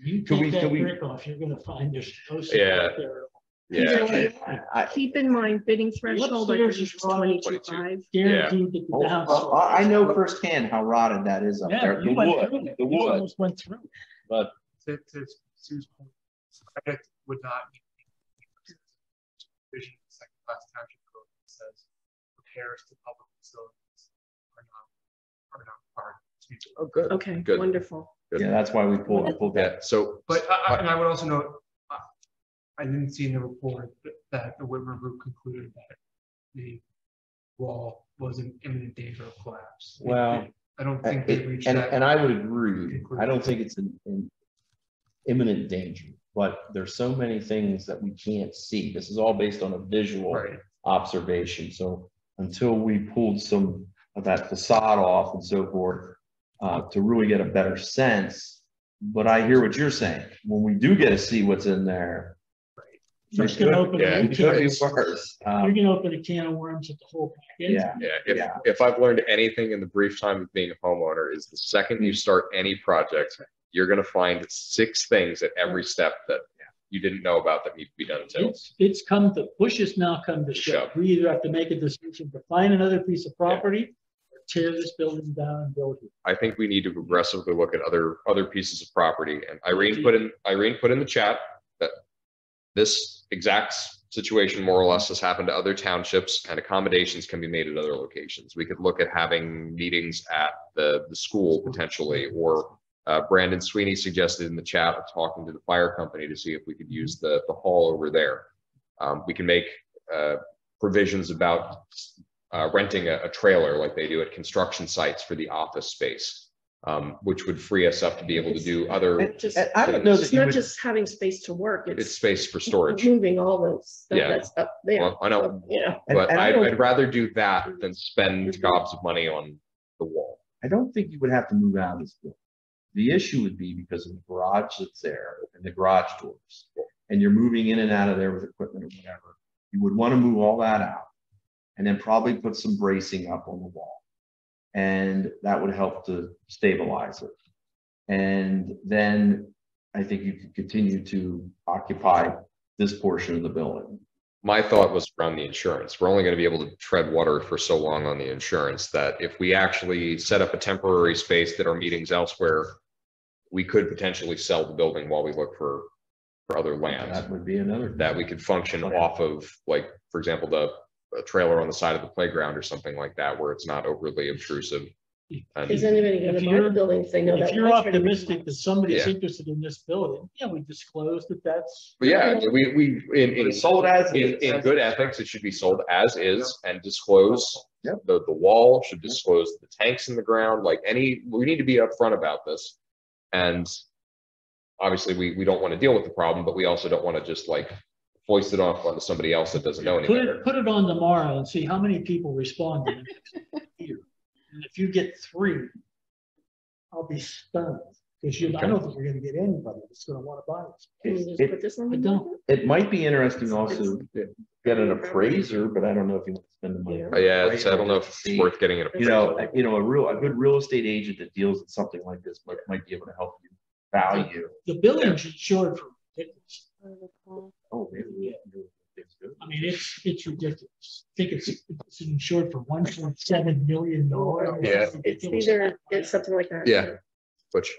You Could we- take that we- brick off, you're gonna find there's no. Yeah. support there. Yeah, I, Keep in mind bidding threshold, I think Upstairs is is wrong. twenty-two five. Guaranteed that the Oh, downside. I, oh, I know firsthand how rotted that is up Yeah, there, the you went wood, through it. the You wood, almost went through. it. but To, to Sue's point, project would not. meet the Vision of the second class township code that says repairs to public facilities are not, are not part. oh, good, Okay, Good. wonderful. Good. yeah, that's why we pulled, pulled that so. But I, I- and I would also note, I- didn't see in the report that- the Whitmer Group concluded that the wall was in imminent danger of collapse. Well, it- I don't think they reached And, that. and I would agree, I don't think it's an, in imminent danger, but there's so many things that we can't see. This is all based on a visual Right. observation, so until we pulled some of that facade off and so forth, uh, to really get a better sense, but I hear what you're saying, when we do get to see what's in there. Just gonna open. Yeah, It could be can- worse. You're Um, gonna open a can of worms at the whole package. yeah, Yeah, if, Yeah. if I've learned anything in the brief time of being a homeowner is the second you start any project, you're gonna find six things at every step that you didn't know about that need to be done too. It's, it's come to, push has now come to shove. Shove. We either have to make a decision to find another piece of property or tear this building down and build it. I think we need to aggressively look at other, other pieces of property and Irene put in, Irene put in the chat that this exact situation more or less has happened to other townships and accommodations can be made at other locations. We could look at having meetings at the, the school potentially, or uh, Brandon Sweeney suggested in the chat of talking to the fire company to see if we could use the, the hall over there. Um, we can make, uh, provisions about, uh, renting a, a trailer like they do at construction sites for the office space. Um, which would free us up to be able to do other, just, And I don't know it's you not would, just having space to work, it's it's space for storage. moving all those, stuff Yeah. that's up there. Well, I know, You know, and- but and I I'd, don't- I'd rather do that than spend gobs of money on the wall. I don't think you would have to move out of this building. The issue would be because of the garage that's there and the garage doors. And you're moving in and out of there with equipment or whatever. You would want to move all that out. And then probably put some bracing up on the wall. And that would help to stabilize it. And then I think you could continue to occupy this portion of the building. My thought was around the insurance. We're only gonna be able to tread water for so long on the insurance that if we actually set up a temporary space that our meetings elsewhere, we could potentially sell the building while we look for, for other land. That would be another. that we could function off of, like, for example, the a trailer on the side of the playground or something like that, where it's not overly obtrusive. And Is anybody gonna If buy you're- the building if they know that? If you're light's gonna optimistic that somebody's Yeah. interested in this building, yeah, we disclose that that's. But yeah, we, we, in, in, sold as in, is. in good ethics, it should be sold as is and disclose. Yep. The, the wall should disclose the tanks in the ground, like any, we need to be upfront about this. And obviously, we, we don't want to deal with the problem, but we also don't want to just like foist it off onto somebody else that doesn't know Put anything. it, put it on tomorrow and see how many people respond to it. here. And if you get three, I'll be stunned, because you, I don't think you're gonna get anybody that's gonna wanna buy this. Can you just It- put this on? I don't. It might be interesting also to get an appraiser, but I don't know if you want to spend the money. on Uh, Yeah, an it's- I don't know if appraiser. it's worth getting it. You know, you know, a real, a good real estate agent that deals with something like this might, might be able to help you value. The building's insured for ridiculous. Oh, maybe we can do things good. I mean, it's, it's ridiculous. I think it's, it's insured for one point seven million dollars. Yeah. It's either, it's something like that. Yeah. Which,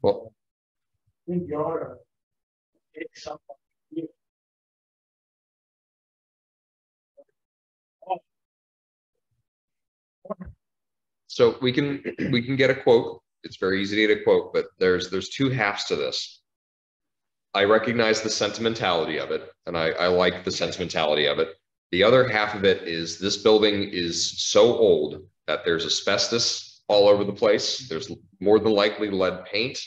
well, I think you ought to take something. So we can, we can get a quote. It's very easy to get a quote, but there's, there's two halves to this. I recognize the sentimentality of it and I, I like the sentimentality of it. The other half of it is this building is so old that there's asbestos all over the place. There's more than likely lead paint.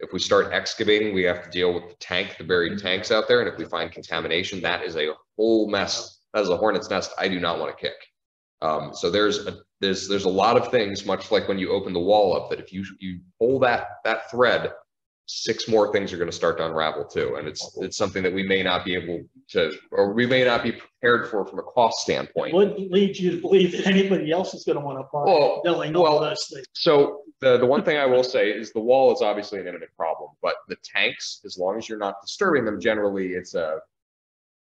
If we start excavating, we have to deal with the tank, the buried tanks out there. And if we find contamination, that is a whole mess. That is a hornet's nest I do not want to kick. Um, so there's a, there's, there's a lot of things, much like when you open the wall up, that if you, you pull that, that thread, six more things are going to start to unravel too. And it's, it's something that we may not be able to, or we may not be prepared for from a cost standpoint. What lead you to believe that anybody else is gonna wanna buy, Well, it, knowing all well, those things? So the, the one thing I will say is the wall is obviously an imminent problem, but the tanks, as long as you're not disturbing them, generally it's a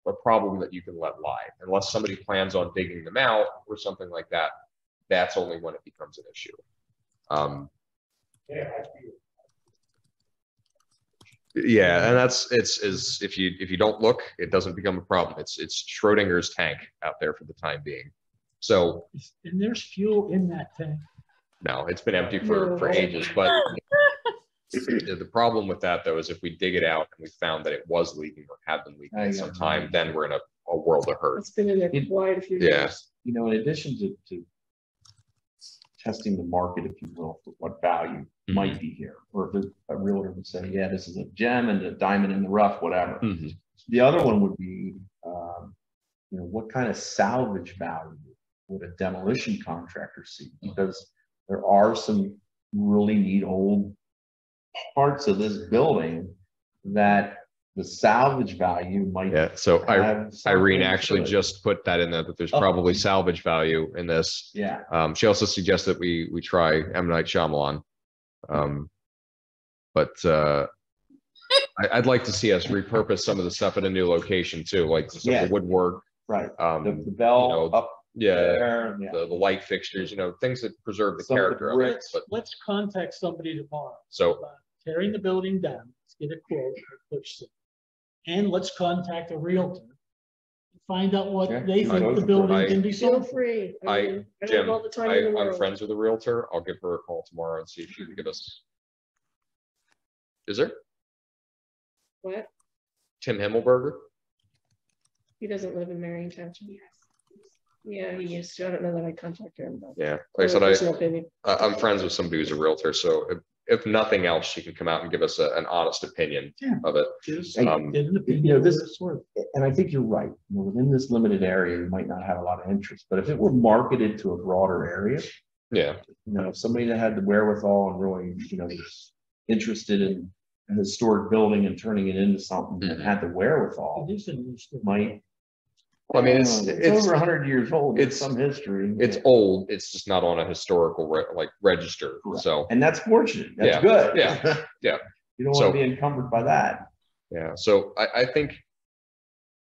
a problem that you can let lie unless somebody plans on digging them out or something like that. That's only when it becomes an issue. Um, Yeah, I feel- yeah, and that's, it's, is, if you, if you don't look, it doesn't become a problem. It's, it's Schrodinger's tank out there for the time being. So And there's fuel in that tank. No, it's been empty for, for ages, but the the problem with that though is if we dig it out and we found that it was leaking or had been leaking at some time, then we're in a, a world of hurt. It's been in there It- quite a few Yeah. years. You know, in addition to, to testing the market, if you will, for what value might be here, or if a realtor would say, yeah, this is a gem and a diamond in the rough, whatever. Mhm. The other one would be, um, you know, what kind of salvage value would a demolition contractor see? Because there are some really neat old parts of this building that the salvage value might. Yeah, so I, have Irene actually to it. just put that in there, that there's Oh. probably salvage value in this. Yeah, Um, she also suggests that we, we try M. Night Shyamalan. Um, but, uh, I, I'd like to see us repurpose some of the stuff at a new location too, like some Yeah. of the woodwork, right. um, The, the bell know, up yeah, there, yeah. the, the light fixtures, you know, things that preserve the Some of the character of it, bricks. but, Let's contact somebody tomorrow. so, about Tearing the building down, let's get a quote, or push it. And let's contact a realtor. Find out what Yeah, they I think the for- building I- can be Feel sold for. free. I- mean, I Jim, have all the time I, in the I'm world. friends with a Realtor. I'll give her a call tomorrow and see if she can give us. Is there What? Tim Himmelberger? He doesn't live in Marion Township. Yeah, he used to. I don't know that I contacted him. but- Yeah, like I said, I, Personal opinion. I- I'm friends with somebody who's a Realtor, so if, if nothing else, she can come out and give us a, an honest opinion Yeah. of it. Just Um, get an You know, this- what it's worth. And I think you're right, you know, within this limited area, you might not have a lot of interest, but if it were marketed to a broader area, Yeah, you know, if somebody that had the wherewithal and really, you know, was interested in a historic building and turning it into something and had the wherewithal, It is an might. I mean, it's- Uh, it's- over hundred years old, it's it's- some history. it's old. It's just not on a historical re- like register, Correct. so, And that's fortunate, that's Yeah, good. yeah, yeah. You don't So- want to be encumbered by that. yeah, so I, I think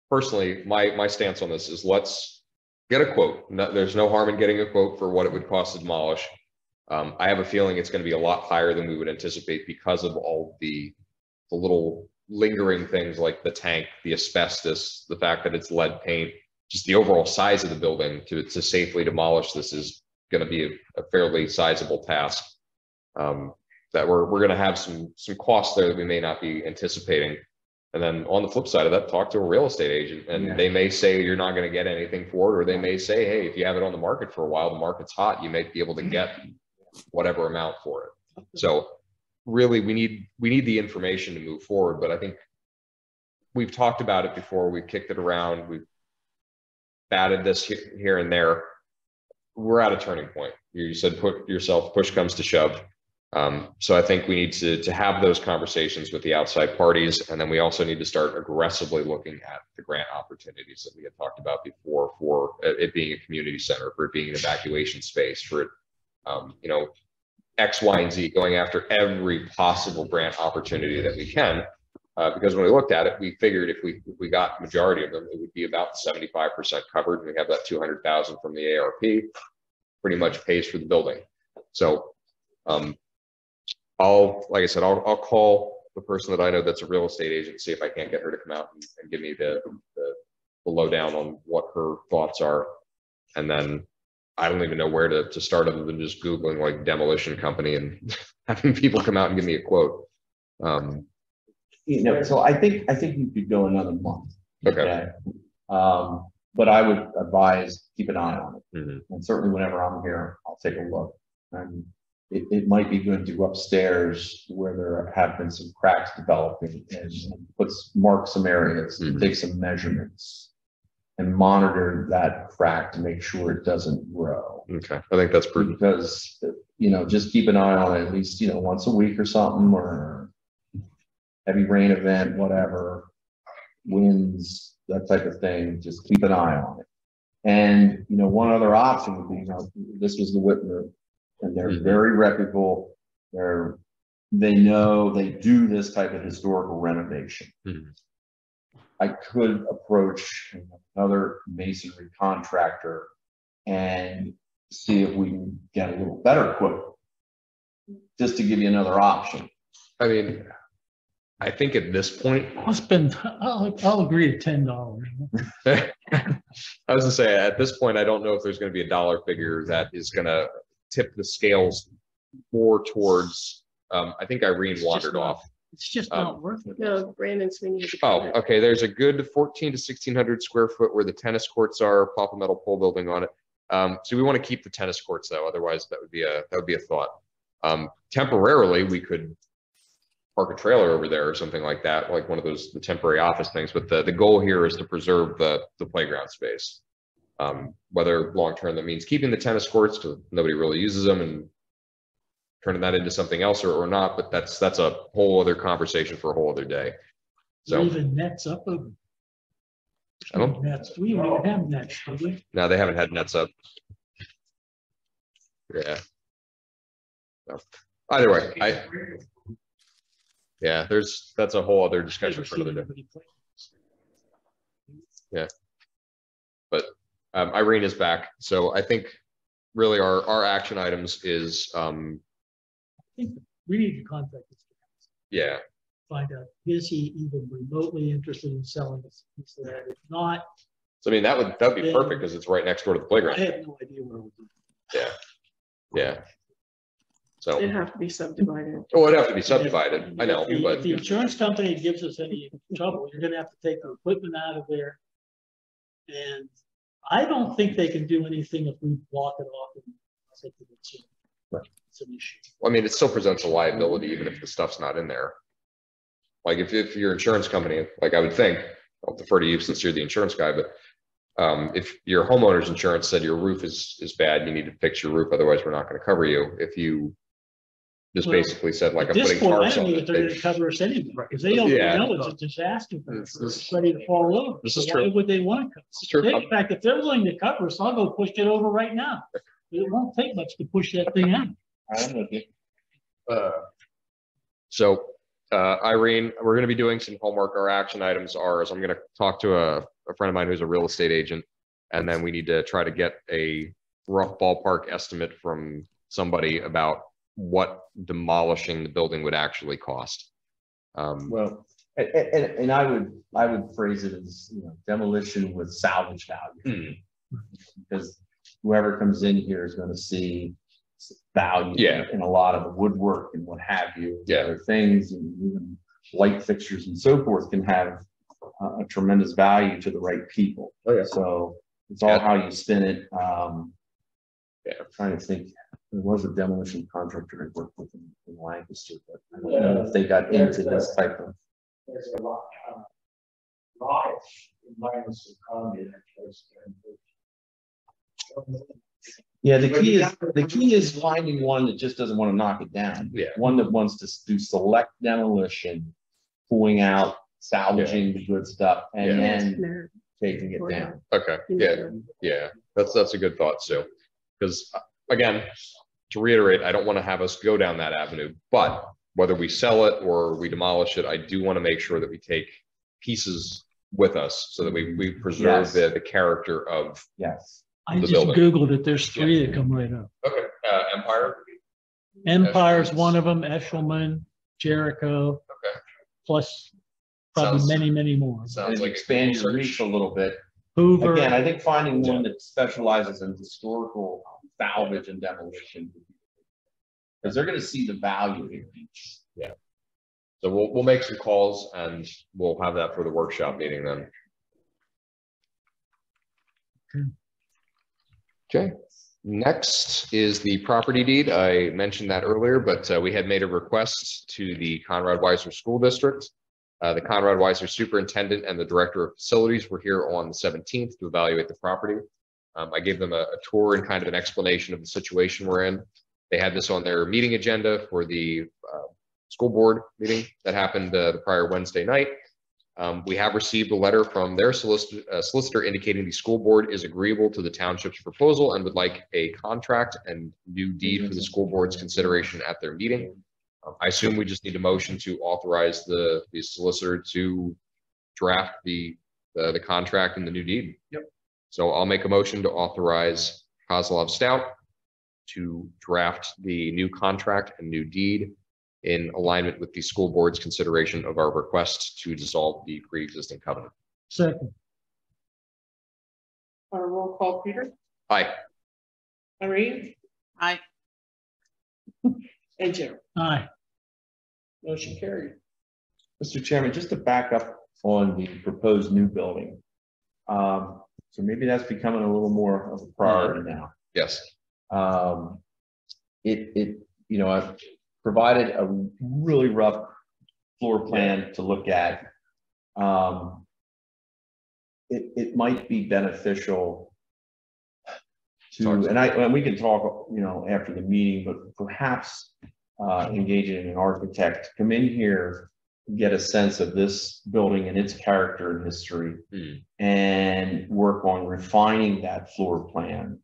personally, my, my stance on this is let's get a quote. No, there's no harm in getting a quote for what it would cost to demolish. Um, I have a feeling it's gonna be a lot higher than we would anticipate because of all the, the little lingering things like the tank, the asbestos, the fact that it's lead paint, just the overall size of the building to, to safely demolish this is gonna be a- a fairly sizable task. Um, that we're, we're gonna have some, some costs there that we may not be anticipating. And then on the flip side of that, talk to a real estate agent Yeah. and they may say you're not gonna get anything for it, or they may say, hey, if you have it on the market for a while, the market's hot, you may be able to get whatever amount for it. So really, we need, we need the information to move forward, but I think we've talked about it before, we've kicked it around, we've batted this here and there. We're at a turning point. You said put yourself, push comes to shove. Um, so I think we need to, to have those conversations with the outside parties, and then we also need to start aggressively looking at the grant opportunities that we had talked about before for it being a community center, for it being an evacuation space, for it, um, you know, X, Y, and Z, going after every possible grant opportunity that we can. Uh, because when we looked at it, we figured if we, if we got majority of them, it would be about seventy-five percent covered. And we have that two hundred thousand from the ARP, pretty much pays for the building. So, um, I'll, like I said, I'll, I'll call the person that I know that's a real estate agent, see if I can't get her to come out and, and give me the, the, the lowdown on what her thoughts are. And then I don't even know where to, to start other than just Googling like demolition company and having people come out and give me a quote. Um, You know, so I think, I think you could go another month. okay. Um, but I would advise, keep an eye on it. Mhm. And certainly whenever I'm here, I'll take a look. And it, it might be good to go upstairs where there have been some cracks developing and put, s- mark some areas, Mhm. take some measurements. And monitor that crack to make sure it doesn't grow. Okay. I think that's prudent. Because, you know, just keep an eye on it at least, you know, once a week or something, or heavy rain event, whatever, winds, that type of thing, just keep an eye on it. And, you know, one other option would be, you know, this was the Whitmer, and they're Mhm. very reputable. They're, they know, they do this type of historical renovation. Mhm. I could approach another masonry contractor and see if we can get a little better quote. Just to give you another option. I mean, I think at this point, I'll spend, I'll, I'll agree to ten dollars. I was gonna say, at this point, I don't know if there's gonna be a dollar figure that is gonna tip the scales more towards, um, I think Irene just wandered not- off. It's just Um, not worth it. No, Brandon Sweeney. has a Oh, comment. okay, there's a good fourteen to sixteen hundred square foot where the tennis courts are, pop a metal pole building on it. Um, so we want to keep the tennis courts though, otherwise that would be a, that would be a thought. Um, temporarily, we could park a trailer over there or something like that, like one of those, the temporary office things, but the, the goal here is to preserve the, the playground space. Um, whether long-term that means keeping the tennis courts, because nobody really uses them and turning that into something else or, or not, but that's, that's a whole other conversation for a whole other day. So. Even nets up over. I don't- Nets, we don't have nets, do we? No, they haven't had nets up. Yeah. So, Either way, I, yeah, there's, that's a whole other discussion for another day. anybody play. Um, Irene is back, so I think really our, our action items is, um, think We need to contact this guy, yeah, find out, is he even remotely interested in selling this piece of that? If not, so I mean, that would, that would be Yeah. perfect because it's right next door to the playground. I have no idea where we're going. Yeah. Yeah. So, It'd have to be subdivided. oh, it'd have to be subdivided, I know, If the- but If the insurance company gives us any trouble, you're gonna have to take the equipment out of there. And I don't think they can do anything if we block it off. and take it to- Right. It's an issue. I mean, it still presents a liability even if the stuff's not in there. Like if, if your insurance company, like I would think, I'll defer to you since you're the insurance guy, but um, if your homeowner's insurance said your roof is, is bad, you need to fix your roof, otherwise we're not gonna cover you. If you just Well, basically said like I'm putting point, I don't on know if it. they're they- gonna cover us anyway, because they don't Yeah. know it's a disaster. for This It's ready to fall over. This So is Why would they want to cover? This is true. In fact, if they're willing to cover us, I'll go push it over right now. It won't take much to push that thing out. I'm with you. Uh, So, uh, Irene, we're gonna be doing some homework. Our action items are, is I'm gonna talk to a, a friend of mine who's a real estate agent. And then we need to try to get a rough ballpark estimate from somebody about what demolishing the building would actually cost. Um, Well, And, and, and I would, I would phrase it as, you know, demolition with salvage value. Hmm. Because whoever comes in here is gonna see s- value. Yeah. In a lot of the woodwork and what have you. Yeah. Other things and even light fixtures and so forth can have uh, a tremendous value to the right people. Oh, yeah. So it's all how you spin it. Um. Yeah. I'm Trying to think, there was a demolition contractor I worked with in in Lancaster, but I don't know if they got into this type of. There's a lot, uh, lot of minus economy that goes. Yeah, the key is, the key is finding one that just doesn't want to knock it down. Yeah. One that wants to s- do select demolition, pulling out, salvaging the good stuff and Yeah. then taking it down. Okay, yeah, yeah, that's, that's a good thought, Sue. Because uh, again, to reiterate, I don't want to have us go down that avenue, but whether we sell it or we demolish it, I do want to make sure that we take pieces with us so that we, we preserve Yes. the, the character of, Yes. I The just building. Googled it. There's three that come right up. okay, uh, Empire. Empire's one of them, Eshelman, Jericho. Okay. Plus probably Sounds- many, many more. Sounds And like. expand your reach a little bit. Hoover. Again, I think finding one that specializes in historical salvage and demolition. Because they're gonna see the value in each. Yeah. So we'll, we'll make some calls and we'll have that for the workshop meeting then. Okay, next is the property deed. I mentioned that earlier, but uh, we had made a request to the Conrad Weiser School District. Uh, The Conrad Weiser Superintendent and the Director of Facilities were here on the seventeenth to evaluate the property. Um, I gave them a a tour and kind of an explanation of the situation we're in. They had this on their meeting agenda for the uh, school board meeting that happened uh, the prior Wednesday night. Um, we have received a letter from their solicitor, uh, solicitor indicating the school board is agreeable to the township's proposal and would like a contract and new deed for the school board's consideration at their meeting. Um, I assume we just need a motion to authorize the, the solicitor to draft the, the, the contract and the new deed. Yep. So I'll make a motion to authorize Kozloff Stoudt to draft the new contract and new deed in alignment with the school board's consideration of our request to dissolve the pre-existing covenant. Second, On a roll call, Peter, Aye. Irene, Aye. and Jerry. aye. Motion carried. Mr. Chairman, just to back up on the proposed new building. Um, so maybe that's becoming a little more of a priority now. Yes. Um, it, it, you know, I've provided a really rough floor plan to look at. Um, it, it might be beneficial to, and I, and we can talk, you know, after the meeting, but perhaps uh, engaging an architect, come in here, get a sense of this building and its character and history, Hmm. and work on refining that floor plan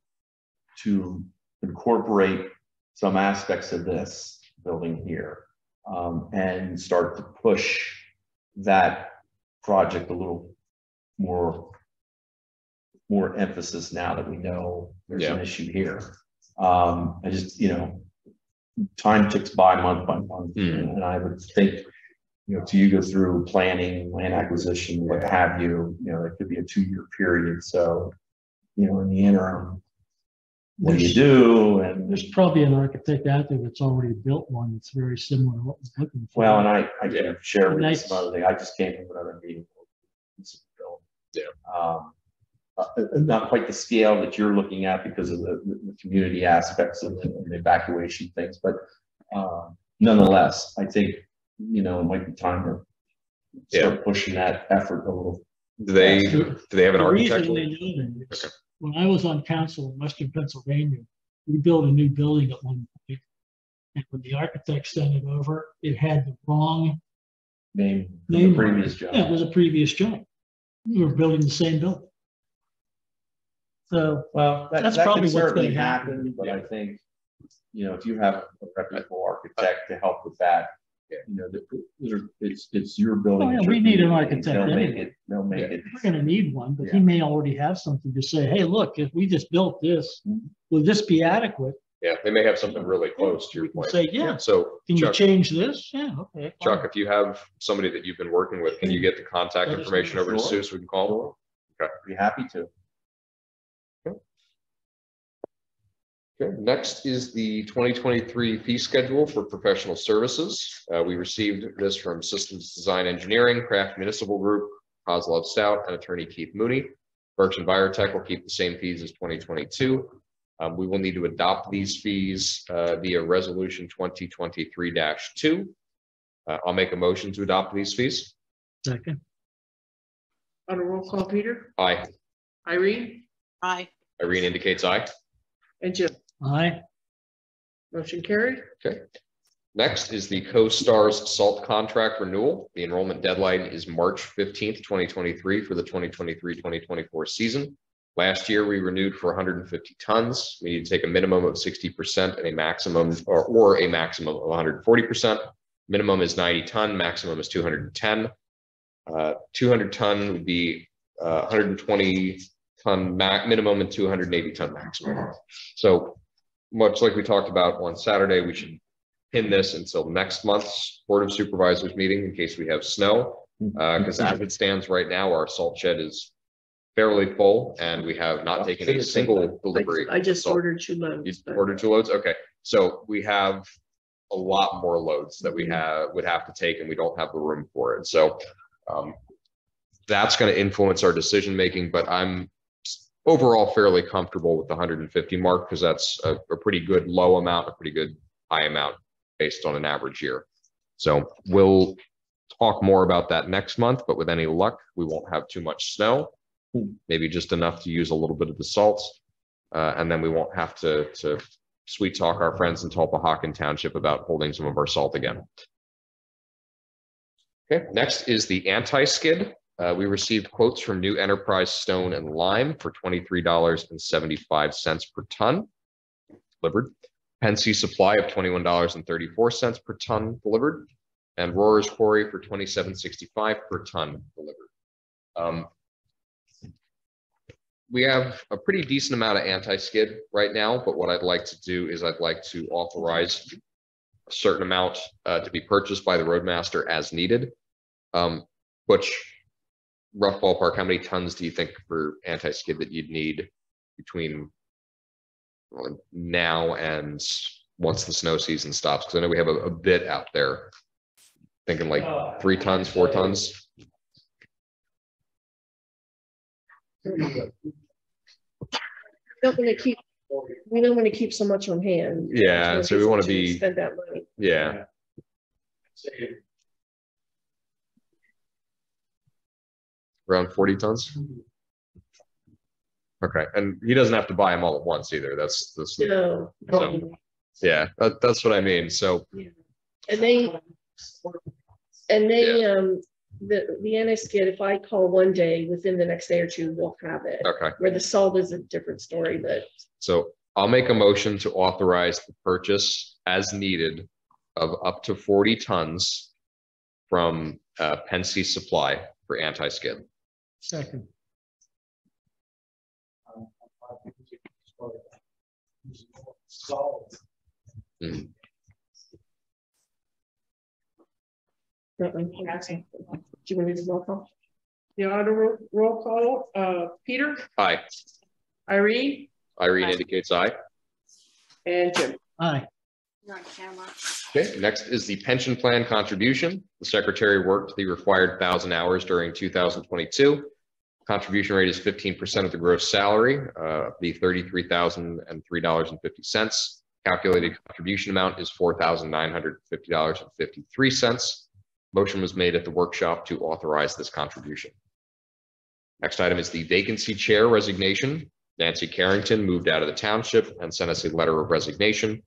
to incorporate some aspects of this building here, um, and start to push that project a little more, more emphasis now that we know there's an issue here. Um, I just, you know, time ticks by month by month, Mm. and I would think, you know, till you go through planning, land acquisition, what have you, you know, it could be a two-year period, so, you know, in the interim, what do you do? And There's probably an architect out there that's already built one that's very similar to what we're looking for. Well, and I, I can share with you Nice. some other thing, I just came from another meeting. Yeah. Um, uh, uh, not quite the scale that you're looking at because of the, the, the community aspects and the and the evacuation things, but, um, nonetheless, I think, you know, it might be time to start pushing that effort a little. Do they, do they have an The reason architect? we know that is, when I was on council in Western Pennsylvania, we built a new building at one point. And when the architect sent it over, it had the wrong Name, the name. on previous job. Yeah, it was a previous job. We were building the same building. So, Well, that, That's that probably could what's certainly happen. happen, but I think, you know, if you have a reputable architect to help with that, Yeah. you know, the- the- it's, it's your building. Oh, yeah, it's we need an architect They'll make it, they'll make Yeah. it, we're gonna need one, but he may already have something to say, hey, look, if we just built this, Mhm. will this be adequate? Yeah, they may have something really close to We your can point. say, yeah, So can you change this? Yeah, okay. Chuck, if you have somebody that you've been working with, can you get the contact Let information know. over to Sure. Sue so we can call them? Okay. Be happy to. Okay, next is the twenty twenty-three fee schedule for professional services. Uh, we received this from Systems Design Engineering, Kraft Municipal Group, Kozloff Stoudt, and Attorney Keith Mooney. Berks and Biotech will keep the same fees as twenty twenty-two. Um, we will need to adopt these fees, uh, via resolution twenty twenty-three two. Uh, I'll make a motion to adopt these fees. Second, On a roll call, Peter, Aye. Irene, Aye. Irene indicates aye. and Jim. Aye, Motion carried. Okay. Next is the COSTARS Salt Contract Renewal. The enrollment deadline is March fifteenth, twenty twenty-three for the 2023-2024 season. Last year, we renewed for hundred and fifty tons. We need to take a minimum of sixty percent and a maximum, or, or a maximum of hundred and forty percent. Minimum is ninety ton, maximum is two hundred and ten. Uh, two hundred ton would be, uh, hundred and twenty ton ma- minimum and two hundred and eighty ton maximum. So much like we talked about on Saturday, we should pin this until next month's Board of Supervisors meeting in case we have snow. Uh, because as it stands right now, our salt shed is fairly full and we have not taken a single delivery. I just So- ordered two You loads. but- ordered two loads? Okay, so we have a lot more loads that we have, would have to take and we don't have the room for it. So um, that's gonna influence our decision making, but I'm overall fairly comfortable with the hundred and fifty mark because that's a, a pretty good low amount, a pretty good high amount based on an average year. So we'll talk more about that next month, but with any luck, we won't have too much snow. Maybe just enough to use a little bit of the salt. Uh, and then we won't have to, to sweet talk our friends in Tulpehocken Township about holding some of our salt again. Okay, next is the anti-skid. Uh, we received quotes from New Enterprise Stone and Lime for twenty-three dollars and seventy-five cents per ton delivered. Pennsy Supply of twenty-one dollars and thirty-four cents per ton delivered. And Rohrer's Quarry for $27.65 per ton delivered. Um, we have a pretty decent amount of anti-skid right now, but what I'd like to do is I'd like to authorize a certain amount uh, to be purchased by the roadmaster as needed. Um, Butch, rough ballpark, how many tons do you think for anti-skid that you'd need between well, now and once the snow season stops? Because I know we have a, a bit out there. Thinking like Uh, three tons, four tons? Don't want to keep, we don't want to keep so much on hand. Yeah, so we want to be, Spend that money. yeah, Say, around forty tons? Okay, and he doesn't have to buy them all at once either. That's, that's, No. So- yeah, that, that's what I mean. So, yeah. And they, and they, um, the, the anti-skid, if I call one day, within the next day or two, we'll have it. okay, Where the salt is a different story, but so I'll make a motion to authorize the purchase as needed of up to forty tons from, uh, Pennsy Supply for anti-skid. Second, I think we should start using more Solid. Uh-uh. do you want me to roll call? The auto roll, roll call, uh, Peter, Aye, Irene, Irene indicates aye. and Jim. aye, You're camera. Okay, next is the pension plan contribution. The secretary worked the required thousand hours during two thousand twenty-two. Contribution rate is fifteen percent of the gross salary, uh, the thirty-three thousand and three dollars and fifty cents. Calculated contribution amount is four thousand nine hundred fifty dollars and fifty-three cents. Motion was made at the workshop to authorize this contribution. Next item is the vacancy chair resignation. Nancy Carrington moved out of the township and sent us a letter of resignation.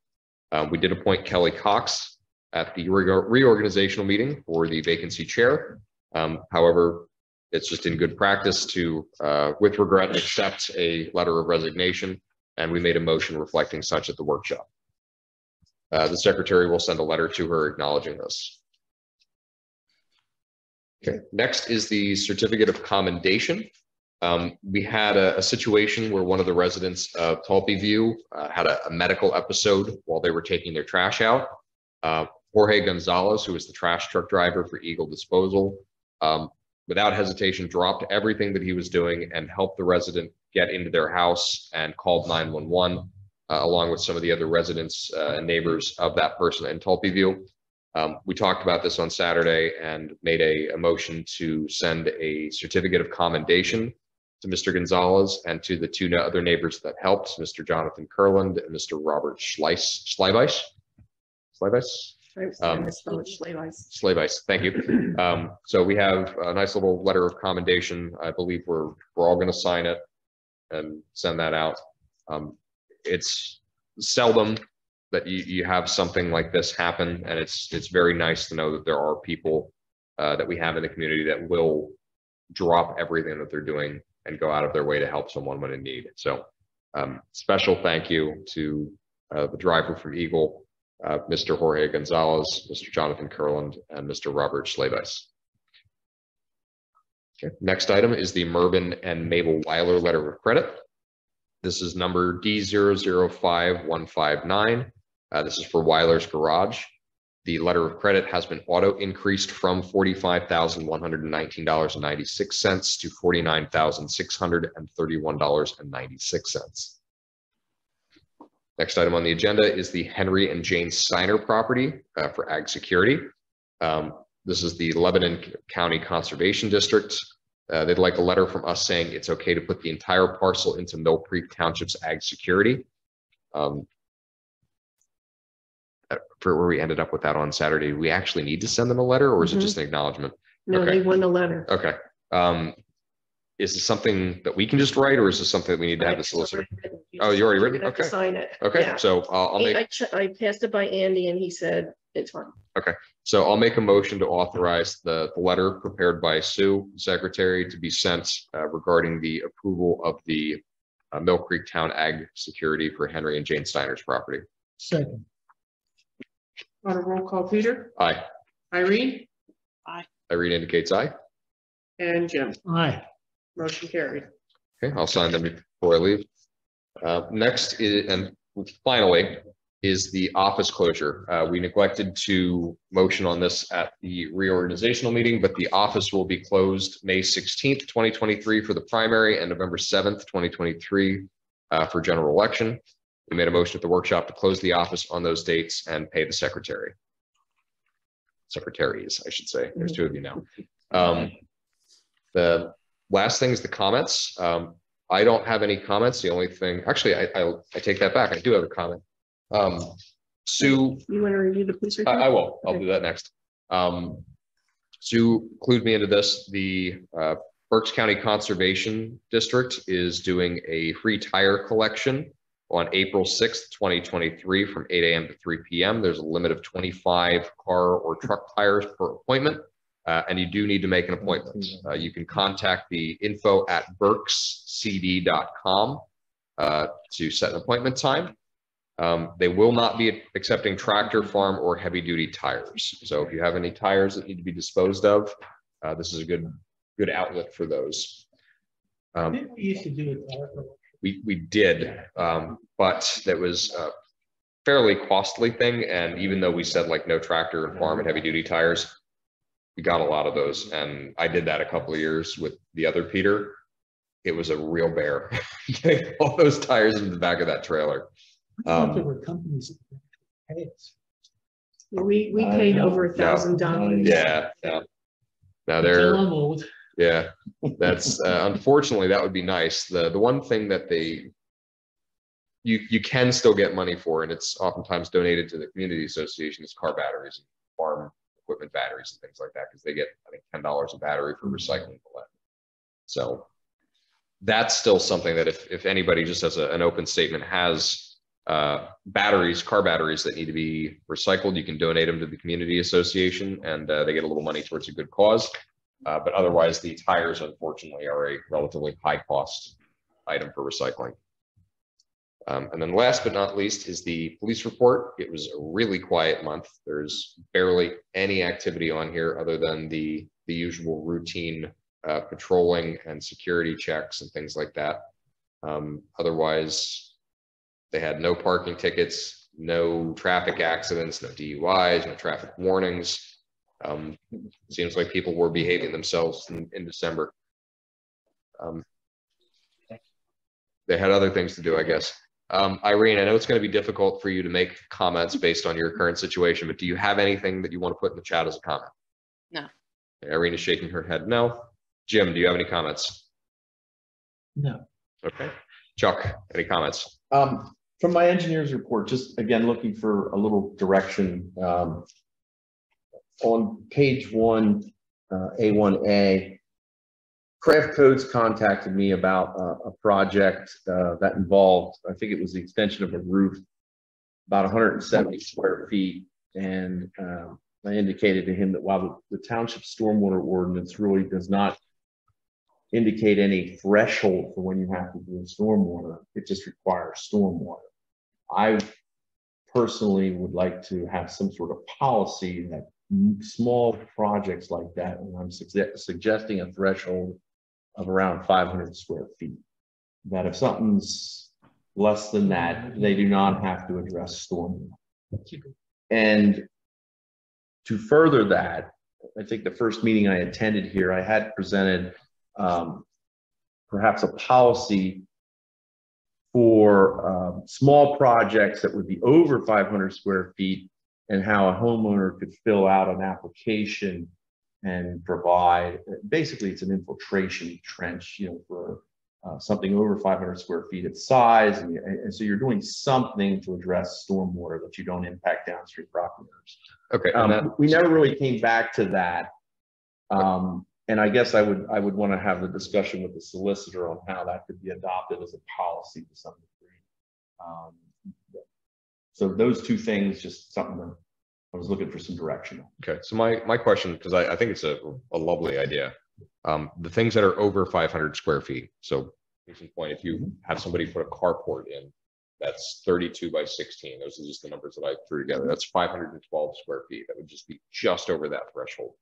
Um, we did appoint Kelly Cox at the reor- reorganizational meeting for the vacancy chair. Um, however, it's just in good practice to, uh, with regret, accept a letter of resignation, and we made a motion reflecting such at the workshop. Uh, the secretary will send a letter to her acknowledging this. Okay, next is the certificate of commendation. Um, we had a, a situation where one of the residents of Tulpe View uh, had a, a medical episode while they were taking their trash out. Uh, Jorge Gonzalez, who was the trash truck driver for Eagle Disposal, um, without hesitation, dropped everything that he was doing and helped the resident get into their house and called 911, uh, along with some of the other residents uh, and neighbors of that person in Tulpe View. Um, we talked about this on Saturday and made a, a motion to send a certificate of commendation to Mr. Gonzalez and to the two other neighbors that helped, Mr. Jonathan Kurland and Mr. Robert Schleiss? Schleibeis? I Um, misspelled it, Schleweis. Slave ice, thank you. Um, so we have a nice little letter of commendation. I believe we're, we're all gonna sign it and send that out. Um, it's seldom that you, you have something like this happen, and it's, it's very nice to know that there are people uh, that we have in the community that will drop everything that they're doing and go out of their way to help someone when in need. So, um, special thank you to, uh, the driver from Eagle, uh, Mr. Jorge Gonzalez, Mr. Jonathan Curland, and Mr. Robert Schlaveis. Okay. Next item is the Mervin and Mabel Weiler letter of credit. This is number D005159. Uh, this is for Weiler's Garage. The letter of credit has been auto increased from $45,119.96 to $49,631.96. Next item on the agenda is the Henry and Jane Steiner property uh, for ag security. Um, This is the Lebanon County Conservation District. Uh, They'd like a letter from us saying it's okay to put the entire parcel into Mill Creek Township's ag security. Um, uh, For where we ended up with that on Saturday, we actually need to send them a letter or is it Mhm. just an acknowledgement? No, Okay. they want a letter. Okay. Um, Is this something that we can just write or is this something that we need to have the solicitor? Oh, you already written? have Okay. Sign it. Okay, Yeah. so uh, I'll make. I, ch- I passed it by Andy and he said it's fine. Okay. So I'll make a motion to authorize the, the letter prepared by Sue, Secretary, to be sent uh, regarding the approval of the uh, Mill Creek Town Ag Security for Henry and Jane Steiner's property. Second, On a roll call, Peter, Aye. Irene, Aye. Irene indicates aye. and Jim. aye, Motion carried. Okay, I'll sign them before I leave. Uh, Next is, and finally, is the office closure. Uh, We neglected to motion on this at the reorganizational meeting, but the office will be closed May sixteenth, twenty twenty-three for the primary and November seventh, twenty twenty-three uh, for general election. We made a motion at the workshop to close the office on those dates and pay the secretary. Secretaries, I should say. There's two of you now. Um, The last thing is the comments. Um, I don't have any comments. The only thing, actually, I, I, I take that back. I do have a comment. Um, Sue, You want to review the police I, report? I will. I'll do that next. Um, Sue clued me into this. The, uh, Berks County Conservation District is doing a free tire collection on April sixth, twenty twenty-three, from eight AM to three PM. There's a limit of twenty-five car or truck tires per appointment. Uh, and you do need to make an appointment. Uh, you can contact the info at berkscd.com uh, to set an appointment time. Um, they will not be accepting tractor, farm, or heavy-duty tires. So if you have any tires that need to be disposed of, uh, this is a good, good outlet for those. Um, didn't we used to do it? we, we did, um, but that was a fairly costly thing. And even though we said like no tractor and farm and heavy duty tires, we got a lot of those. And I did that a couple of years with the other Peter. It was a real bear getting all those tires into the back of that trailer. I thought There Um, were companies. that paid us. We, we paid over a thousand dollars. Yeah, yeah. Now they're. Until old. Yeah, that's uh, unfortunately, that would be nice. The, the one thing that they you, you can still get money for, and it's oftentimes donated to the community association is car batteries, and farm equipment batteries and things like that, because they get, I think, ten dollars a battery for recycling the lead. So that's still something that if, if anybody just as a, an open statement has uh, batteries, car batteries that need to be recycled, you can donate them to the community association and uh, they get a little money towards a good cause. Uh, but otherwise, the tires unfortunately are a relatively high cost item for recycling. Um, and then last but not least is the police report. It was a really quiet month. There's barely any activity on here other than the, the usual routine uh, patrolling and security checks and things like that. Um, otherwise, they had no parking tickets, no traffic accidents, no DUIs, no traffic warnings. Um, seems like people were behaving themselves in, in December. Um, they had other things to do, I guess. Um, Irene, I know it's going to be difficult for you to make comments based on your current situation, but do you have anything that you want to put in the chat as a comment? No. Irene is shaking her head no. Jim, do you have any comments? No. Okay. Chuck, any comments? Um, from my engineer's report, just again, looking for a little direction, um. On page one, uh, A one A. Kraft Codes contacted me about a, a project, uh, that involved, I think it was the extension of a roof. About hundred and seventy square feet, and, um, I indicated to him that while the, the township stormwater ordinance really does not. Indicate any threshold for when you have to do stormwater, it just requires stormwater. I personally would like to have some sort of policy that small projects like that, and I'm sugge- suggesting a threshold of around five hundred square feet. That if something's less than that, they do not have to address storm. And to further that, I think the first meeting I attended here, I had presented um, perhaps a policy for um, small projects that would be over 500 square feet and how a homeowner could fill out an application and provide, basically it's an infiltration trench, you know, for uh, something over 500 square feet of size. And, and so you're doing something to address stormwater that you don't impact downstream property owners. Okay, and that, Um, we never really came back to that. Um, and I guess I would, I would want to have the discussion with the solicitor on how that could be adopted as a policy to some degree. Um, So those two things, just something that I was looking for some direction. okay, so my, my question, because I, I think it's a, a lovely idea. Um, the things that are over five hundred square feet, so point, if you have somebody put a carport in, that's thirty-two by sixteen, those are just the numbers that I threw together, that's five hundred and twelve square feet, that would just be just over that threshold.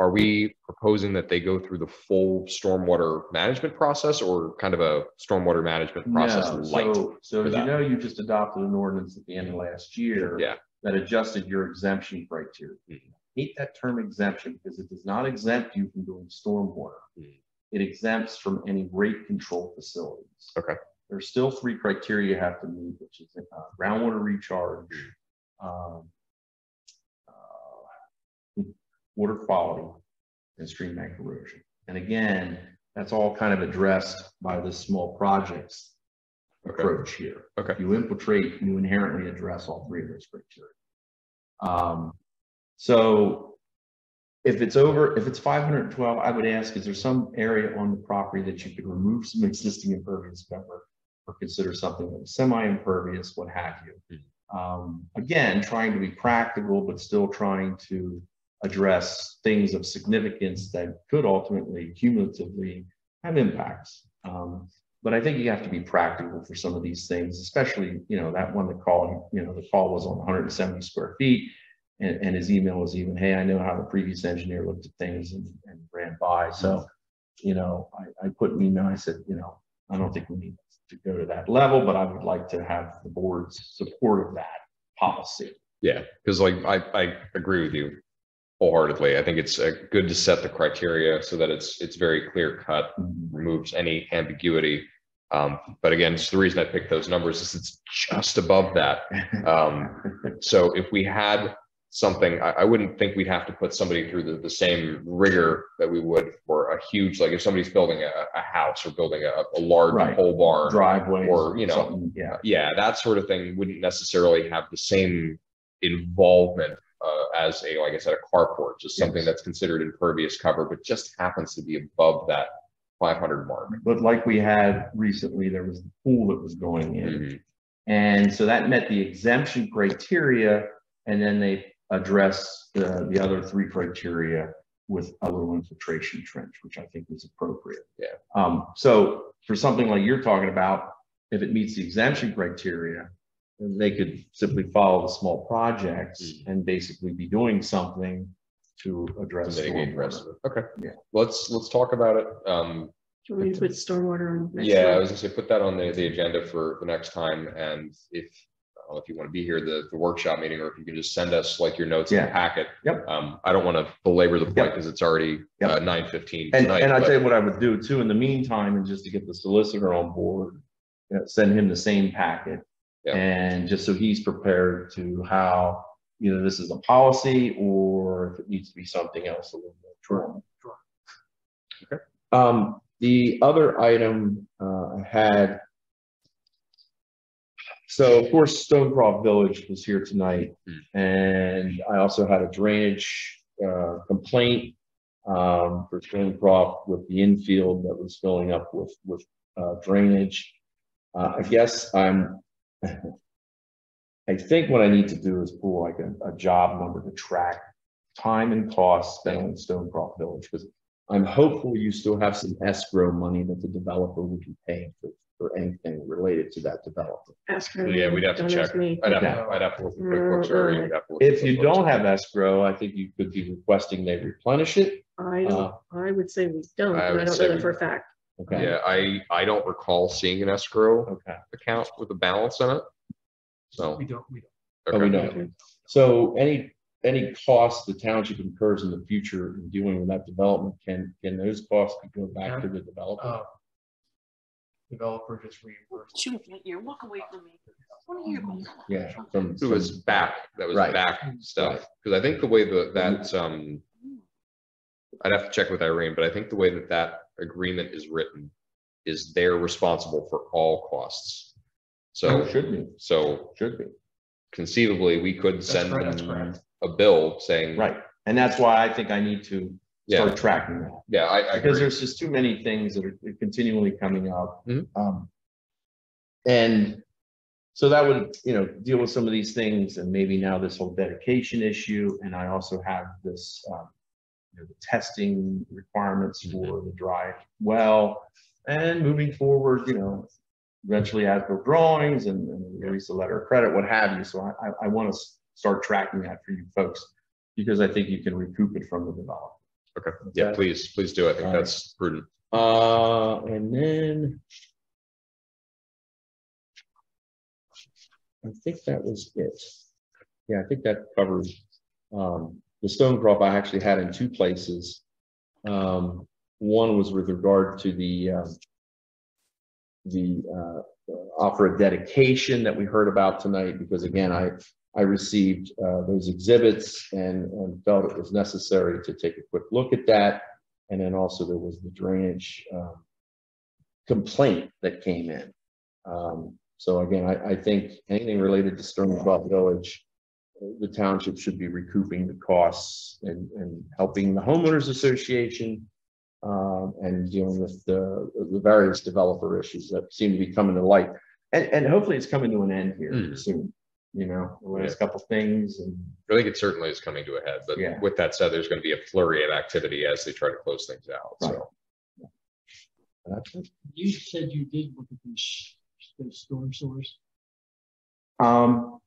Are we proposing that they go through the full stormwater management process or kind of a stormwater management process No, light? So, so as you know, you just adopted an ordinance at the end of last year. Yeah. That adjusted your exemption criteria. Mhm. Hate that term exemption because it does not exempt you from doing stormwater. Mhm. It exempts from any rate control facilities. Okay. There's still three criteria you have to meet, which is uh, groundwater recharge, um, uh, water quality, and stream bank erosion. And again, that's all kind of addressed by this small projects Okay. approach here. Okay. You infiltrate, you inherently address all three of those criteria. Um, so if it's over, if it's five hundred and twelve, I would ask, is there some area on the property that you could remove some existing impervious cover? Or consider something that semi-impervious, what have you? Um, again, trying to be practical, but still trying to address things of significance that could ultimately cumulatively have impacts. Um, but I think you have to be practical for some of these things, especially, you know, that one, the call, you know, the call was on hundred and seventy square feet. And, and his email was even, hey, I know how the previous engineer looked at things and, and ran by. So, you know, I, I put an email, I said, you know, I don't think we need to go to that level, but I would like to have the board's support of that policy. Yeah, because like I, I agree with you wholeheartedly. I think it's uh, good to set the criteria so that it's, it's very clear cut, removes any ambiguity. Um, but again, it's the reason I picked those numbers is it's just above that. Um, so if we had something, I, I wouldn't think we'd have to put somebody through the, the same rigor that we would for a huge, like if somebody's building a, a house or building a, a large Right. pole barn. Driveway. Or, you know, Yeah. yeah, that sort of thing wouldn't necessarily have the same involvement uh, as a, like I said, a carport, just something Yes. that's considered impervious cover, but just happens to be above that five hundred mark. But like we had recently, there was the pool that was going in. Mhm. And so that met the exemption criteria, and then they addressed the, the other three criteria with a little infiltration trench, which I think was appropriate. Yeah. Um, so for something like you're talking about, if it meets the exemption criteria, they could simply follow the small projects Mhm. and basically be doing something to To address. mitigate the rest of it. Okay. Yeah. Let's, let's talk about it. Um, Do you want me to put stormwater on? next yeah, I was gonna say, put that on the, the agenda for the next time, and if, I don't know if you want to be here, the, the workshop meeting, or if you can just send us like your notes in the packet. Yep. Um, I don't want to belabor the point, Yep. because it's already, Yep. uh, nine fifteen And, tonight. and I but- tell you what I would do too, in the meantime, and just to get the solicitor on board, you know, send him the same packet. Yeah. And just so he's prepared to how, either this is a policy or if it needs to be something else a little more. Sure. Okay. Um, the other item, uh, I had. So of course, Stonecroft Village was here tonight and I also had a drainage, uh, complaint. Um, for Stonecroft with the infield that was filling up with, with, uh, drainage. Uh, I guess I'm. I think what I need to do is pull like a, a job number to track time and cost spent on Stonecroft Village, because I'm hopeful you still have some escrow money that the developer would be paying for, for anything related to that developer. Ask her. Yeah, we'd have to Don't check. ask me. I'd have, Okay. to- I'd have to look at QuickBooks, or we'd have to look at If you QuickBooks. don't have escrow, I think you could be requesting they replenish it. I Uh, don't, I would say we don't, I but would I don't say know that we- for a fact. Okay, Yeah, I, I don't recall seeing an escrow okay. account with a balance in it. So. We don't, we don't. Oh, we okay. don't. So any, any costs the township incurs in the future in dealing with that development, can, can those costs go back to the developer? Uh, Developer just reimbursed. Shoot, you walk away from me. What are you going? Yeah, from. It was back, that was Right. back stuff, because I think the way that, that's, um. I'd have to check with Irene, but I think the way that that agreement is written is they're responsible for all costs. So So, should be, so should be, conceivably, we could send correct, them a bill saying. right. And that's why I think I need to Yeah, start tracking that. yeah, I, I Because agree. there's just too many things that are continually coming up. Mhm. Um, And so that would, you know, deal with some of these things and maybe now this whole dedication issue. And I also have this, um, you know, the testing requirements for the dry well. And moving forward, you know, eventually as for drawings and, and release a letter of credit, what have you. So I, I, I want to start tracking that for you folks because I think you can recoup it from the developer. Okay, yeah, Okay. please, please do. I think All right. that's prudent. Uh, and then. I think that was it. Yeah, I think that covers, um, the Stonecroft I actually had in two places. Um, one was with regard to the, um, the, uh, offer of dedication that we heard about tonight, because again, I, I received, uh, those exhibits and, and felt it was necessary to take a quick look at that. And then also there was the drainage um, complaint that came in. Um, So again, I, I think anything related to Stony Brook Village, the township should be recouping the costs and, and helping the homeowners association um, and dealing with the, the various developer issues that seem to be coming to light. And, and hopefully it's coming to an end here Hmm. soon, you know, the last couple things and I think it certainly is coming to a head, but Yeah. with that said, there's going to be a flurry of activity as they try to close things out, so. that's. You said you did look at these, these storm sewers. Um,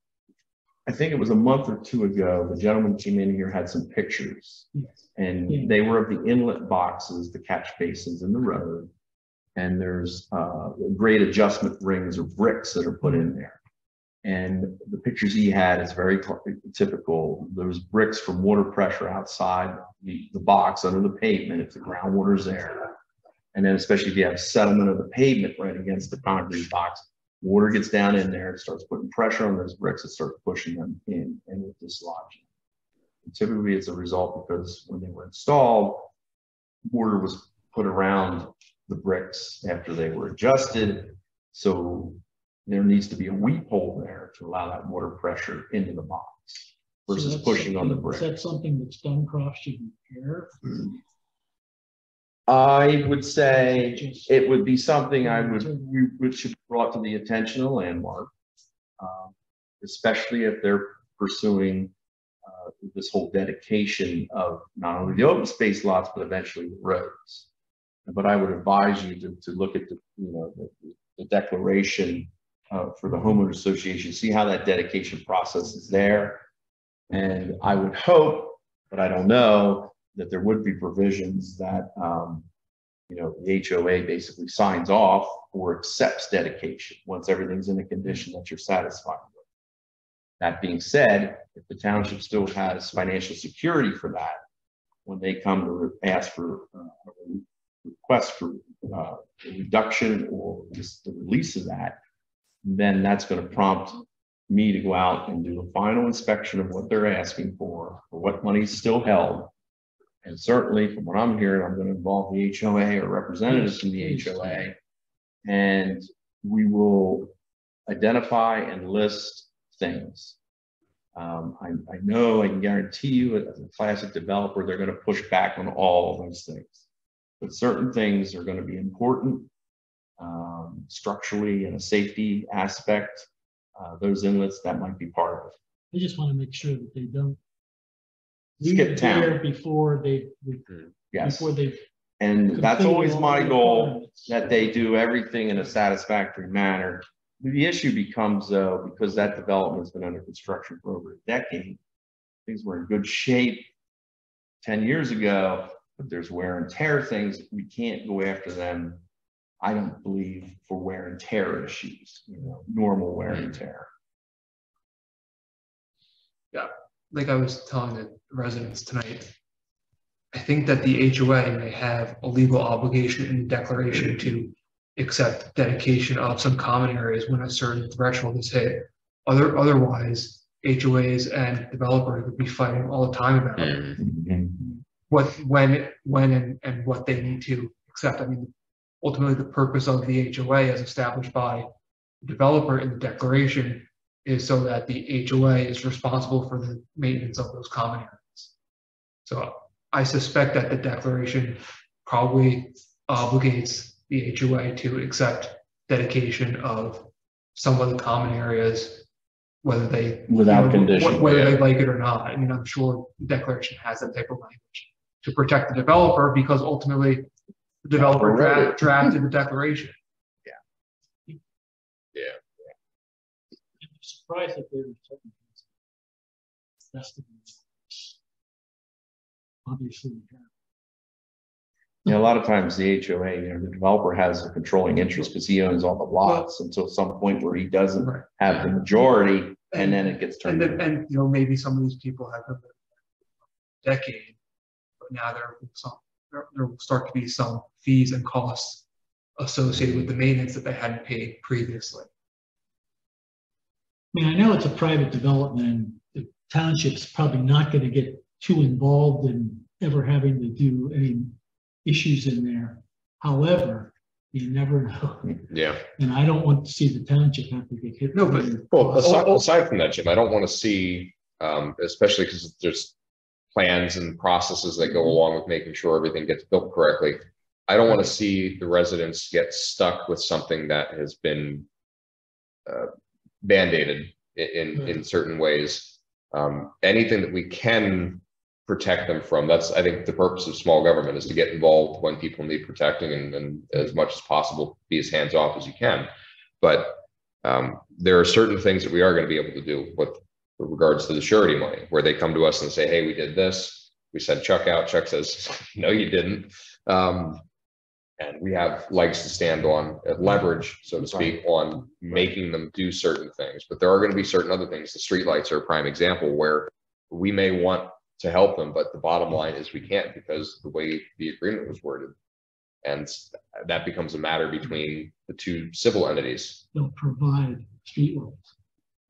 I think it was a month or two ago, the gentleman came in here, had some pictures. Yes. Yeah. And they were of the inlet boxes, the catch basins in the road. And there's, uh, grade adjustment rings or bricks that are put in there. And the pictures he had is very typical. There's bricks from water pressure outside the, the box under the pavement if the groundwater's there. And then especially if you have settlement of the pavement right against the concrete box, water gets down in there, it starts putting pressure on those bricks, it starts pushing them in and it dislodging. And Typically, it's a result because when they were installed, water was put around the bricks after they were adjusted. So there needs to be a weep hole there to allow that water pressure into the box versus that's pushing on the something- Is that something that Stonecroft should repair? I would say it would be something I would, we would should be brought to the attention of landmark. um, Especially if they're pursuing uh, this whole dedication of not only the open space lots, but eventually the roads. But I would advise you to, to look at the, you know, the, the declaration uh, for the homeowner association, see how that dedication process is there. And I would hope But I don't know that there would be provisions that, um, you know, the HOA basically signs off or accepts dedication once everything's in a condition that you're satisfied with. That being said, if the township still has financial security for that, when they come to ask for uh, request for uh, reduction or just the release of that, then that's going to prompt me to go out and do a final inspection of what they're asking for, or what money's still held. And certainly from what I'm hearing, I'm going to involve the HOA or representatives from the HOA. And we will identify and list things. Um, I, I know, I can guarantee you as a classic developer, they're gonna push back on all of those things. But certain things are gonna be important, um, structurally and a safety aspect. Uh, those inlets, that might be part of it. I just want to make sure that they don't. Skip leave town. there Before they, Yes, before they. and that's complete always all my the goal. requirements. that they do everything in a satisfactory manner. The issue becomes though, because that development's been under construction for over a decade, things were in good shape ten years ago, but there's wear and tear things, we can't go after them. I don't believe for wear and tear issues, you know, normal wear and tear. Like I was telling the residents tonight, I think that the HOA may have a legal obligation in the declaration to accept dedication of some common areas when a certain threshold is hit. Other, otherwise, HOAs and developers would be fighting all the time about what, when, when and, and what they need to accept. I mean, ultimately, the purpose of the HOA as established by the developer in the declaration is so that the HOA is responsible for the maintenance of those common areas. So I suspect that the declaration probably obligates the HOA to accept dedication of some of the common areas, whether they. Without you know, condition, wh- Whether they yeah. like it or not. I mean, I'm sure the declaration has that type of language to protect the developer because ultimately the developer dra- drafted the declaration. I'm surprised that they were. taking this. That's the. Obviously. we have. Yeah, a lot of times the HOA, you know, the developer has a controlling interest because he owns all the lots until some point where he doesn't Right. have the majority and then it gets And turned. then, over. and, you know, maybe some of these people have been there a decade, but now there will some, there, there will start to be some fees and costs associated with the maintenance that they hadn't paid previously. I mean, I know it's a private development and the township's probably not gonna get too involved in ever having to do any issues in there. However, you never know. Yeah. And I don't want to see the township have to get hit. No, but- with- Well, aside, Oh, oh, aside from that, Jim, I don't want to see, um, especially because there's plans and processes that go along with making sure everything gets built correctly. I don't want to see the residents get stuck with something that has been uh, band-aided i- in, in certain ways. Um, anything that we can protect them from, that's, I think, the purpose of small government is to get involved when people need protecting and, and as much as possible, be as hands-off as you can. But um, there are certain things that we are going to be able to do with with regards to the surety money, where they come to us and say, hey, we did this. We sent Chuck out. Chuck says, no, you didn't. Um, and we have legs to stand on, uh, leverage, so to speak, on making them do certain things. But there are going to be certain other things. The streetlights are a prime example where we may want to help them, but the bottom line is we can't because the way the agreement was worded. And that becomes a matter between the two civil entities. They'll provide streetlights.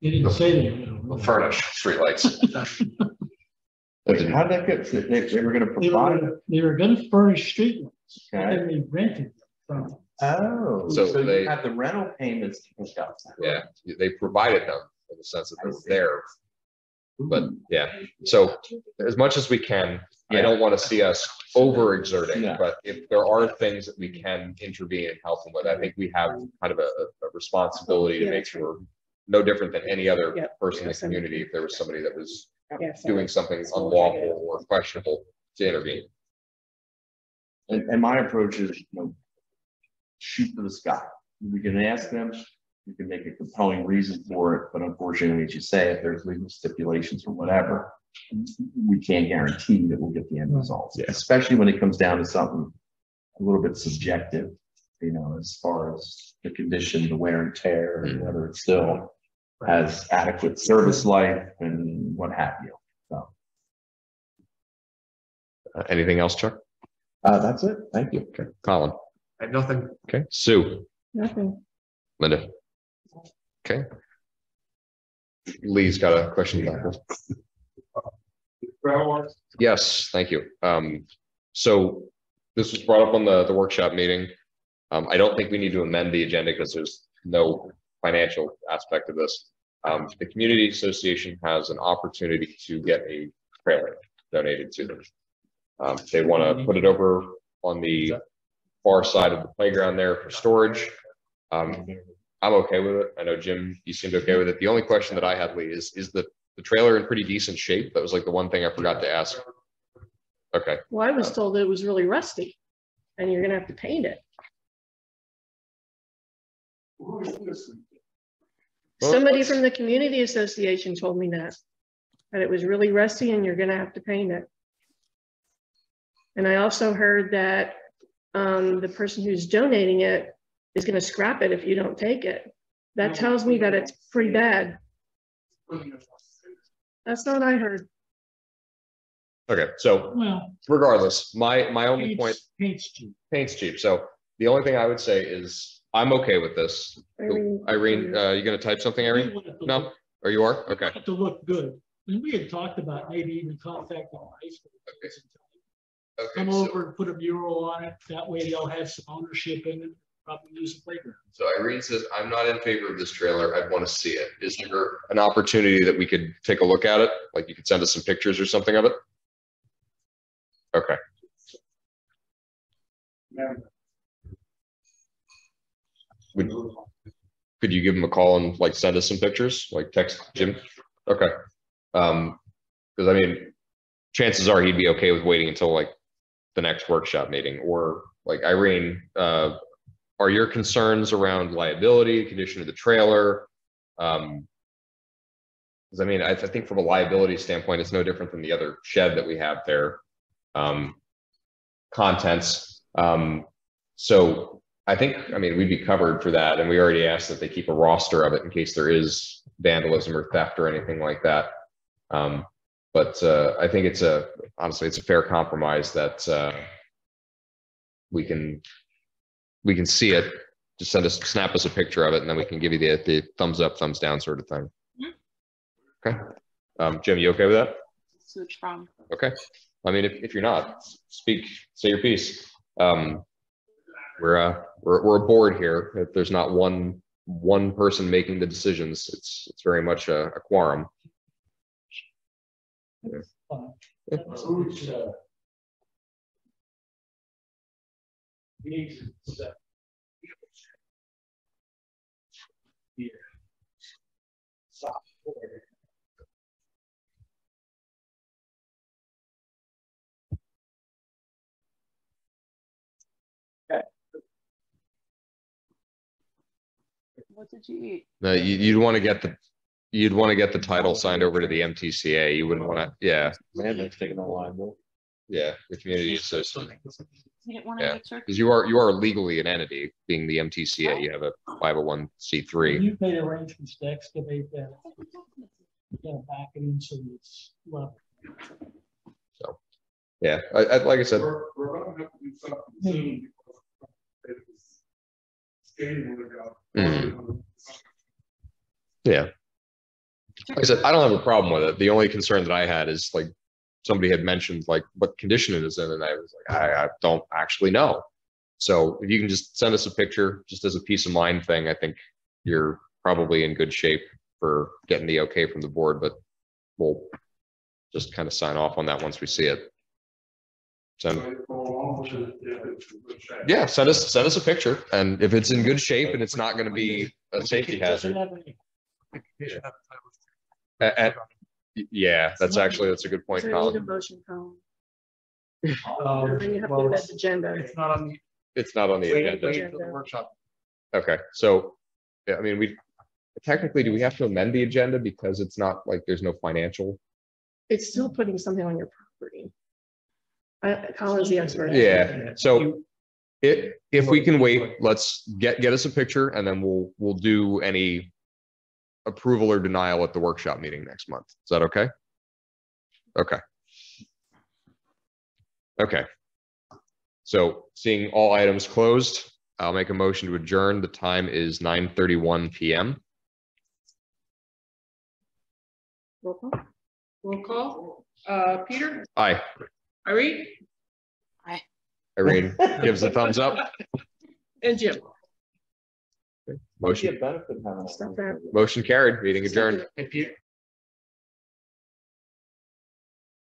They didn't say they They'll will. furnish streetlights. How'd that get, they, they were gonna They provide? were, they were gonna furnish streetlights, Okay. and they rented them from them. Oh, So so they- you have the rental payments to pick up. Yeah, they provided them in the sense that they were there. But yeah, so as much as we can, I don't want to see us overexerting, Yeah. but if there are things that we can intervene and help them with, I think we have kind of a, a responsibility to Yeah, make sure no different than any other Yep. person in the community, if there was somebody that was Yes. doing something unlawful or questionable to intervene. And, and my approach is, you know, shoot for the sky. We can ask them, you can make a compelling reason for it, but unfortunately, as you say, if there's legal stipulations or whatever, we can't guarantee that we'll get the end results, Yeah. especially when it comes down to something a little bit subjective, you know, as far as the condition, the wear and tear, and whether it still has adequate service life and what have you. So, Uh, Anything else, Chuck? Uh, that's it. Thank you. Okay, Colin. I have nothing. Okay, Sue, Nothing. Linda. Okay. Lee's got a question. back. Yes, thank you. Um, so this was brought up on the, the workshop meeting. Um, I don't think we need to amend the agenda because there's no financial aspect of this. Um, the community association has an opportunity to get a trailer donated to them. Um, they want to put it over on the far side of the playground there for storage. Um, I'm okay with it. I know Jim, you seemed okay with it. The only question that I had, Lee, is, is the, the trailer in pretty decent shape? That was like the one thing I forgot to ask. Okay, Well, I was told it was really rusty and you're gonna have to paint it. Somebody from the community association told me that. That it was really rusty and you're gonna have to paint it. And I also heard that um, the person who's donating it is gonna scrap it if you don't take it. That tells me that it's pretty bad. That's not what I heard. okay, so Well, regardless, my, my only point, paint's, paint's cheap. paint's cheap, so the only thing I would say is, I'm okay with this. Irene- Irene, uh, you gonna type something, Irene? want it to No, look- or you are? Okay, To look good. And we had talked about maybe even contacting high school. kids and tell them, okay, Come so, over and put a mural on it. That way they'll have some ownership in it, probably use the playground. so Irene says, I'm not in favor of this trailer, I'd wanna see it. Is there an opportunity that we could take a look at it? Like you could send us some pictures or something of it? Okay, would, could you give him a call and like send us some pictures, like text Jim? Okay. Um, cause I mean, chances are he'd be okay with waiting until like the next workshop meeting or like Irene, uh, are your concerns around liability, condition of the trailer? Um, cause I mean, I, I think from a liability standpoint, it's no different than the other shed that we have there. Um, contents. Um, so I think, I mean, we'd be covered for that, and we already asked that they keep a roster of it in case there is vandalism or theft or anything like that. Um, but, uh, I think it's a, honestly, it's a fair compromise that, uh, we can, we can see it, just send us, snap us a picture of it, and then we can give you the, the thumbs up, thumbs down sort of thing. Okay, um, Jim, you okay with that? Switch from. Okay, I mean, if, if you're not, speak, say your piece. Um, we're, uh, we're, we're a board here. If there's not one, one person making the decisions, it's, it's very much a, a quorum. Fine. Yeah. Who's, uh, Needs, Here. Soft board. What did you eat? No, you, you'd want to get the, you'd want to get the title signed over to the MTCA. You wouldn't want to, yeah, Man, that's taking a line, Bill. yeah, the community association. You didn't want Yeah. to get circus? Because you are, you are legally an entity, being the MTCA. You have a five oh one C three. You made arrangements to excavate that, you gotta back it in so it's level. Yeah, I, I, like I said, We're, we're gonna have to do something soon. Hmm. because it's Skating would go. Hmm. Yeah. Like I said, I don't have a problem with it. The only concern that I had is like, somebody had mentioned like what condition it is in, and I was like, I, I don't actually know. So if you can just send us a picture, just as a peace of mind thing, I think you're probably in good shape for getting the okay from the board, but we'll just kind of sign off on that once we see it. Send, yeah, send us, send us a picture, and if it's in good shape and it's not gonna be a safety hazard. At- at- Yeah, that's actually, that's a good point, So we need a Colin. motion, Colin. Um, Then you have well, to it's set agenda. it's not on the, It's not on the wait, agenda. wait for the workshop. Okay, so, yeah, I mean, we, technically, do we have to amend the agenda because it's not like there's no financial it's still putting something on your property. I, Colin's the expert. Yeah, so if, if we can wait, let's get, get us a picture and then we'll, we'll do any approval or denial at the workshop meeting next month. Is that okay? Okay. Okay. So seeing all items closed, I'll make a motion to adjourn. The time is nine thirty-one PM. Roll call. Roll call, uh, Peter, Aye. Irene, Aye. Irene gives a thumbs up. and Jim. Might be a Motion, benefit having. Stop that. motion carried, meeting adjourned. Hey, Peter,